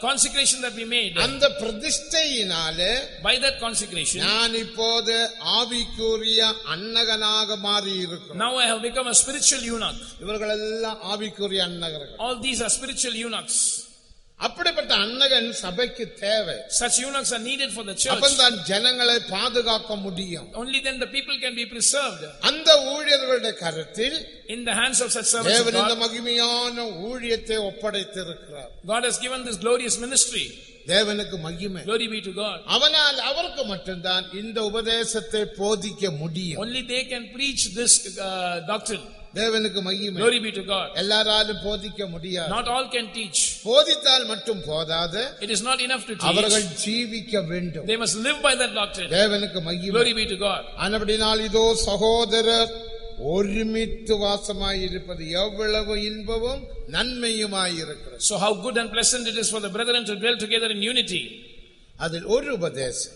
consecration that we made அந்த பிரதிஷ்டையினாலே by that consecration நான் இப்போது ஆவிக்குரிய அன்னகனாக மாறி இருக்கிறேன் now i have become a spiritual eunuch இவர்கள் எல்லாம் ஆவிக்குரிய அன்னகர்கள் all these are spiritual spiritual eunuchs அப்படிப்பட்ட அன்னகன் சபைக்கு தேவை such eunuchs are needed for the church அப்பதான் ஜனங்களை பாதுகாக்க முடியும் only then the people can be preserved அந்த ஊழியர்களுடைய in the hands of such servants தேவன் இந்த மகிமையான ஊழியத்தை god has given this glorious ministry தேவனுக்கு மகிமை glory be to god அவனால் அவருக்கு மட்டும்தான் இந்த உபதேசத்தை போதிக்க முடியும் only they can preach this uh, doctrine தேவனுக்கு மகிமை glory be to god எல்லாராலும் போதிக்க முடியாது not all can teach போதித்தால் மட்டும் போதாது it is not enough to teach அவர்கள் ஜீவிக்க வேண்டும் they must live by that doctrine தேவனுக்கு மகிமை glory be to god ஆனபடினால் இதோ சகோதரர் ஒருமித்து வாசமாய் இருப்பது எவ்வளவு இன்பமும் நன்மையுமாய் இருக்கிறது so how good and pleasant it is for the brethren to dwell together in unity அதில் ஒரு உபதேசம்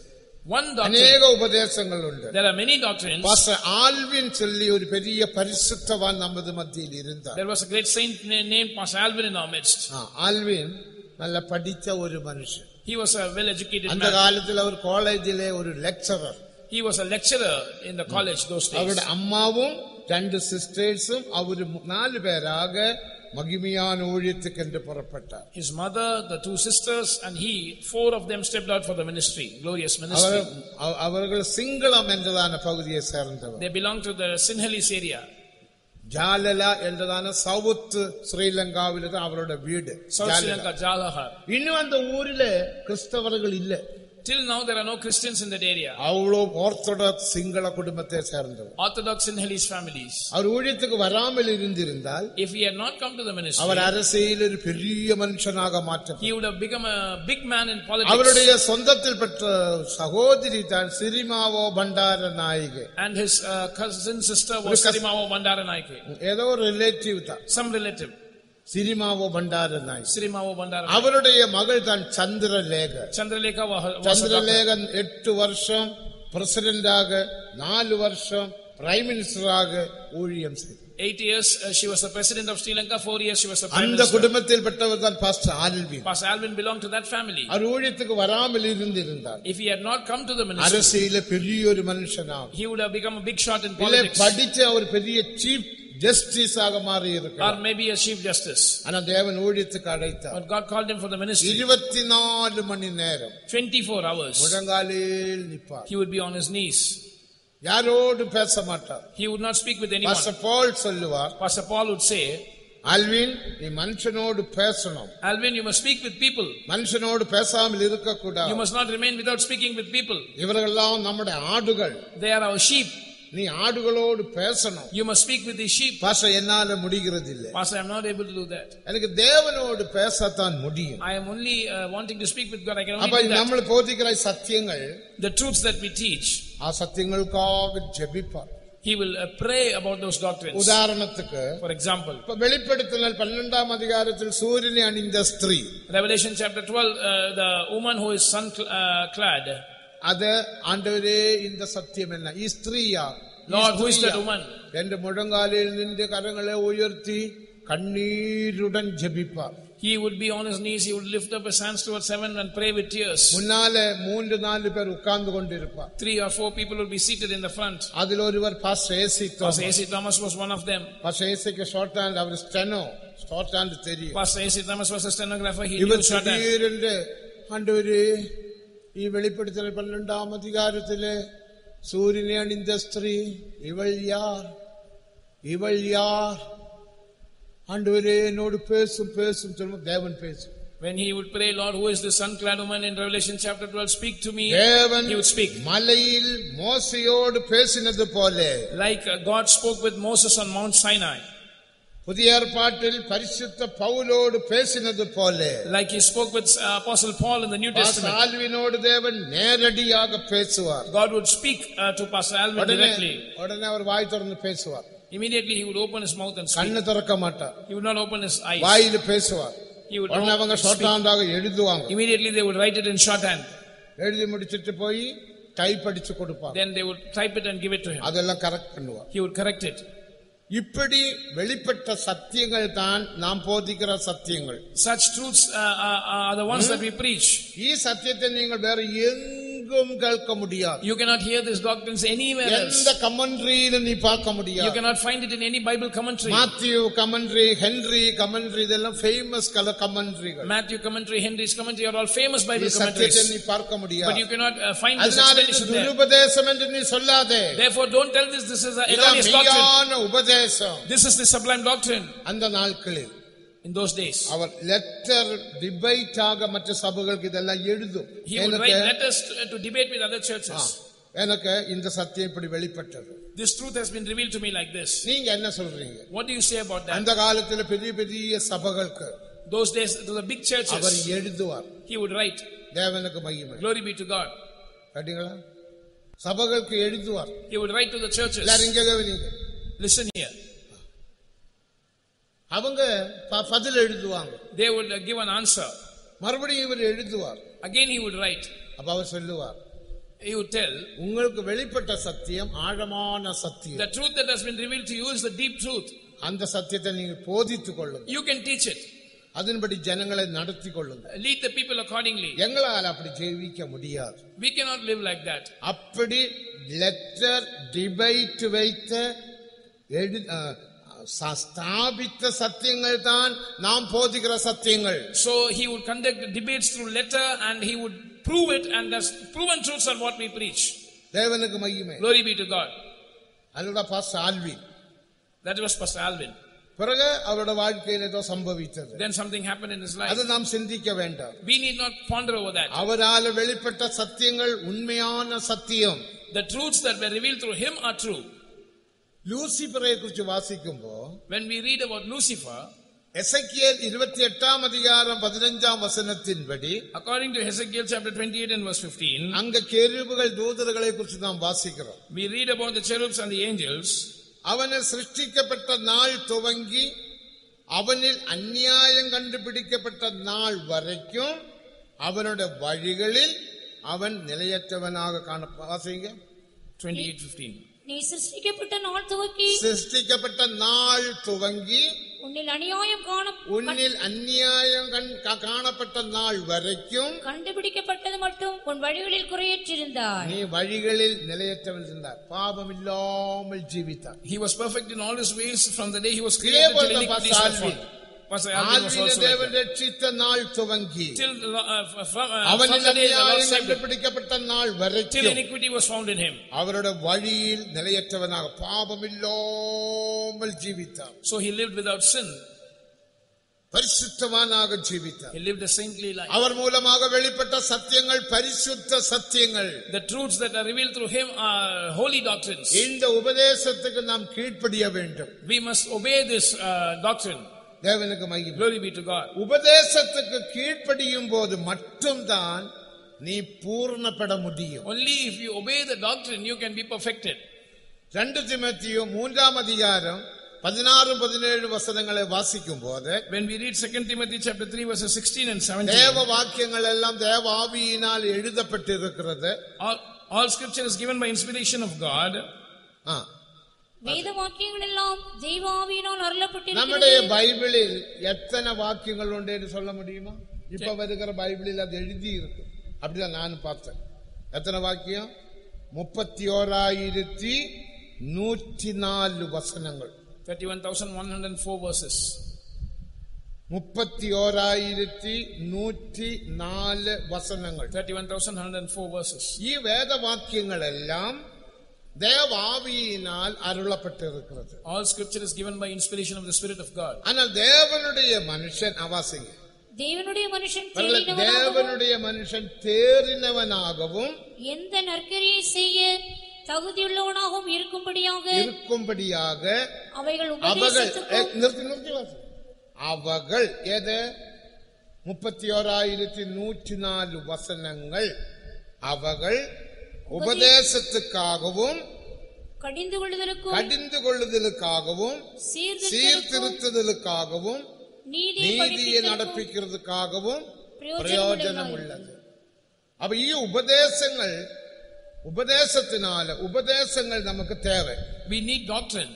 അനേക ഉപദേശങ്ങളുണ്ട് പാസ്റ്റർ ആൽവിൻ ചൊല്ലി ഒരു വലിയ പരിശുദ്ധവാൻ നമ്മുടെ മധ്യയിൽ ഇരുന്ന ആൽവിൻ നല്ല പഠിച്ച ഒരു മനുഷ്യൻ He was a well educated man. அந்த காலத்துல அவர் காலேஜிலே ஒரு lecturer He was a lecturer in the college those days. அவருடைய அம்மாவும் രണ്ട് സിസ്റ്റേഴ്സും അവർ നാല് പേരാകെ மகிமையான ஊழியத்துக்கு என்று புறப்பட்டார் his mother the two sisters and he four of them stepped out for the ministry glorious ministry அவர்கள் சிங்களம் என்றதான பகுதியை சேர்ந்தவர் they belong to the sinhalese area ஜாலலா என்றதான சவுத் ஸ்ரீலங்காவில தான் அவரோட வீடு இன்னும் அந்த ஊரில் கிறிஸ்தவர்கள் இல்லை Till now there are no Christians in that area. அவ்வளோ ஆர்த்தடாக்ஸ் சிங்கள குடும்பத்தை சேர்ந்தவர். Orthodox Sinhalese families. அவர் ஊழியத்துக்கு வராமல் இருந்திருந்தால் if he had not come to the ministry அவர் அரசியலில் ஒரு பெரிய மனுஷனாக மாற்றப்பட்டார். He would have become a big man in politics. அவருடைய சொந்தத்தில் பெற்ற சகோதரி தான் சிரிமாவோ பண்டார நாயகி. And his uh, cousin sister was Sirimawo Bandaranaike. ஏதோ ஒரு ரிலேட்டிவ் தான். Some relative. ಸಿರಿಮಾವೋ ಭಂಡಾರ ನಾಯ್ ಸಿರಿಮಾವೋ ಭಂಡಾರ ಅವರುಡೆಯ ಮಗಳು ತಾನ್ ಚಂದ್ರಲೇಖ ಚಂದ್ರಲೇಖ ಚಂದ್ರಲೇಖನ್ ಎಟ್ಟು ವರ್ಷ பிரசிடென்ட் ஆக நாலு வருஷம் பிரைம் மினிஸ்டராக ஊழியம் செய்தார் eight years she was president of Sri Lanka four years she was அந்த குடும்பத்தில் பெற்றவர் தான் pastor Alvin pastor Alvin belong to that family அவர் ஊழியத்துக்கு வராமல் இருந்திருந்தார் if he had not come to the ministry அரசியல பெரிய ஒரு மனுஷனா he would have become a big shot in politics இல்லை படிச்ச அவர் பெரிய சீஃப் ஜஸ்டிஸ் ஆக மாறி இருக்கிறார் or maybe a chief justice ஆனா தேவன் ஊழியத்துக்கு அழைத்தார் but god called him for the ministry 24 மணி நேரம் 24 hours முழங்காலில் நிப்பார் he would be on his knees யாரோடு பேச மாட்டார் he would not speak with anyone pastor paul சொல்லுவார் pastor paul would say Alvin நீ மனுஷனோடு பேசணும் Alvin you must speak with people மனுஷனோடு பேசாமல் இருக்க கூடாது you must not remain without speaking with people இவர்களெல்லாம் நம்முடைய ஆடுகள் தே ஆர் आवर ஷீப் நீ ஆடுகளோடு பேசணும் you must speak with the sheep pastor என்னால முடிகிறது இல்ல pastor I am not able to do that எனக்கு தேவனோடு பேசத்தான் முடியும் I am only wanting to speak with God I can only அப்ப നമ്മൾ போதிக்கிற சத்தியங்கள் the truths that we teach ആ സത്യങ്ങൾക്കാകെ ജപിപ്പാൻ he will uh, pray about those doctrines ഉദാഹരണത്തിക്ക് for example ഇപ്പോൾ വെളിപ്പെടുത്തൽ 12 അധികാരത്തിൽ സൂര്യനെ അണിഞ്ഞ സ്ത്രീ revelation chapter 12 uh, the woman who is sun uh, clad அத ஆண்டவரே இந்த சத்தியம் என்ன ഈ സ്ത്രീ യാർ Lord who is that woman എന്റെ മുഴങ്കാലിൽ നിന്റെ കരങ്ങളെ ഉയർത്തി കണ്ണീരുടൻ ജപിപ്പാർ he would be on his knees he would lift up his hands towards heaven and pray with tears முன்னால மூன்று நாலு பேர் உட்கார்ந்து கொண்டிருப்பார் three or four people would be seated in the front அதில் ஒருவர் pastor A C Thomas pastor A C Thomas was one of them pastor ஏசிக்கு shorthand அவர் ஸ்டெனோ ஷார்ட் ஹேண்ட் தெரியும் pastor A C Thomas was a stenographer he knew short ഈ വെളിപ്പെടുത്തൽ പന്ത്രണ്ടാം അധികാരത്തിലെ സൂര്യനെ അണിந்த സ്ത്രീ ഇവൾ യാർ When he would pray, Lord, who is the sun-clad woman in Revelation chapter 12? Speak to me. he would speak. மலையில் மோசையோடு the pole, Like uh, God spoke with Moses on Mount Sinai. പുതിയ ഏർപ്പാട്ടിൽ പരിശുദ്ധ പൗലോട് പേസിനത് പോലെ like he spoke with uh, apostle paul in the new testament ആൽവിനോട് Devan നേരടിയാക പേസുവാർ god would speak uh, to pastor alvin directly ഉടനെ അവർ വായി തുറന്ന് പേസുവാർ immediately he would open his mouth and speak കണ്ണ് തുറക്ക മാട്ട he would not open his eyes വായിൽ പേസുവാർ he would ഉടനെ அவங்க short immediately they would write it in short hand എഴുതി முடிச்சிட்டு போய் டைப் அடிச்சு கொடுப்பாங்க then they would type it and give it to him அதெல்லாம் கரெக்ட் பண்ணுவார் he would correct it இப்படி வெளிப்பட்ட சத்தியங்கள் தான் நாம் போதிக்கிற சத்தியங்கள் such truth uh, uh, uh, are the ones ஈ சத்தியத்தை நீங்கள் வேற எங்க எங்கும் கேட்க முடியாது You cannot hear this doctrines anywhere else. எந்த கமெண்ட்ரியிலும் நீ பார்க்க You cannot find it in any Bible commentary. matthew commentary, henry commentary இதெல்லாம் famous. கல கமெண்ட்ரிகள் Matthew commentary, Henry's commentary are all famous Bible சத்தியத்தை commentaries. நீ பார்க்க But you cannot uh, find this அதனால explanation there. என்று நீ சொல்லாதே Therefore, don't tell this this is a erroneous doctrine. உபதேசம் This is the sublime doctrine. அந்த நாட்களில் in those days அவர் லெட்டர் டிபேட் ஆக மற்ற சபைகளுக்கு இதெல்லாம் எழுதும் he would write letters to, to debate with other churches எனக்கு இந்த சத்தியம் இப்படி வெளிப்பட்டது this truth has been revealed to me like this நீங்க என்ன சொல்றீங்க what do you say about that அந்த காலத்துல பெரிய பெரிய சபைகளுக்கு those days to the big churches அவர் எழுதுவார் he would write தேவனுக்கு மகிமை glory be to god கேட்டீங்களா சபைகளுக்கு எழுதுவார் he would write to the churches எல்லாரும் இங்க கவனிங்க listen here அவங்க பதில் எழுதுவாங்க they would give an answer மறுபடியும் இவர் எழுதுவார் again he would write அப்ப அவர் சொல்லுவார் he would tell உங்களுக்கு வெளிப்பட்ட சத்தியம் ஆழமான சத்தியம் the truth that has been revealed to you is the deep truth அந்த சத்தியத்தை நீங்க போதித்துக் கொள்ளுங்க you can teach it அதன்படி ஜனங்களை நடத்தி கொள்ளுங்கள் லீட் தி பீப்பிள் அக்கார்டிங்லி எங்களால் அப்படி ஜெயிக்க முடியாது we cannot live like that அப்படி லெட்டர் டிபேட் வைத்த ஸ்தாபித்த சத்தியங்கள் தான் நாம் போதிக்கிற சத்தியங்கள் so he would conduct debates through letter and he would prove it and the proven truths are what we preach glory be to god that was pastor then something happened in his life we need not ponder over that the truths that were revealed through him are true ലൂസിഫറെ കുറിച്ച് വാസിക്കുമ്പോൾ when we read about lucifer Ezekiel ഇരുപത്തി എട്ടാം അധികാരം പതിനഞ്ചാം വസനത്തിൻപടി according to Ezekiel chapter 28 and verse 15 അങ്ങ് കെരൂബുകൾ ദൂതരുകളെ കുറിച്ച് നാം വാസിക്കണം we read about the cherubs and the angels അവന് സൃഷ്ടിക്കപ്പെട്ട നാൾ തുവങ്കി അവനിൽ അന്യായം കണ്ടുപിടിക്കപ്പെട്ട നാൾ വരയ്ക്കും അവനുടെ വഴികളിൽ അവൻ നിലയറ്റവനാകെ കാണ വാസിക്കുക 28 15
நீ சிருஷ்டிக்கப்பட்ட
நாள் துவங்கி சிருஷ்டிக்கப்பட்ட நாள் துவங்கி உன்னில் அநியாயம் காண உன்னில் அநியாயம் காணப்பட்ட நாள் வரைக்கும் கண்டுபிடிக்கப்பட்டது மட்டும் உன் வழிகளில் குறையற்றிருந்தார் நீ வழிகளில் நிலையற்றவன் இருந்தார் பாவம் இல்லாமல் ஜீவித்தார் he was perfect in all his ways from the day he was created ദേവൻ രക്ഷിച്ച നാൾ തുവങ്കി അവനിൽ അന്യായം കണ്ടുപിടിക്കപ്പെട്ട നാൾ വരയ്ക്കും അവരുടെ വഴിയിൽ നിലയറ്റവനാക പാപമില്ലാமல் ജീവിത്താം so he lived without sin പരിശുദ്ധവാനാക ജീവിതം അവർ മൂലമാക വെളിപ്പെട്ട സത്യങ്ങൾ പരിശുദ്ധ സത്യങ്ങൾ இந்த உபதேசத்துக்கு நாம் கீழ்ப்படிய வேண்டும் we must obey this uh, doctrine தேவனுக்கு மகிமை glory be to god உபதேசத்துக்கு கீழ்ப்படியும் போது மட்டும்தான் நீ பூர்ணப்பட முடியும் only if you obey the doctrine you can be perfected ரெண்டு திமத்தியோ மூன்றாம் அதிகாரம் பதினாறு பதினேழு வசனங்களை வாசிக்கும் போது when we read second timothy chapter 3 verses 16 and 17 தேவ வாக்கியங்கள் எல்லாம் தேவ ஆவியினால் எழுதப்பட்டிருக்கிறது all, all scripture is given by inspiration of god ah ah.
നമ്മുടെ ബൈബിളിൽ
എത്ര വാക്യങ്ങൾ ഉണ്ട് എന്ന് സ്വല്ല മുടിയുമോ ഇപ്പൊ വരുന്ന ബൈബിളിൽ അത് എഴുതിയിരുന്നു അപ്പിതാ ഞാൻ പാർത്ത എത്ര വാക്യം മുപ്പത്തി ഓരായിരത്തി നൂറ്റിനാല് വസനങ്ങൾ thirty one thousand one hundred four verses മുപ്പത്തി ഓരായിരത്തി നൂറ്റി നാല് വസനങ്ങൾ thirty one thousand hundred four verses ഈ വേദവാക്യങ്ങളെല്ലാം தேவாவியினால் அருளப்பட்டிருக்கிறது all scripture is given by inspiration of the spirit of God ஆனால் தேவனுடைய மனுஷன் அவாசிங்க
தேவனுடைய மனுஷன் தேவனுடைய
மனுஷன் தேறினவனாகவும்
எந்த நற்கரியை செய்ய தகுதியுள்ளவனாகவும் இருக்கும்படியாக
இருக்கும்படியாக
அவைகள் அவர்கள்
நிறுத்தி நிறுத்தி அவர்கள் எது முப்பத்தி ஓராயிரத்தி நூற்றி நாலு வசனங்கள் அவர்கள் உபதேசத்துக்காகவும்
கடிந்து கொள்ளுதலுக்கும் கடிந்து
கொள்ளுதலுக்காகவும் சீர்திருத்துதலுக்காகவும் നീതിയെ നടപ്പിക്കുന്നതുക്കാகவும் പ്രയോജനമുള്ളത് അപ്പൊ ഈ ഉപദേശങ്ങൾ ഉപദേശത്തിനാല് ഉപദേശങ്ങൾ നമുക്ക് തേവ വി നീഡ് ഡോക്ടറിൻ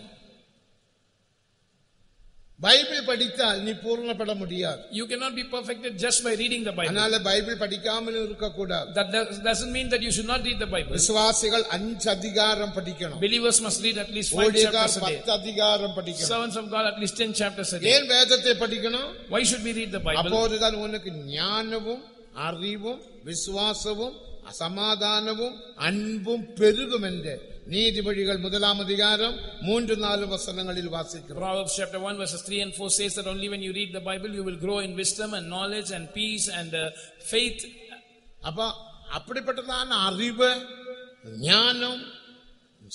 பைபிள் படித்தால் நீ பூர்ணப்பட முடியாது you cannot be perfected just by reading the bible அதனால பைபிள் படிக்காம இருக்க கூடாது that doesn't mean that you should not read the bible விசுவாசிகள் அஞ்சு அதிகாரம் படிக்கணும் believers must read at least 5 chapters a day 10 அதிகாரம் படிக்கணும் servants of god at least 10 chapters a day ஏன் வேதத்தை படிக்கணும் why should we read the bible அப்போதுதான் உனக்கு ஞானமும் அறிவும் விசுவாசமும் சமாதானமும் அன்பும் பெருகும் என்று நீதிபதிகள் முதலாம் அதிகாரம் மூன்று நாலு வசனங்களில் வாசிக்கிறோம் Proverbs chapter 1 verses 3 and 4 says that only when you read the Bible you will grow in wisdom and knowledge and peace and uh, faith அப்ப அப்படிப்பட்டதான அறிவு ஞானம்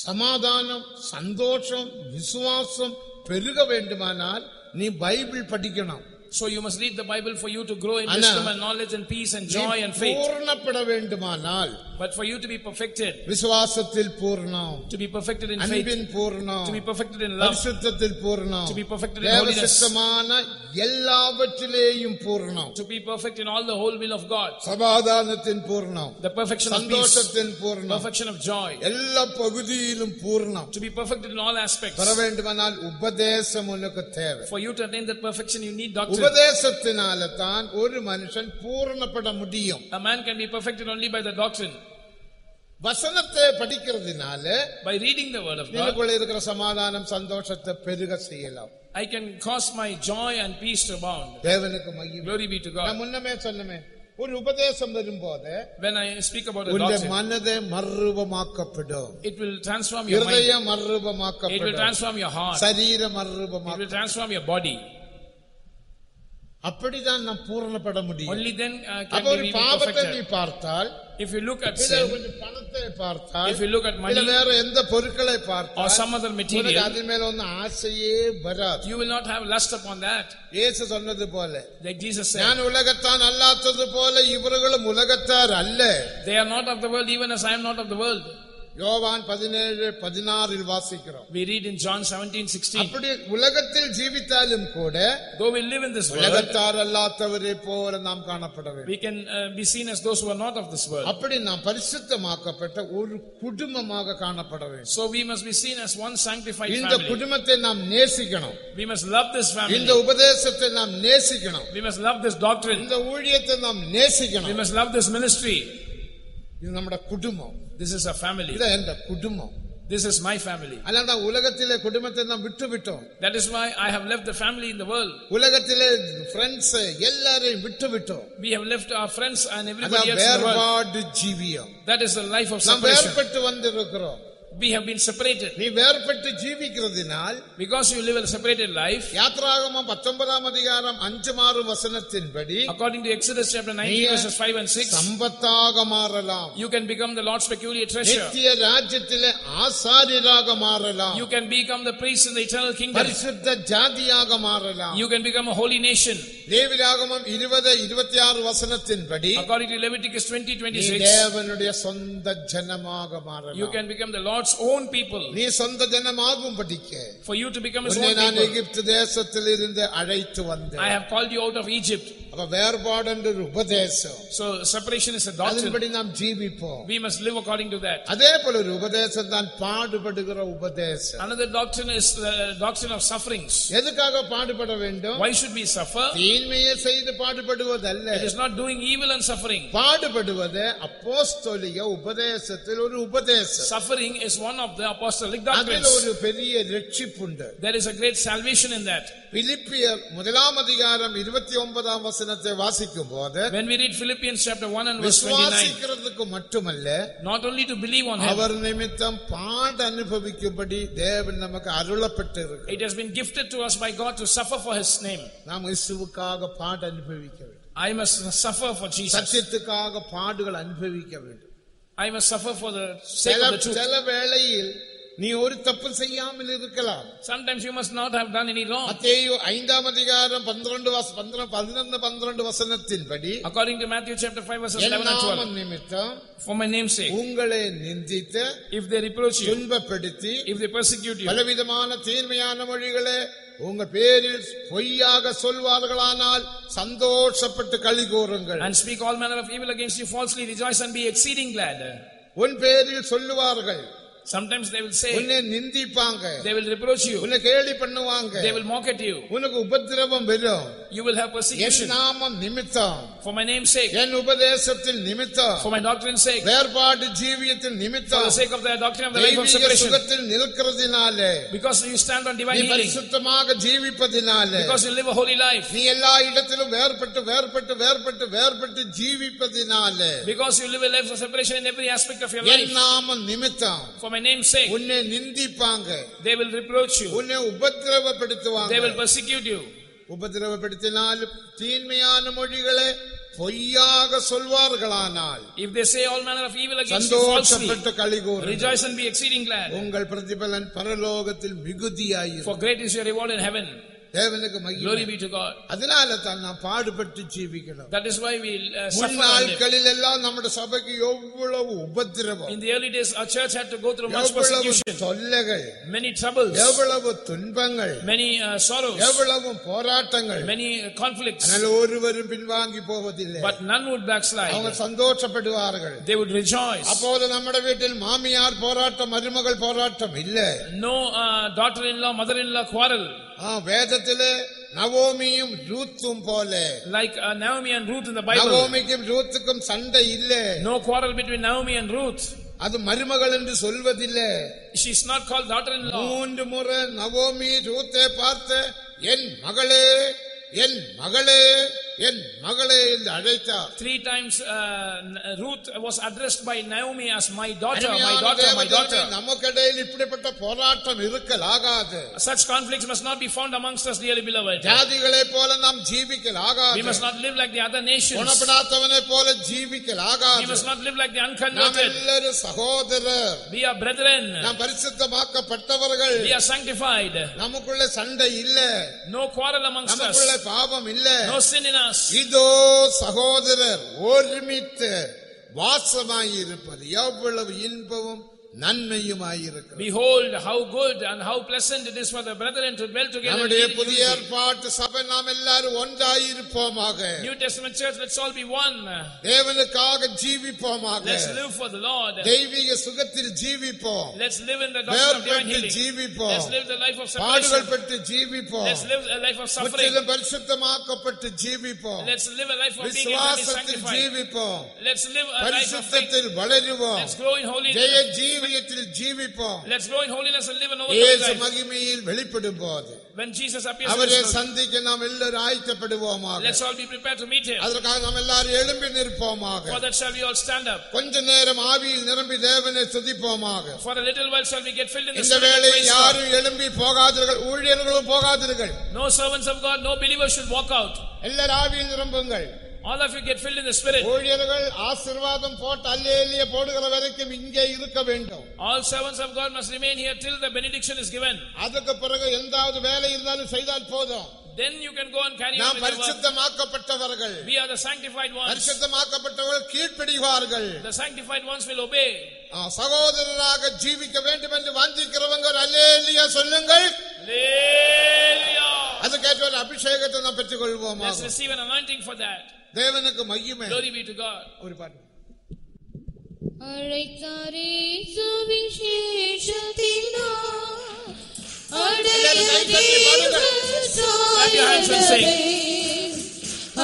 சமாதானம் சந்தோஷம் விசுவாசம் பெருக வேண்டுமானால் நீ பைபிள் படிக்கணும் So you must read the Bible for you to grow in wisdom and knowledge and peace and joy and faith. but for you to be perfected to be perfected in faith அன்பின் to be perfected in love பரிசுத்தத்தில் to be perfected in holiness to be perfect in all the whole will of God சமாதானத்தின் the perfection of peace perfection of joy to be perfected in all aspects for you to attain that perfection you need doctrine உபதேசத்தினால தான் ஒரு மனுஷன் பூரணப்பட முடியும் a man can be perfected only by the doctrine வசனத்தை படிக்கிறதுனால by reading the word of god எனக்குள்ள இருக்கிற சமாதானம் சந்தோஷத்தை பெருக செய்யலாம் i can cause my joy and peace to abound தேவனுக்கு மகிமை glory be to god நான் முன்னமே சொன்னமே ஒரு உபதேசம் வரும்போது when i speak about the doctrine உங்கள் மனதை மறுரூபமாக்கப்படும் it will transform your mind இதயம் மறுரூபமாக்கப்படும் it will transform your heart சரீரம் மறுரூபமாக்கப்படும் it will transform your body அப்படிதான் நாம் பூரணப்பட முடியும் only then uh, can அப்ப ஒரு பாவத்தை நீ பார்த்தால் if you look at sin கொஞ்சம் பணத்தை பார்த்தால் if you look at money வேற எந்த பொருட்களை பார்த்தால் or some other material அது மேல ஒன்னு ஆசையே வராது you will not have lust upon that இயேசு சொன்னது போல like jesus said நான் உலகத்தான் அல்லாதது போல இவர்களும் உலகத்தார் அல்ல they are not of the world even as i am not of the world யோவான் பதினேழு பதினாறில் வாசிக்கிறோம் we read in john 17:16 அப்படி உலகத்தில் ஜீவித்தாலும் கூட though we live in this world உலகத்தார் அல்லாதவரே போல நாம் காணப்படவே we can uh, be seen as those who are not of this world அப்படி நாம் பரிசுத்தமாக்கப்பட்ட ஒரு குடும்பமாக காணப்படவே so we must be seen as one sanctified family இந்த குடும்பத்தை நாம் நேசிக்கணும் we must love this family இந்த உபதேசத்தை நாம் நேசிக்கணும் we must love this doctrine இந்த ஊழியத்தை நாம் நேசிக்கணும் we must love this ministry இது நம்முடைய குடும்பம் this is a family this is my family that is why i have left the family in the world ഉലകത്തിലെ friends എല്ലാരെയും വിട്ടുവിട്ടോ we have left our friends and everybody else in the world that is the life of separation നാം we have been separated. நீ வேறுபட்டு ஜீவிக்கிறதினால் because you live a separated life யாத்ராகமம் 19ஆம் அதிகாரம் 5 6 வசனத்தின்படி according to Exodus chapter 19 verses 5 and 6 சம்பத்தாக மாறலாம் you can become the Lord's peculiar treasure நித்திய ராஜ்யத்திலே ஆசாரியராக மாறலாம் you can become the priest in the eternal kingdom பரிசுத்த ஜாதியாக மாறலாம் you can become a holy nation 20 26 வசனத்தின்படி according to Leviticus 20 26 தேவனுடைய சொந்த ஜனமாக மாறலாம் you can become the Lord's God's own people. For you to become his own people. I have called you out of Egypt. അപ്പൊ വേർപാടുണ്ട് ഒരു ഉപദേശം so we must live according to that another doctrine is the doctrine of sufferings why should we suffer தீமையை செய்து பாடுபடுவதல்ல it is not doing evil and suffering பாடுபடுவது அப்போஸ்தலிக உபதேசத்தில் ஒரு ഉപദേശം suffering is one of the apostolic ஒரு பெரிய there is a great salvation in that முதலாம் அதிகாரம் 29ஆம் வசனம் வசனத்தை வாசிக்கும் போது when we read philippians chapter 1 and verse 29 விசுவாசிக்கிறதுக்கு மட்டுமல்ல not only to believe on him அவர் நிமித்தம் பாட அனுபவிக்கும்படி தேவன் நமக்கு it has been gifted to us by god to suffer for his name நாம் இயேசுவுக்காக பாட அனுபவிக்க வேண்டும் i must suffer for jesus சத்தியத்துக்காக பாடுகள் அனுபவிக்க வேண்டும் i must suffer for the sake of the truth சில வேளையில் நீ ஒரு தப்பு செய்யாமல் இருக்கலாம் sometimes you must not have done any wrong மத்தேயு 5 ஆம் அதிகாரம் 12 வாஸ் 12 11 12 வசனத்தின்படி according to matthew chapter 5 verses 11 and 12 நிமித்தம் for my name's sake உங்களை நிந்தித்து if they reproach you துன்பப்படுத்தி if they persecute you பலவிதமான தீர்மையான மொழிகளே உங்க பேரில் பொய்யாக சொல்வார்களானால் சந்தோஷப்பட்டு களி கூறுங்கள் and speak all manner of evil against you falsely rejoice and be exceeding glad உன் பேரில் சொல்லுவார்கள் sometimes they will say உன்னை நிந்திப்பாங்க they will reproach you உன்னை கேலி பண்ணுவாங்க they will mock at you உனக்கு உபத்திரவம் வரும் you will have persecution என் நாமம் நிமித்தம் for my name's sake என் உபதேசத்தின் நிமித்தம் for my doctrine's sake வேறுபாடு ஜீவியத்தின் நிமித்தம் for the sake of the doctrine of life of separation சுகத்தில் நிற்கிறதினாலே because you stand on divine healing நீ பரிசுத்தமாக ஜீவிப்பதினாலே because you live a holy life நீ எல்லா இடத்திலும் ஜீவிப்பதினாலே because you live a life of separation in every aspect of your life என் நாமம் நிமித்தம் for my name sake உன்னை நிந்திப்பாங்க they will reproach you உன்னை உபத்திரவப்படுத்துவாங்க they will persecute you உபதிரவப்படுத்தினாலும் தீன்மையான மொழிகளை பொய்யாக சொல்வார்களானால் if they say all manner of evil against you falsely கலிகூர் rejoice and be exceeding glad உங்கள் பிரதிபலன் பரலோகத்தில் மிகுதியாயிருக்கும் for great is your reward in heaven தேவனுக்கு மகிமை glory be to god அதனால தான் நாம் பாடுபட்டு ஜீவிக்கிறோம் that is why we uh, suffer நாட்களில் எல்லாம் நம்முடைய சபைக்கு எவ்வளவு உபத்திரவம் in the early days our church had to go through much persecution தொல்லைகள் many troubles எவ்வளவு துன்பங்கள் many uh, sorrows எவ்வளவு போராட்டங்கள் many conflicts ஆனால் ஒருவரும் பின்வாங்கி போவதில்லை but none would backslide அவங்க சந்தோஷப்படுவார்கள் they would rejoice அப்போது நம்ம வீட்டில் மாமியார் போராட்டம் மருமகள் போராட்டம் இல்லை no uh, daughter in law mother in law quarrel வேதத்திலே நவோமியும் ரூத்தும் போல like Naomi and Ruth in the Bible நவோமிக்கும் ரூத்துக்கும் சண்டை இல்ல no quarrel between Naomi and Ruth அது மருமகள் என்று சொல்வதில்லை she is not called daughter in law மூன்று முறை நவோமி ரூத்தை பார்த்து என் மகளே என் மகளே three times uh, uh, ruth was addressed by naomi as my daughter my daughter my daughter such conflicts must not be found amongst us dearly beloved we must not live like the other nations we must not live like the unconverted we are brethren we are sanctified no quarrel amongst us no sin in us இதோ சகோதரர் ஒருமித்து வாசமாயிருப்பது எவ்வளவு இன்பமும் behold how good and how pleasant it is for the brethren to dwell together நம்முடைய புதிய ஏற்பாட்டு சபை நாம் எல்லாரும் ஒன்றாய் இருப்போமாக new testament church let's all be one தேவனுக்காக ஜீவிப்போமாக let's live for the lord தெய்வீக சுகத்தில் ஜீவிப்போம் let's live in the doctrine of divine healing let let's live the life of separation பாடுகள் பெற்று ஜீவிப்போம் let's live a life of suffering முற்றிலும் பரிசுத்தமாக்கப்பட்டு ஜீவிப்போம் let's live a life of being in sacrifice ஜீவிப்போம் let's live a life of faith பரிசுத்தத்தில் வளருவோம் let's grow in holiness ஊழியத்தில் ஜீவிப்போம் let's grow in holiness and live an holy life இயேசு மகிமையில் வெளிப்படும் போது when jesus appears அவரை சந்திக்க நாம் எல்லாரும் ஆயத்தப்படுவோமாக let's all be prepared to meet him அதற்காக நாம் எல்லாரும் எழும்பி நிற்போமாக for that shall we all stand up கொஞ்ச நேரம் ஆவியில் நிரம்பி தேவனை துதிப்போமாக for a little while shall we get filled in the இந்த வேளை யாரும் எழும்பி போகாதீர்கள் ஊழியர்களும் போகாதீர்கள் no servants of god no believers should walk out எல்லாரும் ஆவியில் நிரம்புங்கள் all of you get filled in the spirit ஊழியர்கள் ஆசீர்வாதம் போட்டு அல்லேலியே போடுகிற வரைக்கும் இங்கே இருக்க வேண்டும் all servants of god must remain here till the benediction is given அதுக்கு பிறகு எந்தாவது வேலை இருந்தாலும் செய்தால் போதும் then you can go and carry on with the work. we are the sanctified ones பரிசுத்தமாக்கப்பட்டவர்கள் கீழ்ப்படிவார்கள் the sanctified ones will obey சகோதரராக ஜீவிக்க வேண்டும் என்று வாஞ்சிக்கிறவங்க hallelujah சொல்லுங்கள் அது கேட்டு அபிஷேகத்தை நாம் பெற்றுக் கொள்வோம் let's receive an anointing for that தேவனுக்கு மகிமை glory be to god ஒரு பாட்டு
அழைத்தாரே சுவிசேஷத்தினால்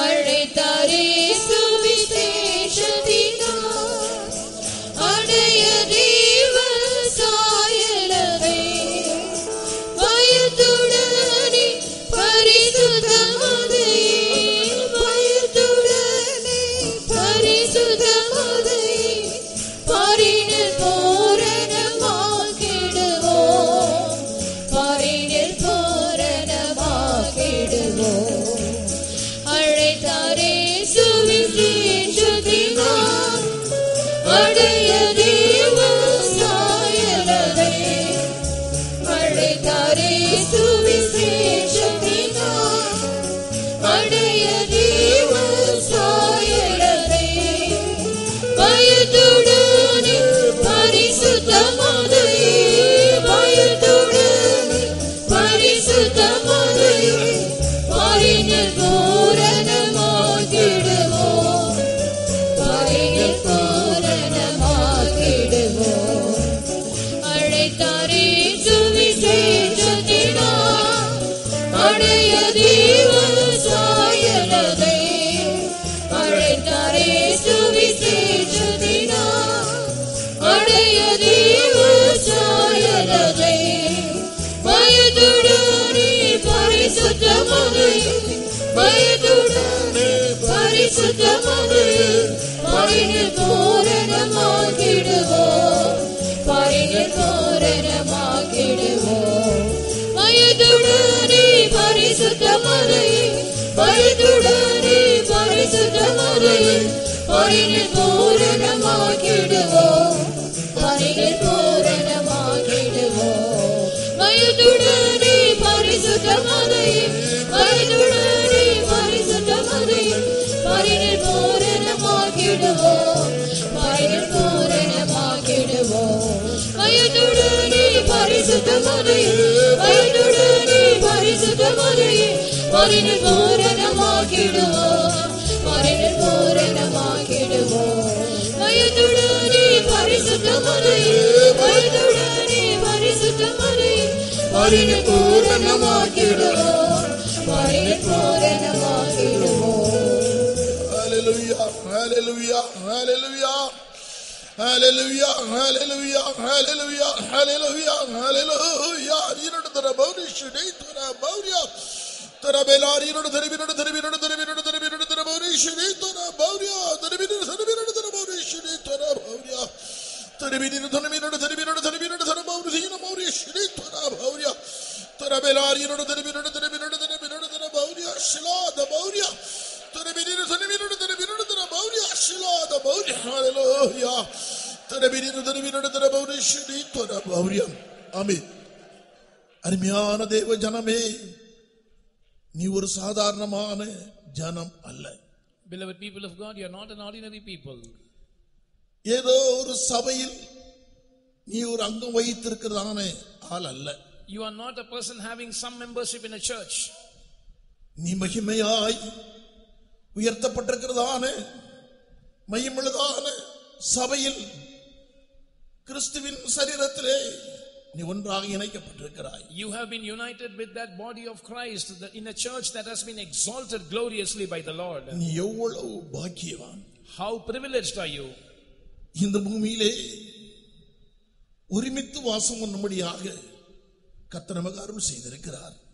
அழைத்தாரே சுவிசேஷத்தினால் அறிவில் பூரணமாக்கிடுவோம் அறிவில் பூரணமாக்கிடுவோம் வயதுடனே பரிசுத்த மதையும் வயதுடனே பரிசுத்த மதையும் அறிவில் பூரணமாக்கிடுவோம் அறிவில் பூரணமாக்கிடுவோம் வயதுடனே பரிசுத்த மதையும் வயதுடனே பரிசுத்த மதையும் அறிவில் பூரணமாக்கிடுவோம் പൂരണമാക്കിടുമോ വയതുടാനേ പരിശുദ്ധമലയിൽ വയതുടാനേ പരിശുദ്ധമലയിൽ
മറിന് പൂരണമാക്കിടുമോ
മറിന് പൂരണമാക്കിടുമോ
Hallelujah, hallelujah, hallelujah. Hallelujah, hallelujah, hallelujah, hallelujah, hallelujah. You know the about it, you need to about you. The Rabelari, you know the Rabelari, you know the Rabelari, ധനമീശ്വരീത്വന ഭൗര്യ ധനമിനോട് ധനമിനോട് ധനമൗരീശ്വരീത്വന ഭൗര്യ ധനമിനോട് ധനമിനോട് ധനമിനോട് ധനമിനോട് ധനമൗരീന മൗരീശ്വരീത്വന ഭൗര്യ ധനബലാരിയനോട് ധനമിനോട് ധനമിനോട് ധനമിനോട് ധന ഭൗര്യ ശിലാദ ഭൗര്യ ധനമിനോട് ധനമിനോട് ധനമിനോട് ധന ഭൗര്യ ശിലാദ ഭൗര്യ ഹല്ലേലൂയ ധനമിനോട് ധനമിനോട് ധനമൗരീശ്വരീത്വന ഭൗര്യ ആമീൻ அருமையான தேவ ஜனமே நீ ஒரு சாதாரணமான ஜனம் அல்ல
beloved people of god you are not an ordinary people
ஏதோ ஒரு சபையில் நீ ஒரு அங்கம் வகித்திருக்கிறதான
ஆள் அல்ல you are not a person having some membership in a church
நீ மகிமையாய் உயர்த்தப்பட்டிருக்கிறதான மகிமுள்ளதான சபையில் கிறிஸ்துவின் சரீரத்திலே you
have been united with that body of christ in a church that has been exalted gloriously
by the lord how privileged are you இந்த பூமியிலே ஒருமித்து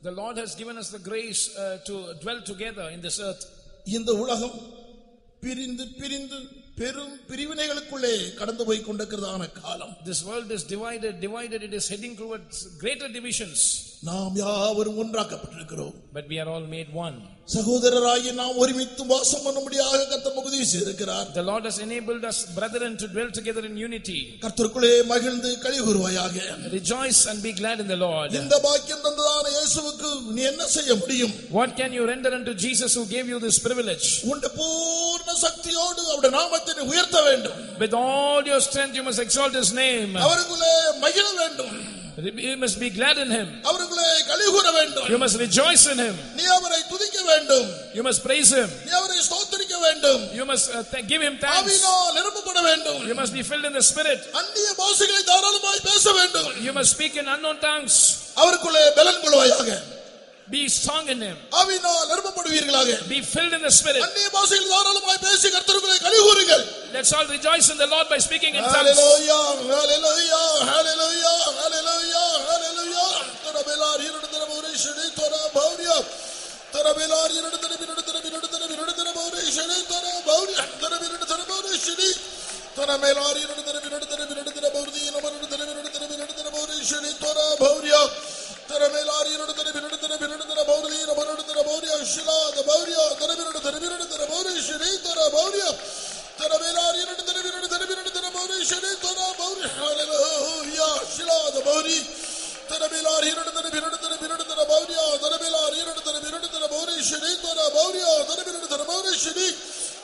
the lord has given us the grace uh, to dwell together in this earth இந்த உலகம் பிரிந்து பிரிந்து this world is divided, divided, it is heading towards greater divisions.
But
we are all made one.
சகோதரராகி நாம் ஒருமித்து வாசம் பண்ணும்படியாக கர்த்தர் the lord has enabled us brethren to dwell
together in unity மகிழ்ந்து களி கூறுவாயாக rejoice and be glad in the lord இந்த
பாக்கியம் தந்ததான இயேசுவுக்கு நீ என்ன செய்ய முடியும் what can you render unto jesus who gave you this privilege பூர்ண சக்தியோடு அவருடைய நாமத்தை உயர்த்த வேண்டும் with all
your strength you must exalt his name
மகிழ வேண்டும்
you must be glad in him.
You must rejoice in him. You must praise him. You must uh, give him thanks. You must be filled in the spirit. You must speak in unknown tongues be strong in him be filled in the spirit let's all rejoice in the lord by speaking in tongues hallelujah hallelujah hallelujah hallelujah ഭൗര്യ da Bauria Shilada Bauria Tarabirada Tarabirada Tarabauria Shri Tara Bauria Tarabirari Tarabirada Tarabirada Tarabauria Shri Tara Bauria Hallelujah Shilada Bauri Tarabirari Tarabirada Tarabirada Tarabauria Tarabirari Tarabirada Tarabauria Shri Tara Bauria Tarabirada Tarabauria Shri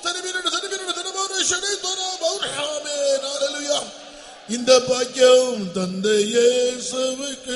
Tarabirada Tarabirada Tarabauria Shri Tara Bauria Amen Hallelujah இந்த பாக்கியம் தந்தை இயேசுவுக்கு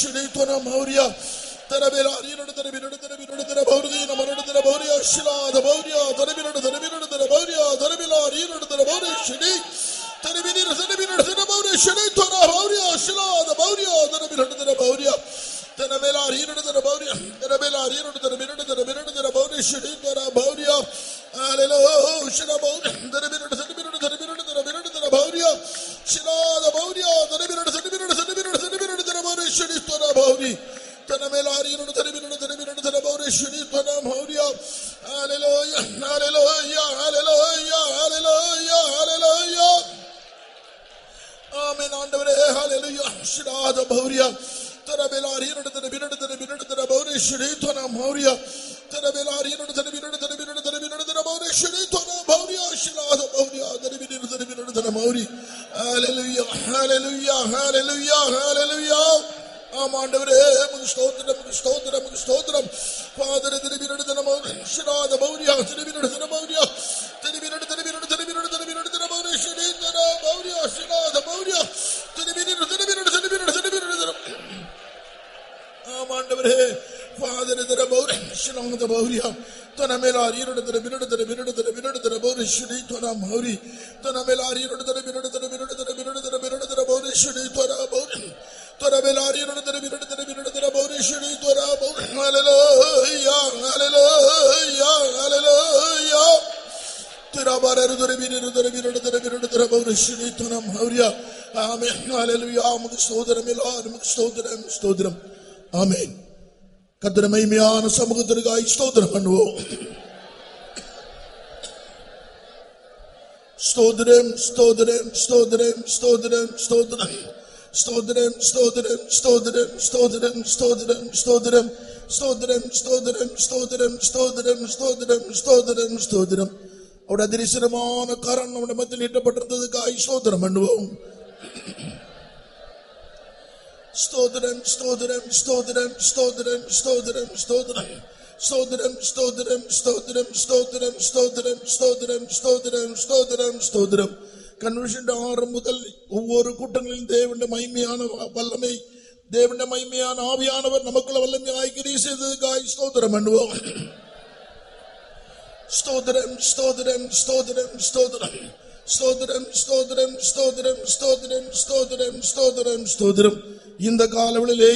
ശിലയിത്വന മൗര്യ തരബില അറിയനോട് തരബിനോട് തരബിനോട് തര ഭൗര്യ നമ്മളോട് തര ഭൗര്യ ശിലാദ ഭൗര്യ തരബിനോട് തരബിനോട് തര ഭൗര്യ തരബില അറിയനോട് തര ഭൗര്യ ശിലി തരബിനോട് തരബിനോട് തര ഭൗര്യ ശിലയിത്വന ഭൗര്യ ശിലാദ ഭൗര്യ തരബിനോട് തര ഭൗര്യ തരബില അറിയനോട് തര ഭൗര്യ തരബില അറിയനോട് തരബിനോട് തരബിനോട് തര ഭൗര്യ ശിലി തര ഭൗര്യ ഹല്ലേലൂയ ശില ഭൗര്യ തരബിനോട് തരബിനോട് തരബിനോട് തരബിനോട് തര ഭൗര്യ ശിലാദ ഭൗര്യ തരബിനോട് തരബിനോട് തരബിനോട് തരബിനോട് ಶ್ರೀ ಸ್ತೋನ ಭೌರಿ ತನ್ನ ಮೇಲೆ ಆರಿ ನುಡು ತಲೆ ಬಿಡು ತಲೆ ಬಿಡು ತಲೆ ಭೌರಿ ಶ್ರೀ ಸ್ತೋನ ಭೌರಿಯ ಹಾಲೆಲೋಯ್ಯ ಹಾಲೆಲೋಯ್ಯ ಹಾಲೆಲೋಯ್ಯ ಹಾಲೆಲೋಯ್ಯ ಹಾಲೆಲೋಯ್ಯ ஆமேன் ஆண்டவரே ஹalleluya ஸ்ராத பௌரியா தரபெலாரியனோட தரபினோட தரபினோட தரபௌரே ஸ்ரீதோனா மௌரியா தரபெலாரியனோட தரபினோட தரபினோட தரபினோட தரபௌரே ஸ்ரீதோனா பௌரியா ஸ்ராத பௌரியா தரபினோட தரபினோட தரமௌரி ஹalleluya ஹalleluya ஹalleluya ஹalleluya ஆமாண்டவரே ஸ்தோத்திரம் ஸ்தோத்திரம் ஸ்தோத்திரம் பாதர திருவினடு தினமாக சிராத மௌரியா திருவினடு தினமௌரியா திருவினடு திருவினடு திருவினடு திருவினடு தினமௌரி ஸ்ரீந்தர மௌரியா சிராத மௌரியா திருவினடு திருவினடு திருவினடு திருவினடு தினம் ஆமாண்டவரே பாதர திர மௌரி சிராத மௌரியா ತನ್ನ ಮೇಲೆ ಆರಿಯರೊಡದರೆ ಬಿರಡದರೆ ಬಿರಡದರೆ ಬಿರಡದರೆ ಬೋರೇಶ್ವರಿ ತ್ವರ ಮೌರಿ ತನ್ನ ಮೇಲೆ ಆರಿಯರೊಡದರೆ ಬಿರಡದರೆ ಬಿರಡದರೆ கத்திரமைமையான சமூகத்திற்காய் ஸ்தோத்திரம் பண்ணுவோம் ஸ்தோதிரம் ஸ்தோதிரம் ஸ்தோதிரம் ஸ்தோதிரம் ஸ்தோதிரம் ஸ்தோத்திரம் ஸ்தோத்திரம் ஸ்தோத்திரம் ஸ்தோத்திரம் ஸ்தோத்திரம் ஸ்தோத்திரம் ஸ்தோத்திரம் ஸ்தோத்திரம் ஸ்தோத்திரம் ஸ்தோத்திரம் ஸ்தோத்திரம் ஸ்தோத்திரம் ஸ்தோத்திரம் അവിടെ അതിരിശ്വരமான കാരണം നമ്മുടെ മത്തിൽ ഇട്ടപ്പെട്ടിരുന്നതുക്കായി സ്തോത്രം അനുഭവം സ്തോത്രം സ്തോത്രം സ്തോത്രം സ്തോത്രം സ്തോത്രം സ്തോത്രം സ്തോത്രം സ്തോത്രം സ്തോത്രം സ്തോത്രം സ്തോത്രം സ്തോത്രം സ്തോത്രം സ്തോത്രം സ്തോത്രം സ്തോത്രം കൺവെൻഷന്റെ ആറ് മുതൽ ഒവ്വൊരു കൂട്ടങ്ങളിലും ദേവന്റെ മഹിമയാണ് വല്ലമേ ദേവന്റെ മഹിമയാണ് ആവിയാണവർ നമുക്കുള്ള വല്ലമയായി ഗിരീശ് സ്തോത്രം എണ്ണുവോ സ്തോത്രം സ്തോത്രം സ്തോത്രം സ്തോത്രം ஸ்தோதிரம் ஸ்தோதிரம் ஸ்தோதிரம் ஸ்தோதிரம் ஸ்தோதிரம் ஸ்தோதிரம் ஸ்தோதிரம் இந்த காலவெளியிலே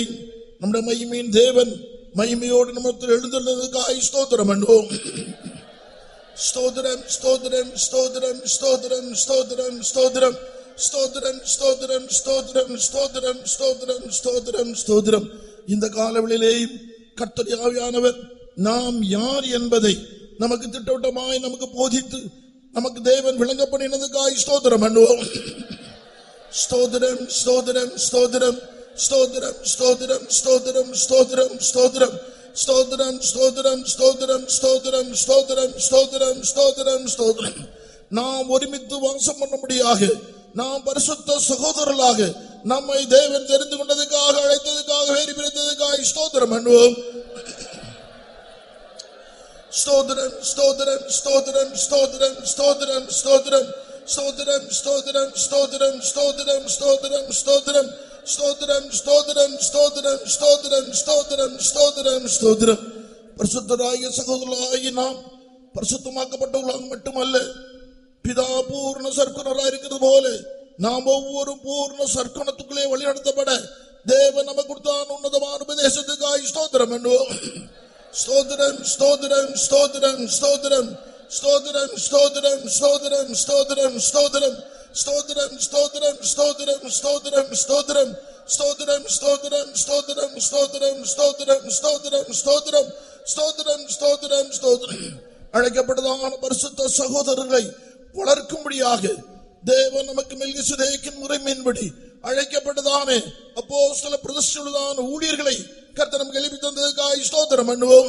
நம்முடைய மகிமையின் தேவன் மகிமையோடு நம்ம எழுந்துள்ளதுக்காய் ஸ்தோத்திரம் பண்ணுவோம் ஸ்தோதிரம் ஸ்தோதிரம் ஸ்தோதிரம் ஸ்தோதிரம் ஸ்தோதிரம் ஸ்தோதிரம் ஸ்தோதிரம் ஸ்தோதிரம் ஸ்தோதிரம் ஸ்தோதிரம் ஸ்தோதிரம் ஸ்தோதிரம் ஸ்தோதிரம் இந்த காலவெளியிலேயும் கர்த்தரி ஆவியானவர் நாம் யார் என்பதை நமக்கு திட்டவட்டமாய் நமக்கு போதித்து நமக்கு தேவன் விளங்க பண்ணினதுக்காய் ஸ்தோதிரம் பண்ணுவோம் ஸ்தோதிரம் ஸ்தோதிரம் ஸ்தோதிரம் ஸ்தோதிரம் ஸ்தோதிரம் ஸ்தோதிரம் ஸ்தோதிரம் ஸ்தோதிரம் ஸ்தோத்திரம் ஸ்தோத்திரம் ஸ்தோத்திரம் ஸ்தோத்திரம் ஸ்தோத்திரம் ஸ்தோத்திரம் ஸ்தோத்திரம் ஸ்தோத்திரம் நாம் ஒருமித்து வாசம் பண்ணும்படியாக நாம் பரிசுத்த சகோதரர்களாக நம்மை தேவன் தெரிந்து கொண்டதுக்காக அழைத்ததுக்காக வேறு பிரித்ததுக்காக ஸ்தோத்திரம் பண்ணுவோம் ஸ்தோத்திரம் ஸ்தோத்திரம் ஸ்தோத்திரம் ஸ்தோத்திரம் ஸ்தோத்திரம் ஸ்தோத்திரம் ஸ்தோத்திரம் ஸ்தோத்திரம் ஸ்தோத்திரம் ஸ்தோத்திரம் ஸ்தோத்திரம் ஸ்தோத்திரம் ஸ்தோத்திரம் ஸ்தோத்திரம் ஸ்தோத்திரம் ஸ்தோத்திரம் ஸ்தோத்திரம் ஸ்தோத்திரம் ஸ்தோத்திரம் பரிசுத்தராய சகோதராகி நாம் பரிசுத்தமாக்கப்பட்ட உலகம் மட்டுமல்ல பிதா பூர்ண சர்க்குணராக இருக்கிறது போல நாம் ஒவ்வொரு பூர்ண சர்க்குணத்துக்குள்ளே வழிநடத்தப்பட தேவன் நம்ம கொடுத்தான் உன்னதமான உபதேசத்துக்காய் ஸ்தோத்திரம் பண்ணுவோம் ஸ்தோத்திரம் ஸ்தோத்திரம் ஸ்தோத்திரம் ஸ்தோத்திரம் ஸ்தோத்திரம் ஸ்தோத்திரம் ஸ்தோத்திரம் ஸ்தோத்திரம் ஸ்தோத்திரம் ஸ்தோத்திரம் ஸ்தோத்திரம் ஸ்தோத்திரம் ஸ்தோத்திரம் ஸ்தோத்திரம் ஸ்தோத்திரம் ஸ்தோத்திரம் ஸ்தோத்திரம் ஸ்தோத்திரம் ஸ்தோத்திரம் ஸ்தோத்திரம் ஸ்தோத்திரம் ஸ்தோத்திரம் ஸ்தோத்திரம் ஸ்தோத்திரம் ஸ்தோத்திரம் அழைக்கப்பட்டதான பரிசுத்த சகோதரர்களை வளர்க்கும்படியாக தேவன் நமக்கு மெல்கிசுதேக்கின் முறைமையின்படி அழைக்கப்பட்டதாமே அப்போ சில பிரதிஷ்டுள்ளதான ஊழியர்களை கர்த்தனம் எழுப்பி தந்ததுக்காய் ஸ்தோத்திரம் பண்ணுவோம்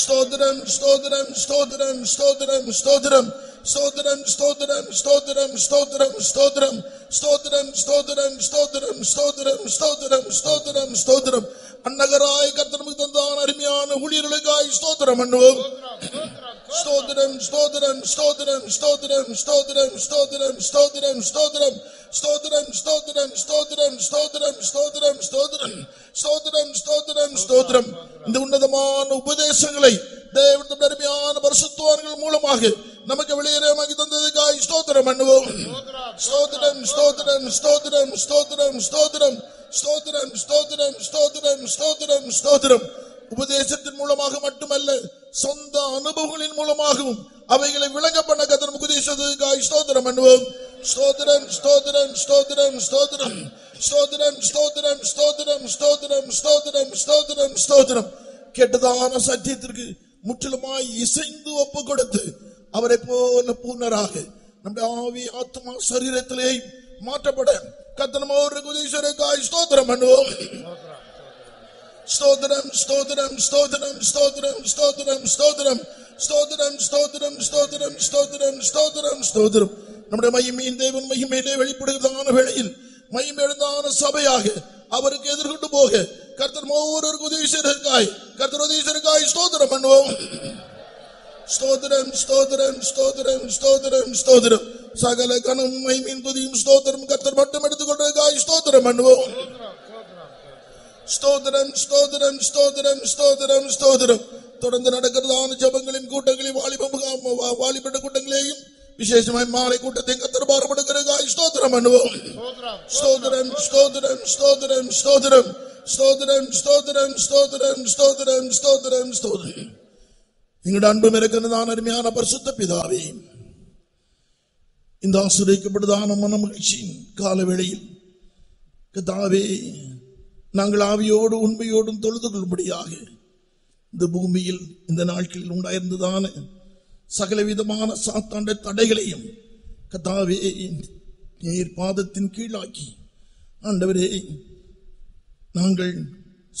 ஸ்தோத்திரம் ஸ்தோத்திரம் ஸ்தோத்திரம் ஸ்தோத்திரம் ஸ்தோத்திரம் ஸ்தோத்திரம் ஸ்தோத்திரம் ஸ்தோத்திரம் ஸ்தோத்திரம் ஸ்தோத்திரம் ஸ்தோத்திரம் ஸ்தோத்திரம் ஸ்தோத்திரம் ஸ்தோத்திரம் ஸ்தோத்திரம் ஸ்தோத்திரம் ஸ்தோத்திரம் ஸ்தோத்திரம் அன்னகராய் கத்தனமுக்கு தந்தான் அருமையான ஊழியர்களுக்காய் ஸ்தோத்திரம் பண்ணுவோம் ஸ்தோத்திரம் ஸ்தோத்திரம் ஸ்தோத்திரம் ஸ்தோத்திரம் ஸ்தோத்திரம் ஸ்தோத்திரம் ஸ்தோத்திரம் ஸ்தோத்திரம் ஸ்தோத்திரம் ஸ்தோத்திரம் ஸ்தோத்திரம் ஸ்தோத்திரம் ஸ்தோத்திரம் ஸ்தோத்திரம் ஸ்தோத்திரம் ஸ்தோத்திரம் ஸ்தோத்திரம் இந்த உன்னதமான உபதேசங்களை தேவனுடைய அருமையான பரிசுத்துவான்கள் மூலமாக நமக்கு வெளியேறமாக்கி தந்ததுக்காய் ஸ்தோத்திரம் பண்ணுவோம் ஸ்தோத்திரம் ஸ்தோத்திரம் ஸ்தோத்திரம் ஸ்தோத்திரம் ஸ்தோத்திரம் ஸ்தோத்திரம் ஸ்தோத்திரம் ஸ்தோத்திரம் ஸ்தோத்திரம் ஸ்தோத்திரம் ஸ்தோத்திரம் உபதேசத்தின் மூலமாக மட்டுமல்ல சொந்த அனுபவங்களின் மூலமாகவும் அவைகளை விளங்க பண்ண கதன் உபதேசத்துக்காய் ஸ்தோத்திரம் ஸ்தோத்திரம் ஸ்தோத்திரம் ஸ்தோத்திரம் ஸ்தோத்திரம் ஸ்தோத்திரம் ஸ்தோத்திரம் ஸ்தோத்திரம் ஸ்தோத்திரம் ஸ்தோத்திரம் ஸ்தோத்திரம் ஸ்தோத்திரம் கெட்டதான சத்தியத்திற்கு முற்றிலுமாய் இசைந்து ஒப்பு கொடுத்து அவரை போல பூனராக நம்முடைய ஆவி ஆத்மா சரீரத்திலே மாற்றப்பட கத்தனம் ஒரு குதீஸ்வரக்காய் ஸ்தோத்திரம் பண்ணுவோம் ஸ்தோத்திரம் ஸ்தோத்திரம் ஸ்தோத்திரம் ஸ்தோத்திரம் ஸ்தோத்திரம் ஸ்தோத்திரம் ஸ்தோத்திரம் ஸ்தோத்திரம் ஸ்தோத்திரம் ஸ்தோத்திரம் ஸ்தோத்திரம் ஸ்தோத்திரம் நம்முடைய மகிமையின் தேவன் மகிமையிலே வெளிப்படுகிறதான வேளையில் மகிமெழுந்தான சபையாக அவருக்கு எதிர்கொண்டு போக கர்த்தர் ஒவ்வொருவருக்கு உதவிசருக்காய் கர்த்தர் உதவிசருக்காய் ஸ்தோத்திரம் பண்ணுவோம் ஸ்தோத்திரம் ஸ்தோத்திரம் ஸ்தோத்திரம் ஸ்தோத்திரம் ஸ்தோத்திரம் சகல கனம் மைமீன் துதியும் ஸ்தோத்திரம் கத்தர் மட்டும் எடுத்துக்கொண்டிருக்காய் ஸ்தோத்திரம் பண்ணுவோம் ஸ்தோத்திரம் ஸ்தோத்திரம் ஸ்தோத்திரம் ஸ்தோத்திரம் ஸ்தோத்திரம் தொடர்ந்து நடக்கிறதான ஜபங்களையும் கூட்டங்களையும் வாலிப வாலிபட்ட கூட்டங்களையும் விசேஷமாய் மாலை கூட்டத்தையும் கத்தர் பாரப்படுகிறதாய் ஸ்தோத்திரம் பண்ணுவோம் ஸ்தோத்திரம் ஸ்தோத்திரம் ஸ்தோத்திரம் ஸ்தோத்திரம் ஸ்தோத்திரம் ஸ்தோத்திரம் ஸ்தோத்திரம் ஸ்தோத்திரம் ஸ்தோத்திரம் ஸ்தோத்திரம் எங்களுடைய அன்பும் இருக்கிறதான அருமையான பரிசுத்த பிதாவையும் இந்த ஆசிரியக்கப்பட்டதான மன மகிழ்ச்சியின் கால வேளையில் கதாவே நாங்கள் ஆவியோடு உண்மையோடும் தொழுது கொள்ளும்படியாக இந்த பூமியில் இந்த நாட்களில் உண்டாயிருந்ததான சகலவிதமான சாத்தாண்ட தடைகளையும் கதாவே நீர் பாதத்தின் கீழாக்கி ஆண்டவரே நாங்கள்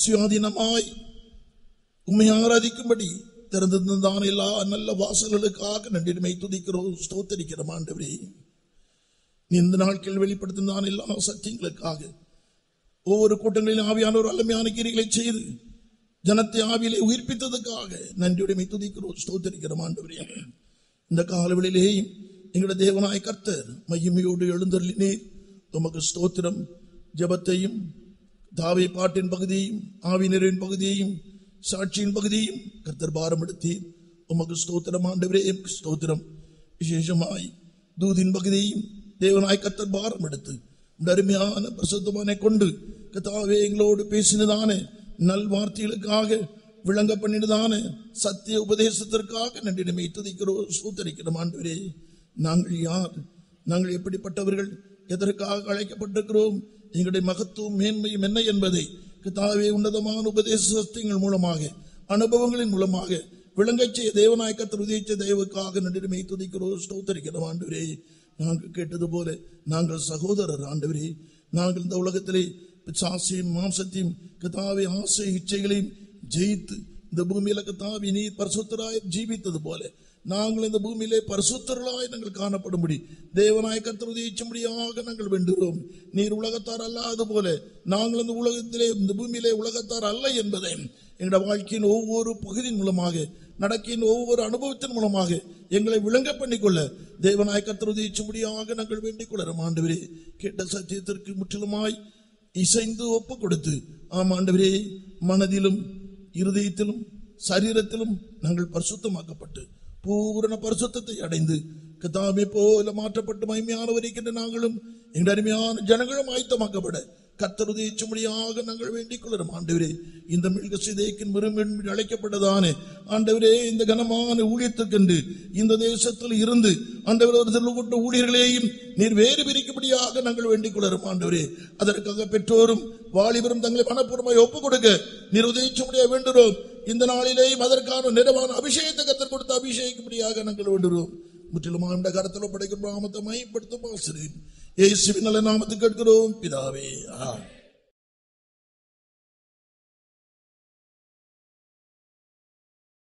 சுயாதீனமாய் உண்மை ஆராதிக்கும்படி திறந்திருந்தான் எல்லா நல்ல வாசல்களுக்காக நன்றிடுமை துதிக்கிறோம் ஸ்தோத்தரிக்கிறோம் ஆண்டவரே நீ இந்த நாட்கள் வெளிப்படுத்தினான் எல்லா சத்தியங்களுக்காக ஒவ்வொரு கூட்டங்களிலும் ஆவியான ஒரு அலமையான கிரிகளை செய்து ஜனத்தை ஆவியிலே உயிர்ப்பித்ததுக்காக நன்றியுடைமை துதிக்கிறோம் ஸ்தோத்தரிக்கிறோம் ஆண்டவரே இந்த காலவெளியிலேயும் எங்களுடைய தேவனாய் கர்த்தர் மையமையோடு எழுந்தருளினீர் உமக்கு ஸ்தோத்திரம் ஜபத்தையும் தாவை பாட்டின் பகுதியையும் ஆவினரின் பகுதியையும் சாட்சியின் பகுதியும் கர்த்தர் பாரம் எடுத்தி உமக்கு ஸ்தோத்திரம் ஆண்டவரே ஸ்தோத்திரம் விசேஷமாய் தூதின் பகுதியும் தேவனாய் கர்த்தர் பாரம் எடுத்து அருமையான பிரசுத்தமான கொண்டு கத்தாவே எங்களோடு பேசினதான நல் வார்த்தைகளுக்காக விளங்க பண்ணினதான சத்திய உபதேசத்திற்காக நன்றினமே துதிக்கிறோம் சூத்தரிக்கிறோம் ஆண்டவரே நாங்கள் யார் நாங்கள் எப்படிப்பட்டவர்கள் எதற்காக அழைக்கப்பட்டிருக்கிறோம் எங்களுடைய மகத்துவம் மேன்மையும் என்ன என்பதை கத்தாவே உன்னதமான உபதேசங்கள் மூலமாக அனுபவங்களின் மூலமாக விளங்கச் செய்ய தேவநாயக்கத்தில் உதவிச்ச தேவுக்காக நன்றிமை துதிக்கிறோம் ஸ்தோத்தரிக்கிறோம் ஆண்டுவரே நாங்கள் கேட்டது போல நாங்கள் சகோதரர் ஆண்டவரே நாங்கள் இந்த உலகத்திலே சாசையும் மாம்சத்தையும் கதாவை ஆசை இச்சைகளையும் ஜெயித்து இந்த பூமியில கதாவி நீ பரசுத்தராய் ஜீவித்தது போல நாங்கள் இந்த பூமியிலே பரிசுத்தர்களாய் நாங்கள் காணப்படும்படி தேவனாய் கத்தர் நாங்கள் வேண்டுகிறோம் நீர் உலகத்தார் அல்ல போல நாங்கள் இந்த உலகத்திலே இந்த பூமியிலே உலகத்தார் அல்ல என்பதை எங்களோட வாழ்க்கையின் ஒவ்வொரு பகுதியின் மூலமாக நடக்கின்ற ஒவ்வொரு அனுபவத்தின் மூலமாக எங்களை விளங்க பண்ணிக்கொள்ள தேவனாய் கத்தர் நாங்கள் வேண்டிக் கொள்ளறோம் ஆண்டவரே கேட்ட சத்தியத்திற்கு முற்றிலுமாய் இசைந்து ஒப்பு கொடுத்து ஆம் ஆண்டவரே மனதிலும் இருதயத்திலும் சரீரத்திலும் நாங்கள் பரிசுத்தமாக்கப்பட்டு பூரண பரிசுத்தத்தை அடைந்து கதாமே போல மாற்றப்பட்டு வருகின்ற நாங்களும் எங்கள் அருமையான ஜனங்களும் ஆயத்தமாக்கப்பட கத்தர் உதயிச்சும்படியாக நாங்கள் வேண்டிக் கொள்ளும் ஆண்டவரே இந்த மிக சிதைக்கின் மறுமென்று அழைக்கப்பட்டதானே ஆண்டவரே இந்த கனமான ஊழியத்திற்கென்று இந்த தேசத்தில் இருந்து ஆண்டவர் ஒரு செல்லப்பட்ட ஊழியர்களையும் நீர் வேறு பிரிக்கும்படியாக நாங்கள் வேண்டிக் கொள்ளும் ஆண்டவரே அதற்காக பெற்றோரும் வாலிபரும் தங்களை மனப்பூர்வமாய் ஒப்புக் கொடுக்க நீர் உதயிச்சும்படியாக வேண்டுகிறோம் இந்த நாளிலேயும் அதற்கான நிறைவான அபிஷேகத்தை கத்தர் கொடுத்து அபிஷேகிக்கும்படியாக நாங்கள் வேண்டுகிறோம் முற்றிலுமா இந்த கருத்தில் படைக்கும் நாமத்தை மையப்படுத்தும் ஆசிரியர் இயேசுவின் நல்ல நாமத்தை கேட்கிறோம் பிதாவே ஆ